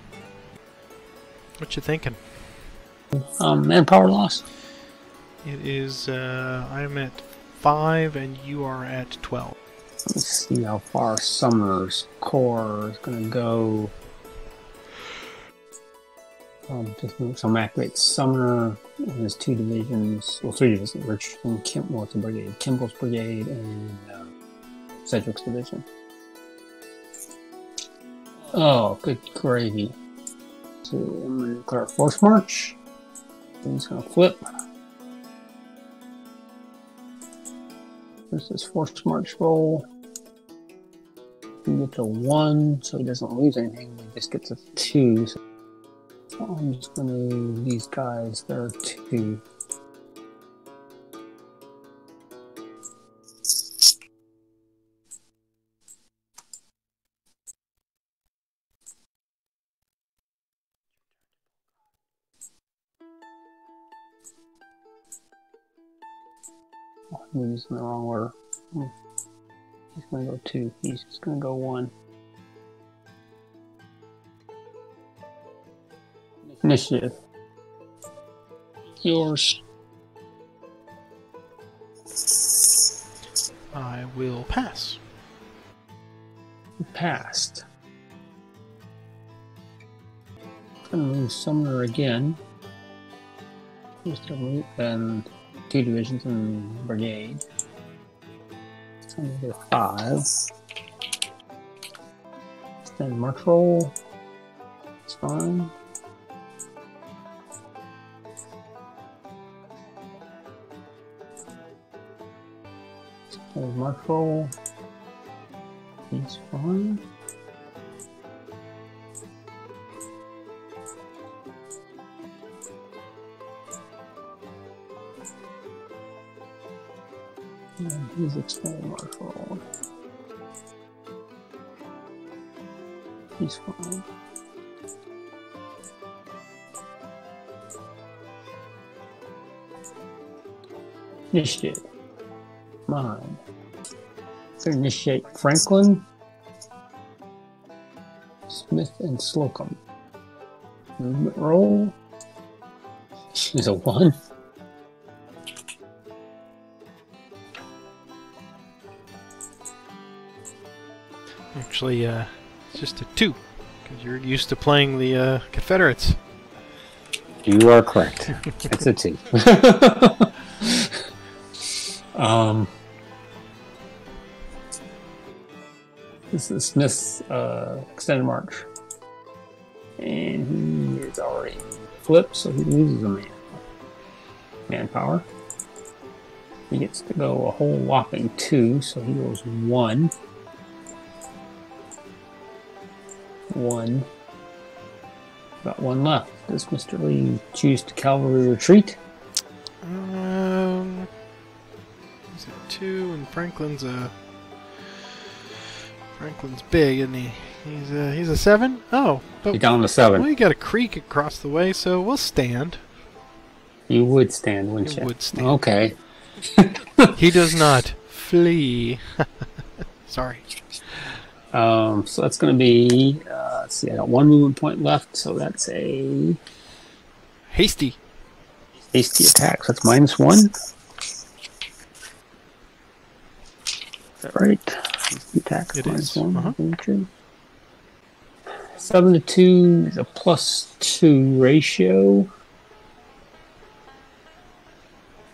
What you thinking? Um, manpower loss. It is, uh, I'm at 5 and you are at 12. Let's see how far Sumner's corps is going to go. Um, just move, some I'm activate Sumner and his two divisions, well, three divisions, Richardson, Kemp, brigade, Kimball's brigade, and uh, Sedgwick's division. Oh, good gravy. So I'm going to declare Force March. Things going to flip. This force march roll. He gets a one, so he doesn't lose anything. He just gets a two. So I'm just gonna move these guys. There are two. Oh, the wrong order. Hmm. He's gonna go two. He's just gonna go one. Initiative. Yours. I will pass. Passed. Gonna move Sumner again. First route, then two divisions and brigade. Go five. Then march roll. It's fine. Then march roll. He's fine. He's extended march roll. He's fine. Initiative. Mine. So initiate Franklin, Smith, and Slocum. Movement roll. Is a one. Actually, uh, it's just a two, because you're used to playing the uh, Confederates. You are correct. it's a two. um, this is Smith's uh, extended march. And he is already flipped, so he loses a man. Manpower. He gets to go a whole whopping two, so he goes one. One. Got one left. Does Mr. Lee choose to cavalry retreat? Um, he's a two, and Franklin's a Franklin's big, isn't he? He's a he's a seven. Oh, but You're down to seven. well, you got a creek across the way, so we'll stand. You would stand, wouldn't You you? would stand. Okay. He does not flee. Sorry. Um, so that's going to be, let's see, I got one movement point left, so that's a Hasty. hasty attack. So that's minus one. Is that right? Hasty attack It minus is, one. uh-huh. Seven to two is a plus two ratio.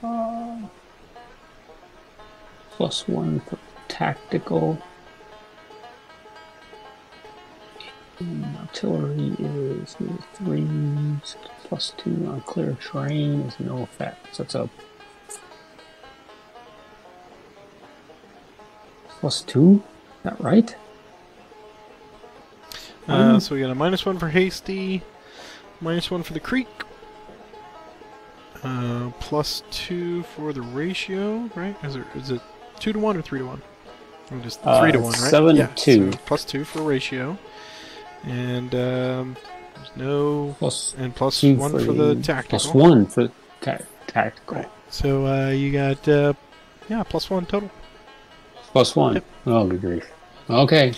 Uh, plus one for tactical. Artillery is three plus two on clear terrain is no effect. So it's a plus two. Is that right? Uh, so we got a minus one for hasty, minus one for the creek, uh, plus two for the ratio, right? Is it is it two to one or three to one? Just Uh, three to one, right? seven to yeah, two. so plus two for ratio, and um, there's no Plus and plus one for, the tactical. Plus one for ta- tactical. Right. So uh, you got uh, yeah plus one total. Plus one. Yep. Oh, good grief. Okay.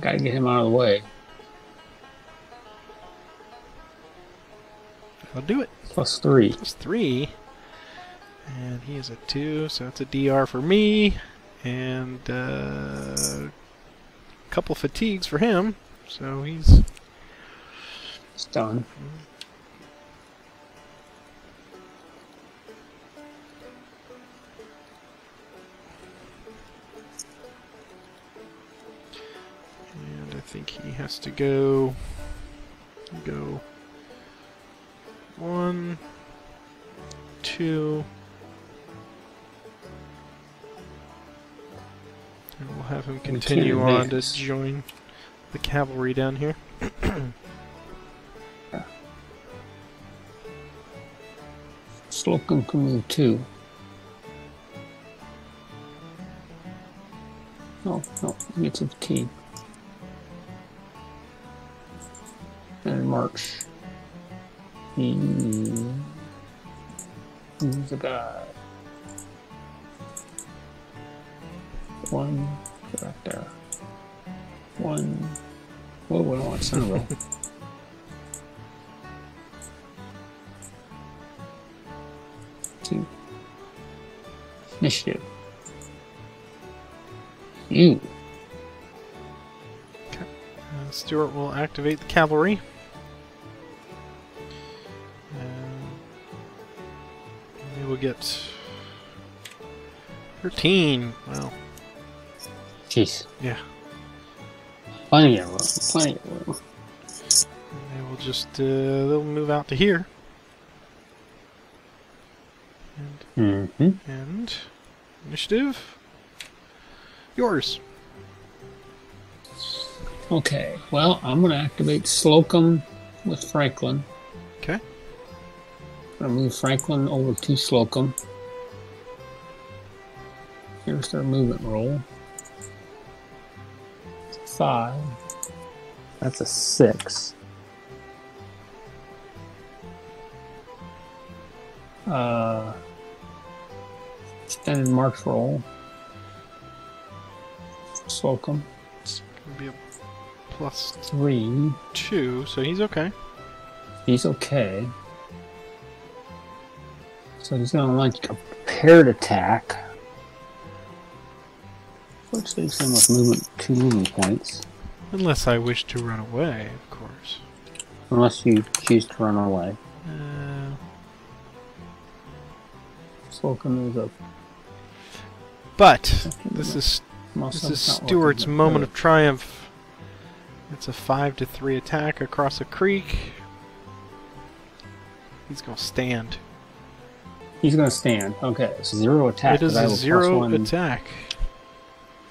Gotta get him out of the way. I'll do it. Plus three. Plus three. And he is a two, so that's a DR for me. And uh, couple fatigues for him. So he's It's done. and I think he has to go go one two and we'll have him continue on to join the cavalry down here. Slocum can move two. Oh, no, gets a fatigue. And March. He. He's a guy. One, back there. One. Whoa, we don't want Centreville. Two. Initiative. You. Uh, Stuart will activate the cavalry. And they will get 13. Wow. Jeez. Yeah. Plenty of room. Plenty of room. And they will just, uh, they'll move out to here. And, Mm-hmm. and initiative. Yours. Okay. Well, I'm going to activate Slocum with Franklin. Okay. I'm going to move Franklin over to Slocum. Here's their movement roll. Five. That's a six. Uh, extended march roll. Slocum. It's going to be a plus Three. two, so he's okay. He's okay. So he's gonna launch a paired attack. Which leaves him with movement two movement points. Unless I wish to run away, of course. Unless you choose to run away. Uh, Slocum is a but this is muscle. this is It's not working, Stuart's moment of triumph. It's a five to three attack across a creek. He's gonna stand. He's gonna stand. Okay, it's zero attack. it is but I a have plus zero one- attack.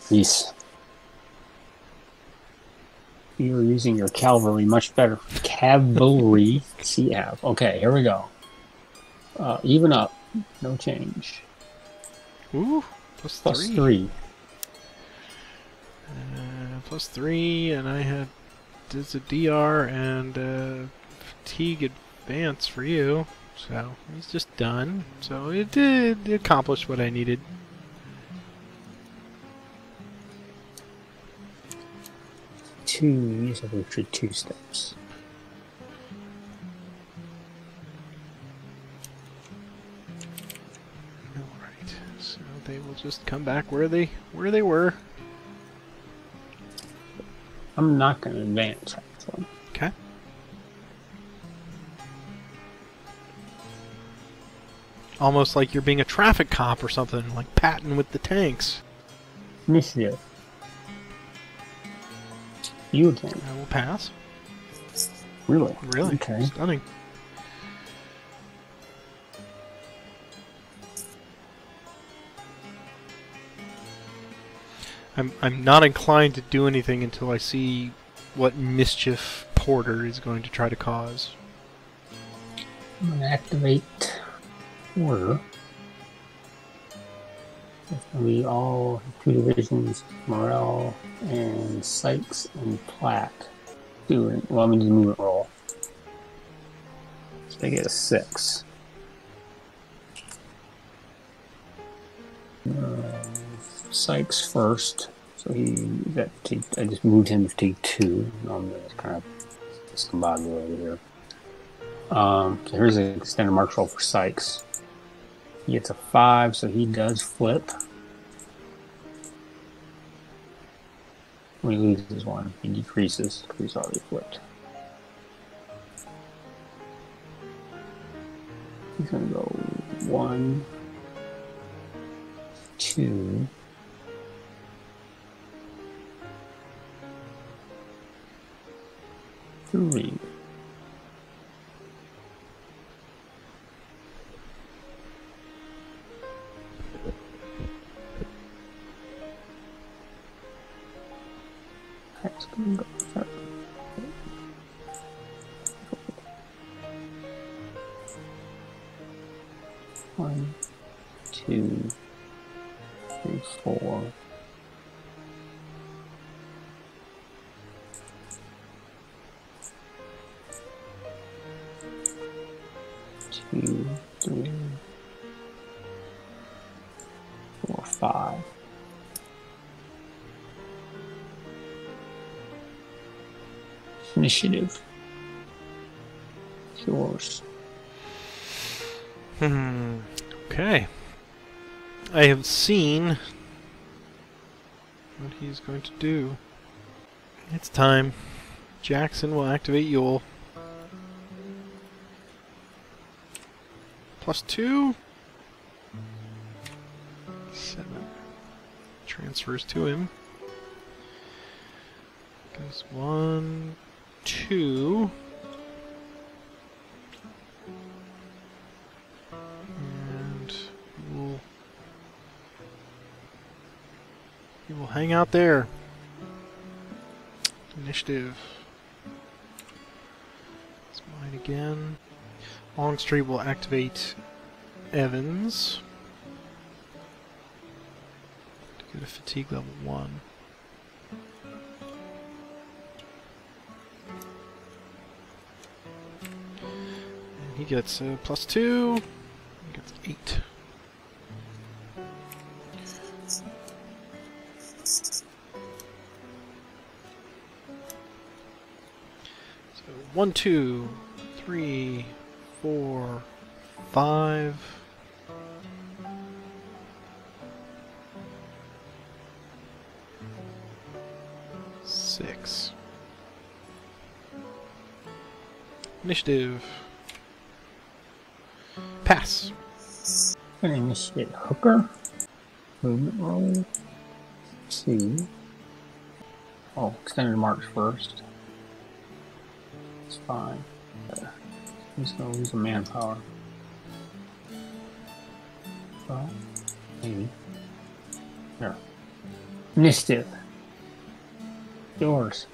Yes. You're using your cavalry much better. Cavalry. CF. Okay, here we go. Uh, even up. No change. Ooh, plus Plus three. three. Uh, plus three, and I had it's a DR and uh, fatigue advance for you. So he's just done. So it did accomplish what I needed. Two. Use a retreat two steps. Alright, so they will just come back where they where they were. I'm not going to advance. Actually. Okay. Almost like you're being a traffic cop or something, like patting with the tanks. Initiative. You again. I will pass. Really? Really? Okay. Stunning. I'm I'm not inclined to do anything until I see what mischief Porter is going to try to cause. I'm going to activate order. It's going to be all two divisions, Morell and Sykes and Piatt. Do it. well. I'm going to do movement roll. So they get a six. Uh, Sykes first, so he got take. I just moved him to take two. I'm gonna kind of discombobulated here. Um, so here's an extended march roll for Sykes. He gets a five, so he does flip. When he loses one, he decreases he's already flipped. He's gonna go one, two, three. That's go. One, two, three, four. Two, three, four, five. Initiative. It's yours. Hmm. Okay. I have seen what he's going to do. It's time. Jackson will activate Ewell. Plus two. Seven. Transfers to him. Goes one, two. And we'll, he will hang out there. Initiative. It's mine again. Longstreet will activate Evans to get a fatigue level 1. Gets a plus 2. He gets 8. So one, two, three, four, five. Six. Initiative. Pass. Gonna initiate Hooker. Movement roll. See. Oh, extended march first. It's fine. Uh, He's gonna lose a manpower. Well, maybe. There. Initiative. Yours.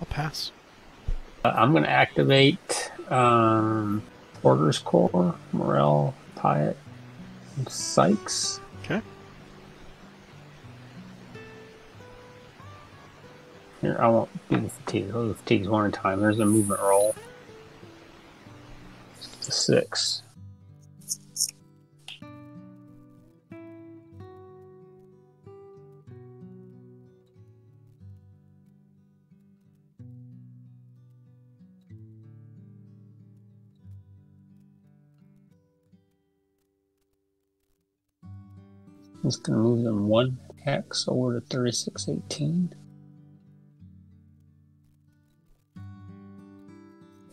I'll pass. Uh, I'm gonna activate um, Porter's Corps, Morell, Piatt, and Sykes. Okay. Here, I won't do the fatigue. Oh, the fatigue's one at a time. There's a movement roll. It's six. It's gonna move them one hex over to thirty-six eighteen.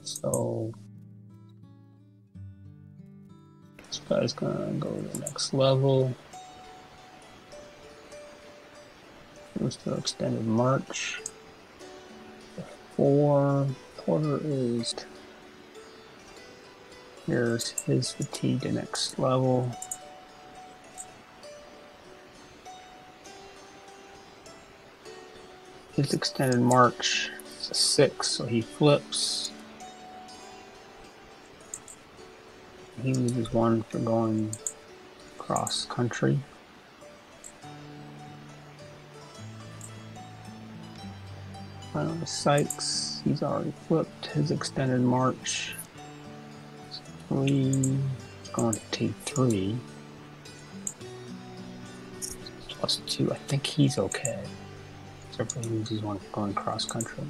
So this guy's gonna go to the next level. Goes to extended march. Four Porter is here's his fatigue to next level. His extended march six, so he flips. He loses one for going cross country. Sykes, he's already flipped his extended march. Three, he's going to take three. Plus two, I think he's okay. Except for he loses one going cross country.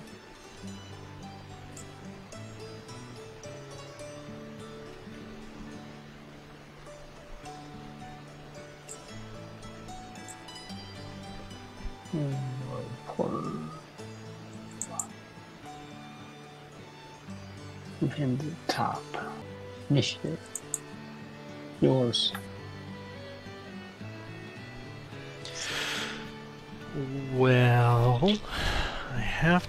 Move hmm, him the top. Initiative. Yours.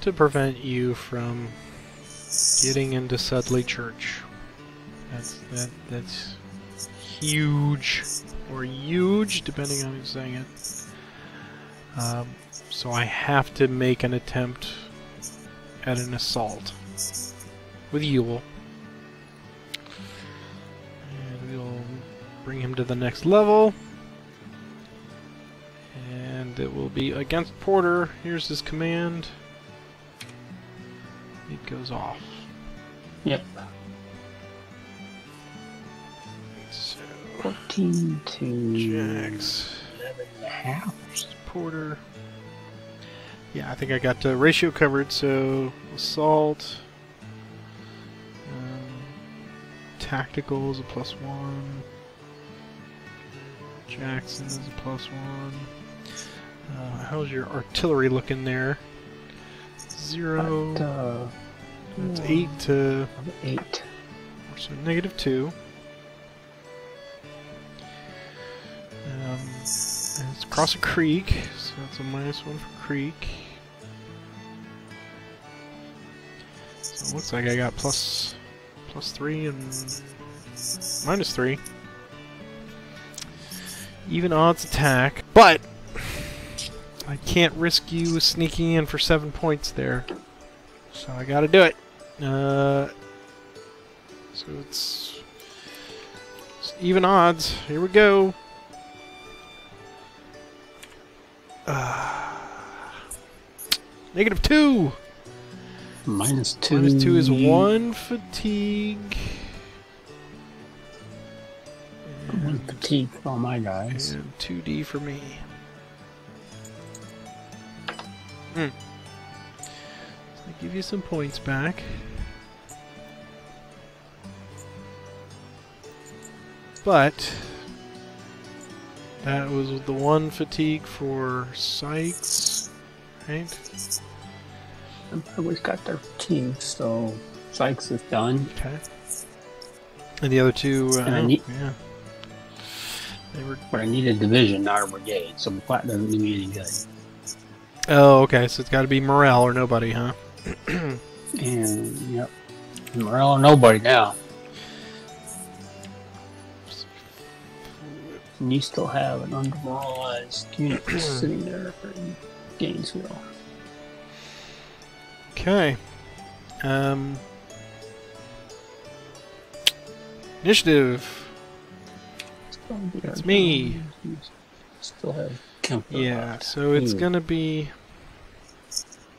To prevent you from getting into Sudley Church. That's that that's huge or huge, depending on who's saying it. Um, so I have to make an attempt at an assault with Ewell. And we'll bring him to the next level. And it will be against Porter. Here's his command. It goes off. Yep. So, 14 to Jax. 11 and a half. Porter. Yeah, I think I got the ratio covered, so assault. Um, Tactical is a plus one. Jackson is a plus one. Uh, how's your artillery looking there? Zero. But, uh, It's eight to eight. so negative two. Um, and it's across a creek, so that's a minus one for creek. So it looks like I got plus plus three and minus three. Even odds attack, but I can't risk you sneaking in for seven points there. So I gotta do it. Uh, so it's, it's even odds. Here we go. Uh, negative two. Minus two. Minus two is one fatigue. One fatigue for all my guys. and 2D for me. Hmm. So I give you some points back. But that was the one fatigue for Sykes, right? We've got their fatigue, so Sykes is done. Okay. And the other two, uh, oh, need- yeah. They were. But I need a division, not a brigade, so Piatt doesn't do me any good. Oh, okay. So it's got to be Morell or nobody, huh? And yep, Morell or nobody now. And you still have an undermoralized unit sitting there in Gainesville. Okay. Um. Initiative. It's me. Still have Kemper. Yeah. left. So it's Hmm. gonna be.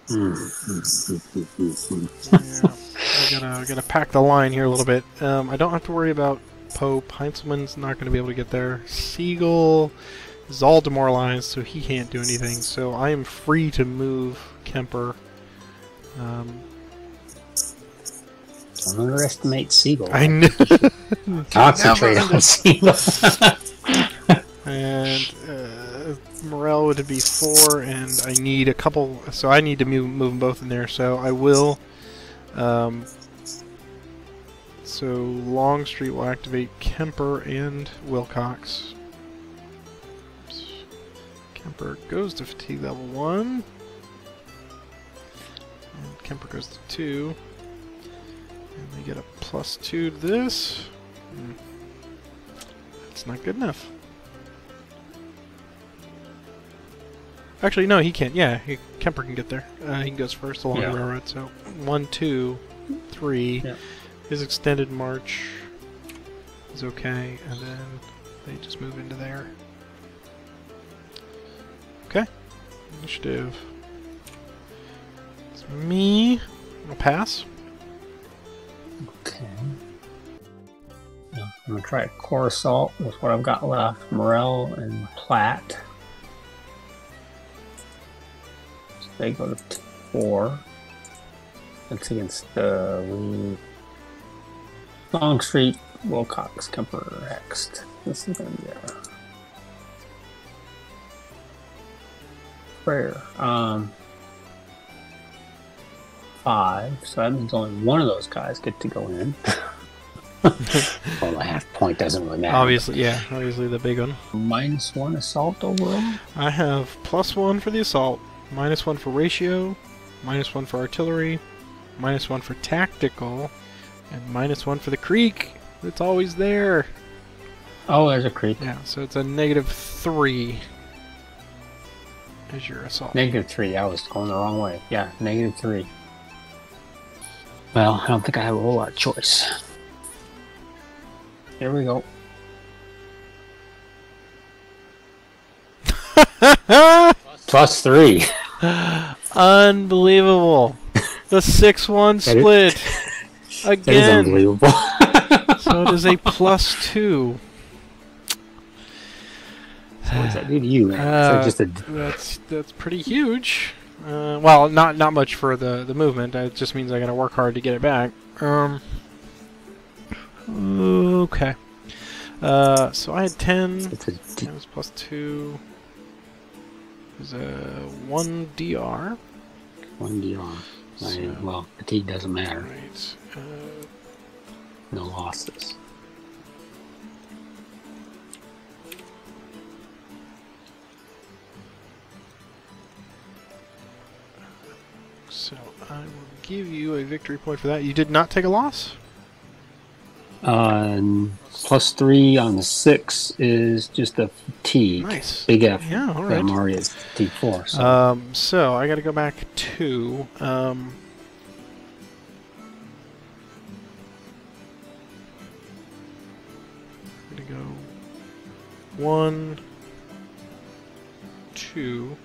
Hmm. Yeah, I gotta, I gotta pack the line here a little bit. Um, I don't have to worry about Pope. Heintzelman's not gonna be able to get there. Sigel is all demoralized, so he can't do anything. So I am free to move Kemper. Um, Don't underestimate Sigel. I know. Concentrate on Sigel. and uh, morale would be four, and I need a couple. So I need to move move them both in there. So I will. Um, so Longstreet will activate Kemper and Wilcox. Kemper goes to fatigue level one. And Kemper goes to two. And they get a plus two to this. Hmm. That's not good enough. Actually, no, he can't. Yeah, he, Kemper can get there. Uh, he goes first along Yeah. the railroad. So one, two, three. Yeah. His extended march is okay, and then they just move into there. Okay. Initiative. It's me. I'll pass. Okay. I'm gonna try a corps assault with what I've got left. Morell and Piatt. So they go to four. That's against the Longstreet, Wilcox, Kemper next. This is gonna be a prayer. Um, five. So that means only one of those guys get to go in. well, the half point doesn't really matter. Obviously, yeah, obviously the big one. Minus one assault overall. I have plus one for the assault, minus one for ratio, minus one for artillery, minus one for tactical, and minus one for the creek. It's always there. Oh, there's a creek. Yeah, so it's a negative three as your assault. Negative three. I was going the wrong way. Yeah, negative three. Well, I don't think I have a whole lot of choice. Here we go. Plus three. Unbelievable. The 6 1 That split. That is Again. unbelievable. so it is a plus 2. what does that do to you, man? Uh, that just a That's that's pretty huge. Uh, well, not not much for the the movement. It just means I gotta work hard to get it back. Um, Okay. Uh, so I had 10. It's a d- Times plus 2 is a 1 DR. one DR. So- mean, well, fatigue doesn't matter. Right. No losses. so I will give you a victory point for that. You did not take a loss? Uh, plus three on the six is just a fatigue. Nice. Big F. Yeah, all right. already at fatigue four. So Um, so I got to go back to um, one, two.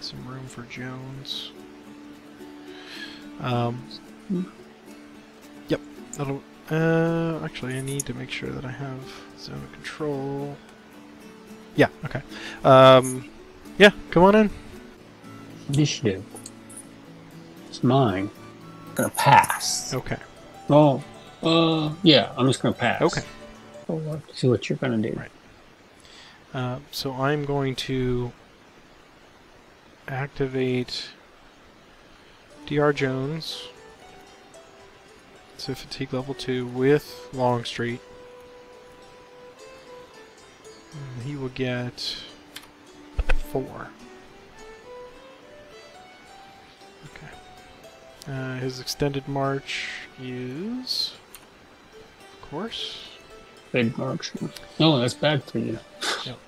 Some room for Jones. Um, yep, that'll. Uh, actually, I need to make sure that I have zone of control. Yeah, okay. Um, yeah, come on in. initiative. It's mine. I'm gonna pass. Okay. Oh, uh, yeah. I'm just gonna pass. Okay. Oh, let's see what you're gonna do. Right. Uh, so I'm going to activate D.R. Jones. So fatigue level 2 with Longstreet. And he will get 4. Okay. Uh, his extended march is, of course, Big marks. No, that's bad for you. Yep.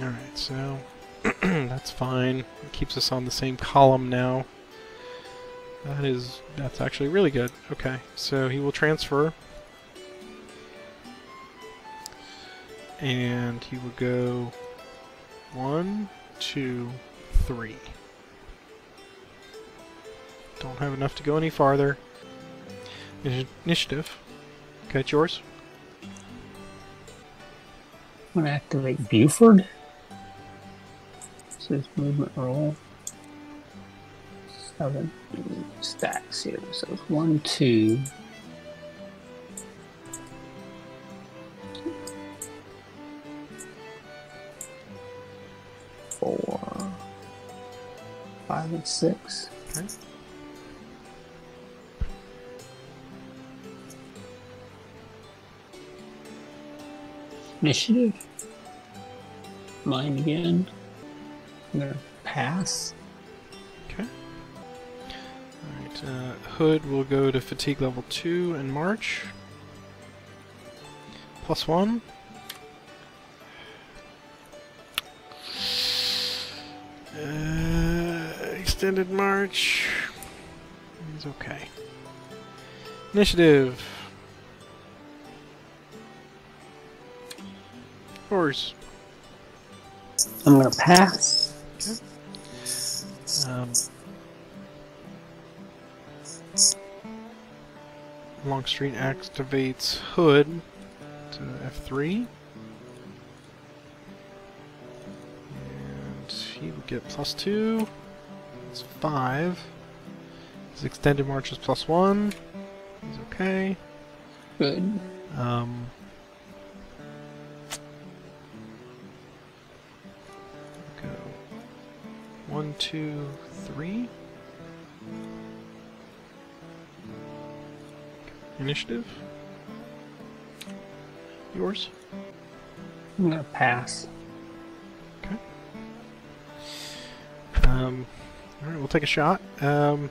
Alright, so that's fine. It keeps us on the same column now. That is that's actually really good. Okay, so he will transfer. And he will go one, two, three. Don't have enough to go any farther. Ini- Initiative. Okay, it's yours. I'm gonna activate Buford. Says movement roll. Seven stacks here. So it's one, two. Four. Five and six. Okay. Initiative. Mine again. I'm gonna pass. Okay. Alright, uh, Hood will go to fatigue level 2 and March. Plus 1. Uh, extended March. Is okay. Initiative. Yours. I'm gonna pass. Um, Longstreet activates Hood to F3. And he will get plus 2. That's 5. His extended march is plus 1. He's okay. Good. Um, two, three. Initiative. Yours. I'm gonna pass. Okay. Um, all right, we'll take a shot. Um,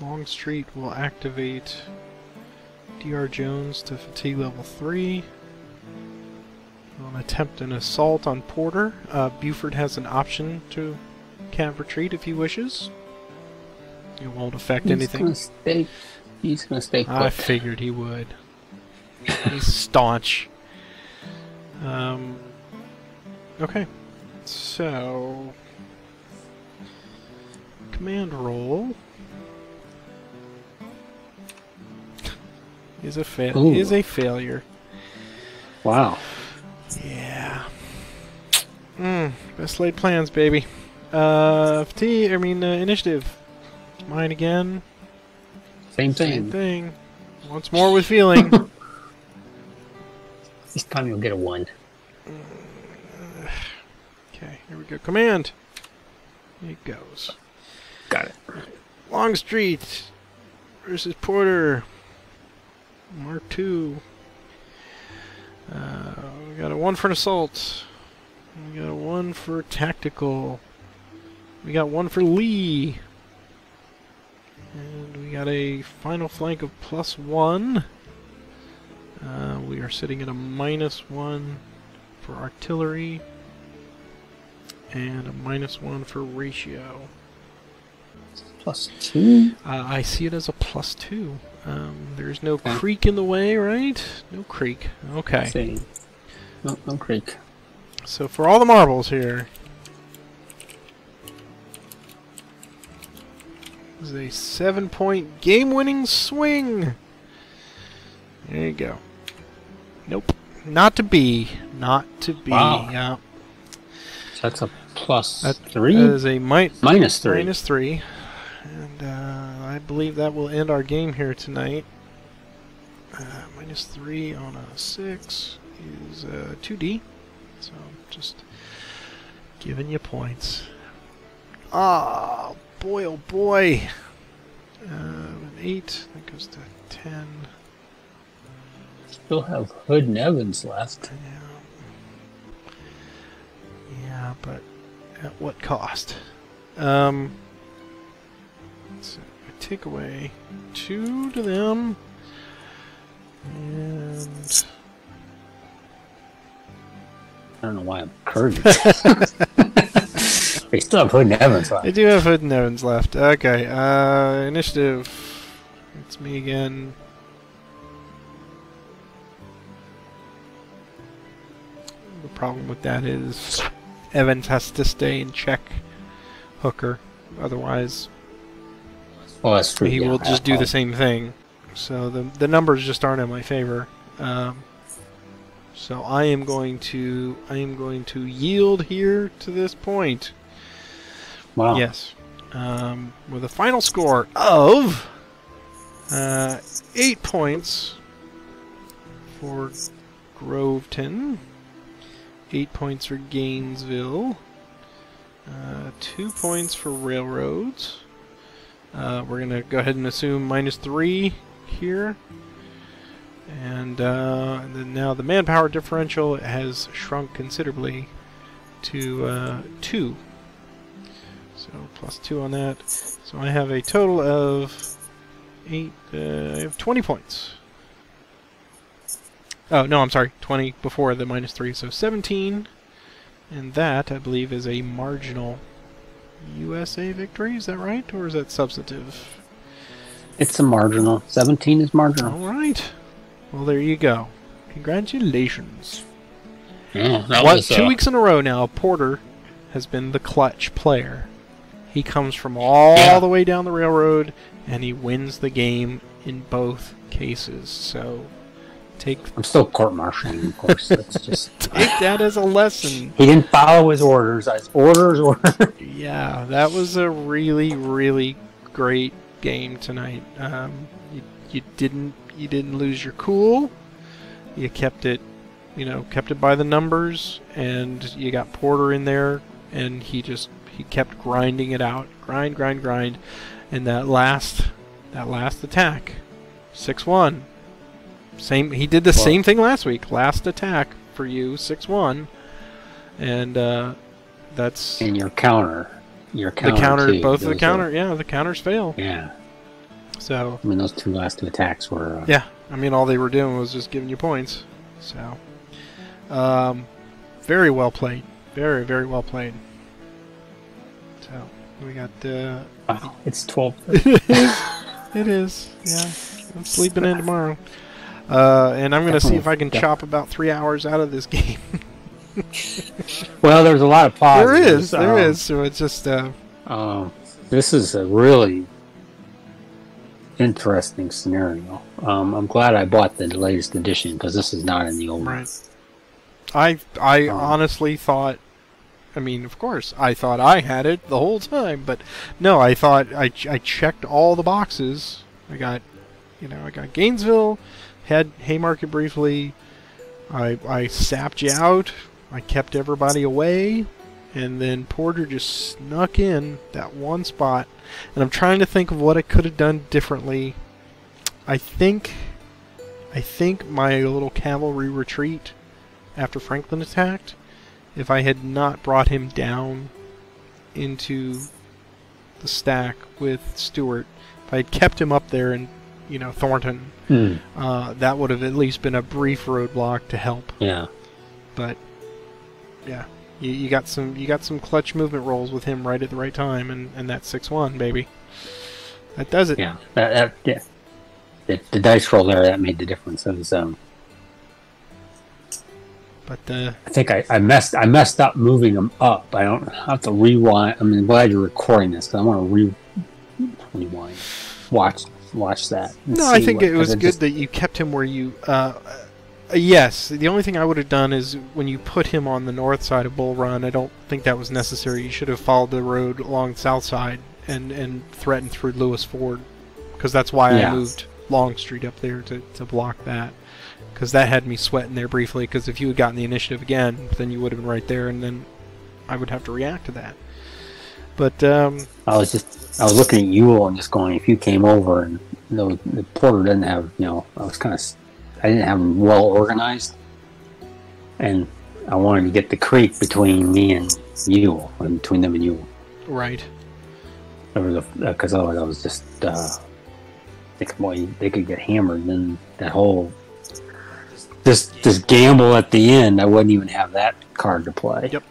Longstreet will activate D.R. Jones to fatigue level three. We'll attempt an assault on Porter. Uh, Buford has an option to camp retreat if he wishes. It won't affect He's anything. gonna stay. He's gonna stay I figured he would. He's staunch. Um. Okay. So. Command roll. Is a fail. Ooh. Is a failure. Wow. Yeah. Mm, best laid plans, baby. Uh, fatigue. I mean, uh, initiative. Mine again. Same thing. Same thing. thing. Once more with feeling. This time you'll get a one. okay, here we go. Command. It goes. Got it. Longstreet versus Porter. Mark two. Uh, we got a one for an assault. We got a one for tactical. We got one for Lee. And we got a final flank of plus one. Uh, we are sitting at a minus one for artillery. And a minus one for ratio. Plus two. Uh, I see it as a plus two. Um, there's no Okay. creek in the way, right? No creek. Okay. No, no creek. So for all the marbles here, is a seven-point game-winning swing. There you go. Nope. Not to be. Not to be. Wow. Yeah. So that's a plus That- three. That is a mi- Minus three. Minus three. And uh, I believe that will end our game here tonight. Uh, minus three on a six is uh, 2D. So just giving you points. Ah, boy, oh boy. Uh, an eight. That goes to ten. Still have Hood and Evans left. Yeah. Yeah, but at what cost? Um, so I take away two to them, and I don't know why I'm encouraging. they still have Hood and Evans I left. do have Hood and Evans left. Okay, uh, initiative. It's me again. The problem with that is Evans has to stay and check Hooker, otherwise Well, that's true. he yeah, will just do the same thing. So the the numbers just aren't in my favor. Um, so I am going to I am going to yield here to this point. Wow. Yes, um, with a final score of uh, eight points for Groveton, eight points for Gainesville, uh, two points for Railroads. Uh, we're gonna go ahead and assume minus three here. And, uh, and then now the manpower differential has shrunk considerably to uh, two. So plus two on that. So I have a total of eight. Uh, I have twenty points. Oh no, I'm sorry, twenty before the minus three, so seventeen. And that I believe is a marginal USA victory. Is that right, or is that substantive? It's a marginal. 17 is marginal. All right. Well, there you go. Congratulations. Yeah, that What, was, two uh, weeks in a row now, Porter has been the clutch player. He comes from all the way down the railroad, and he wins the game in both cases. So take I'm still court-martialing, of course. That's just. take that as a lesson. He didn't follow his orders. His orders were. Yeah, that was a really, really great game tonight. Um, you, you didn't you didn't lose your cool. You kept it, you know, kept it by the numbers, and you got Porter in there, and he just he kept grinding it out, grind, grind, grind, and that last that last attack, six one. Same. He did the Well- same thing last week. Last attack for you, six one, and uh, that's and your counter. Your counter. the counter. too. Both of the Those are- counter. Yeah, the counters fail. Yeah. So I mean, those two last two attacks were. Uh, yeah, I mean, all they were doing was just giving you points. So, um, very well played. Very, very well played. We got. Uh, Wow. It's 12. it is. Yeah, I'm sleeping in tomorrow. Uh, and I'm gonna see if I can chop about three hours out of this game. well, there's a lot of there positives. is, there um, is. So it's just. Uh, Um, this is a really interesting scenario. Um, I'm glad I bought the latest edition because this is not in the old one. Right. I I Um, honestly thought I mean, of course, I thought I had it the whole time, but no, I thought I, I checked all the boxes. I got, you know, I got Gainesville, had Haymarket briefly. I I sapped you out. I kept everybody away, and then Porter just snuck in that one spot. And I'm trying to think of what I could have done differently. I think, I think my little cavalry retreat after Franklin attacked if I had not brought him down into the stack with Stuart, if I had kept him up there and you know Thornton, Hmm. uh, that would have at least been a brief roadblock to help. Yeah. But yeah, you, you got some you got some clutch movement rolls with him right at the right time, and and that six one baby, that does it. Yeah. That, that, yeah. The, the dice roll there that made the difference. It was, um, But uh, I think I, I messed I messed up moving them up. I don't I have to rewind. I mean, I'm glad you're recording this because I want to re rewind, watch watch that. No, I think what- it was good just- that you kept him where you. Uh, uh, yes, the only thing I would have done is when you put him on the north side of Bull Run. I don't think that was necessary. You should have followed the road along the south side and and threatened through Lewis Ford, because that's why Yeah. I moved Longstreet up there to to block that. Because that had me sweating there briefly. Because if you had gotten the initiative again, then you would have been right there, and then I would have to react to that. But um, I was just I was looking at Ewell and just going if you came over and the, the porter didn't have you know I was kind of I didn't have them well organized and I wanted to get the creek between me and Ewell and between them and Ewell. right. There was a because otherwise I was just uh, they could get hammered and then that whole this this gamble at the end I wouldn't even have that card to play. Yep.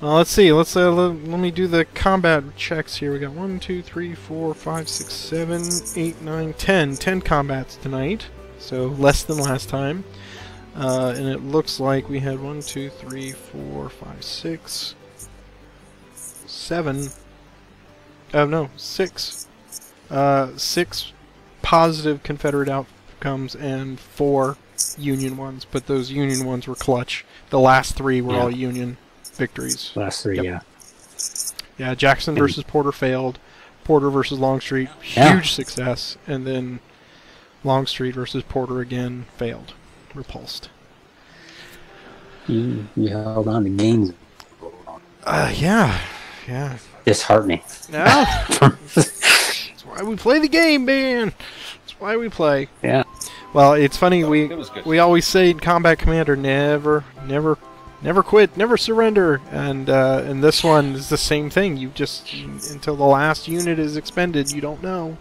Well, let's see. Let's uh, let, let me do the combat checks here. We got one, two, three, four, five, six, seven, eight, nine, ten. Ten combats tonight, so less than last time. Uh, and it looks like we had one, two, three, four, five, six, seven. Oh no, six. Uh, six positive Confederate outcomes and four Union ones, but those Union ones were clutch. The last three were Yeah. all Union victories. Last three, Yep. yeah. Yeah, Jackson versus Porter failed. Porter versus Longstreet, huge Yeah. success, and then Longstreet versus Porter again failed, repulsed. You you held on to gains. Uh, yeah, yeah. Disheartening. Yeah, that's why we play the game, man. That's why we play. yeah. Well, it's funny we It we always say in Combat Commander, never, never, never quit, never surrender, and uh, and this one is the same thing. You just until the last unit is expended, you don't know.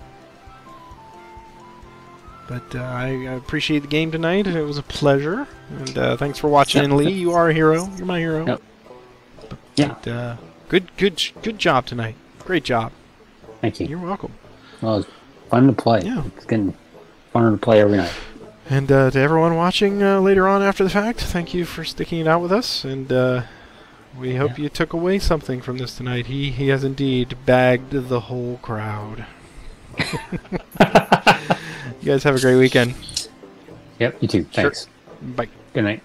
But uh, I, I appreciate the game tonight. It was a pleasure, and uh, thanks for watching. Yep. And Lee, you are a hero. You're my hero. Yep. Yeah. But, uh, good, good, good job tonight. Great job. Thank you. You're welcome. Well, it's fun to play. Yeah. It's getting funner to play every night. And uh, to everyone watching uh, later on after the fact, thank you for sticking it out with us, and uh, we hope Yeah. you took away something from this tonight. He he has indeed bagged the whole crowd. you guys have a great weekend. Yep, you too. Sure. Thanks. Bye. Good night.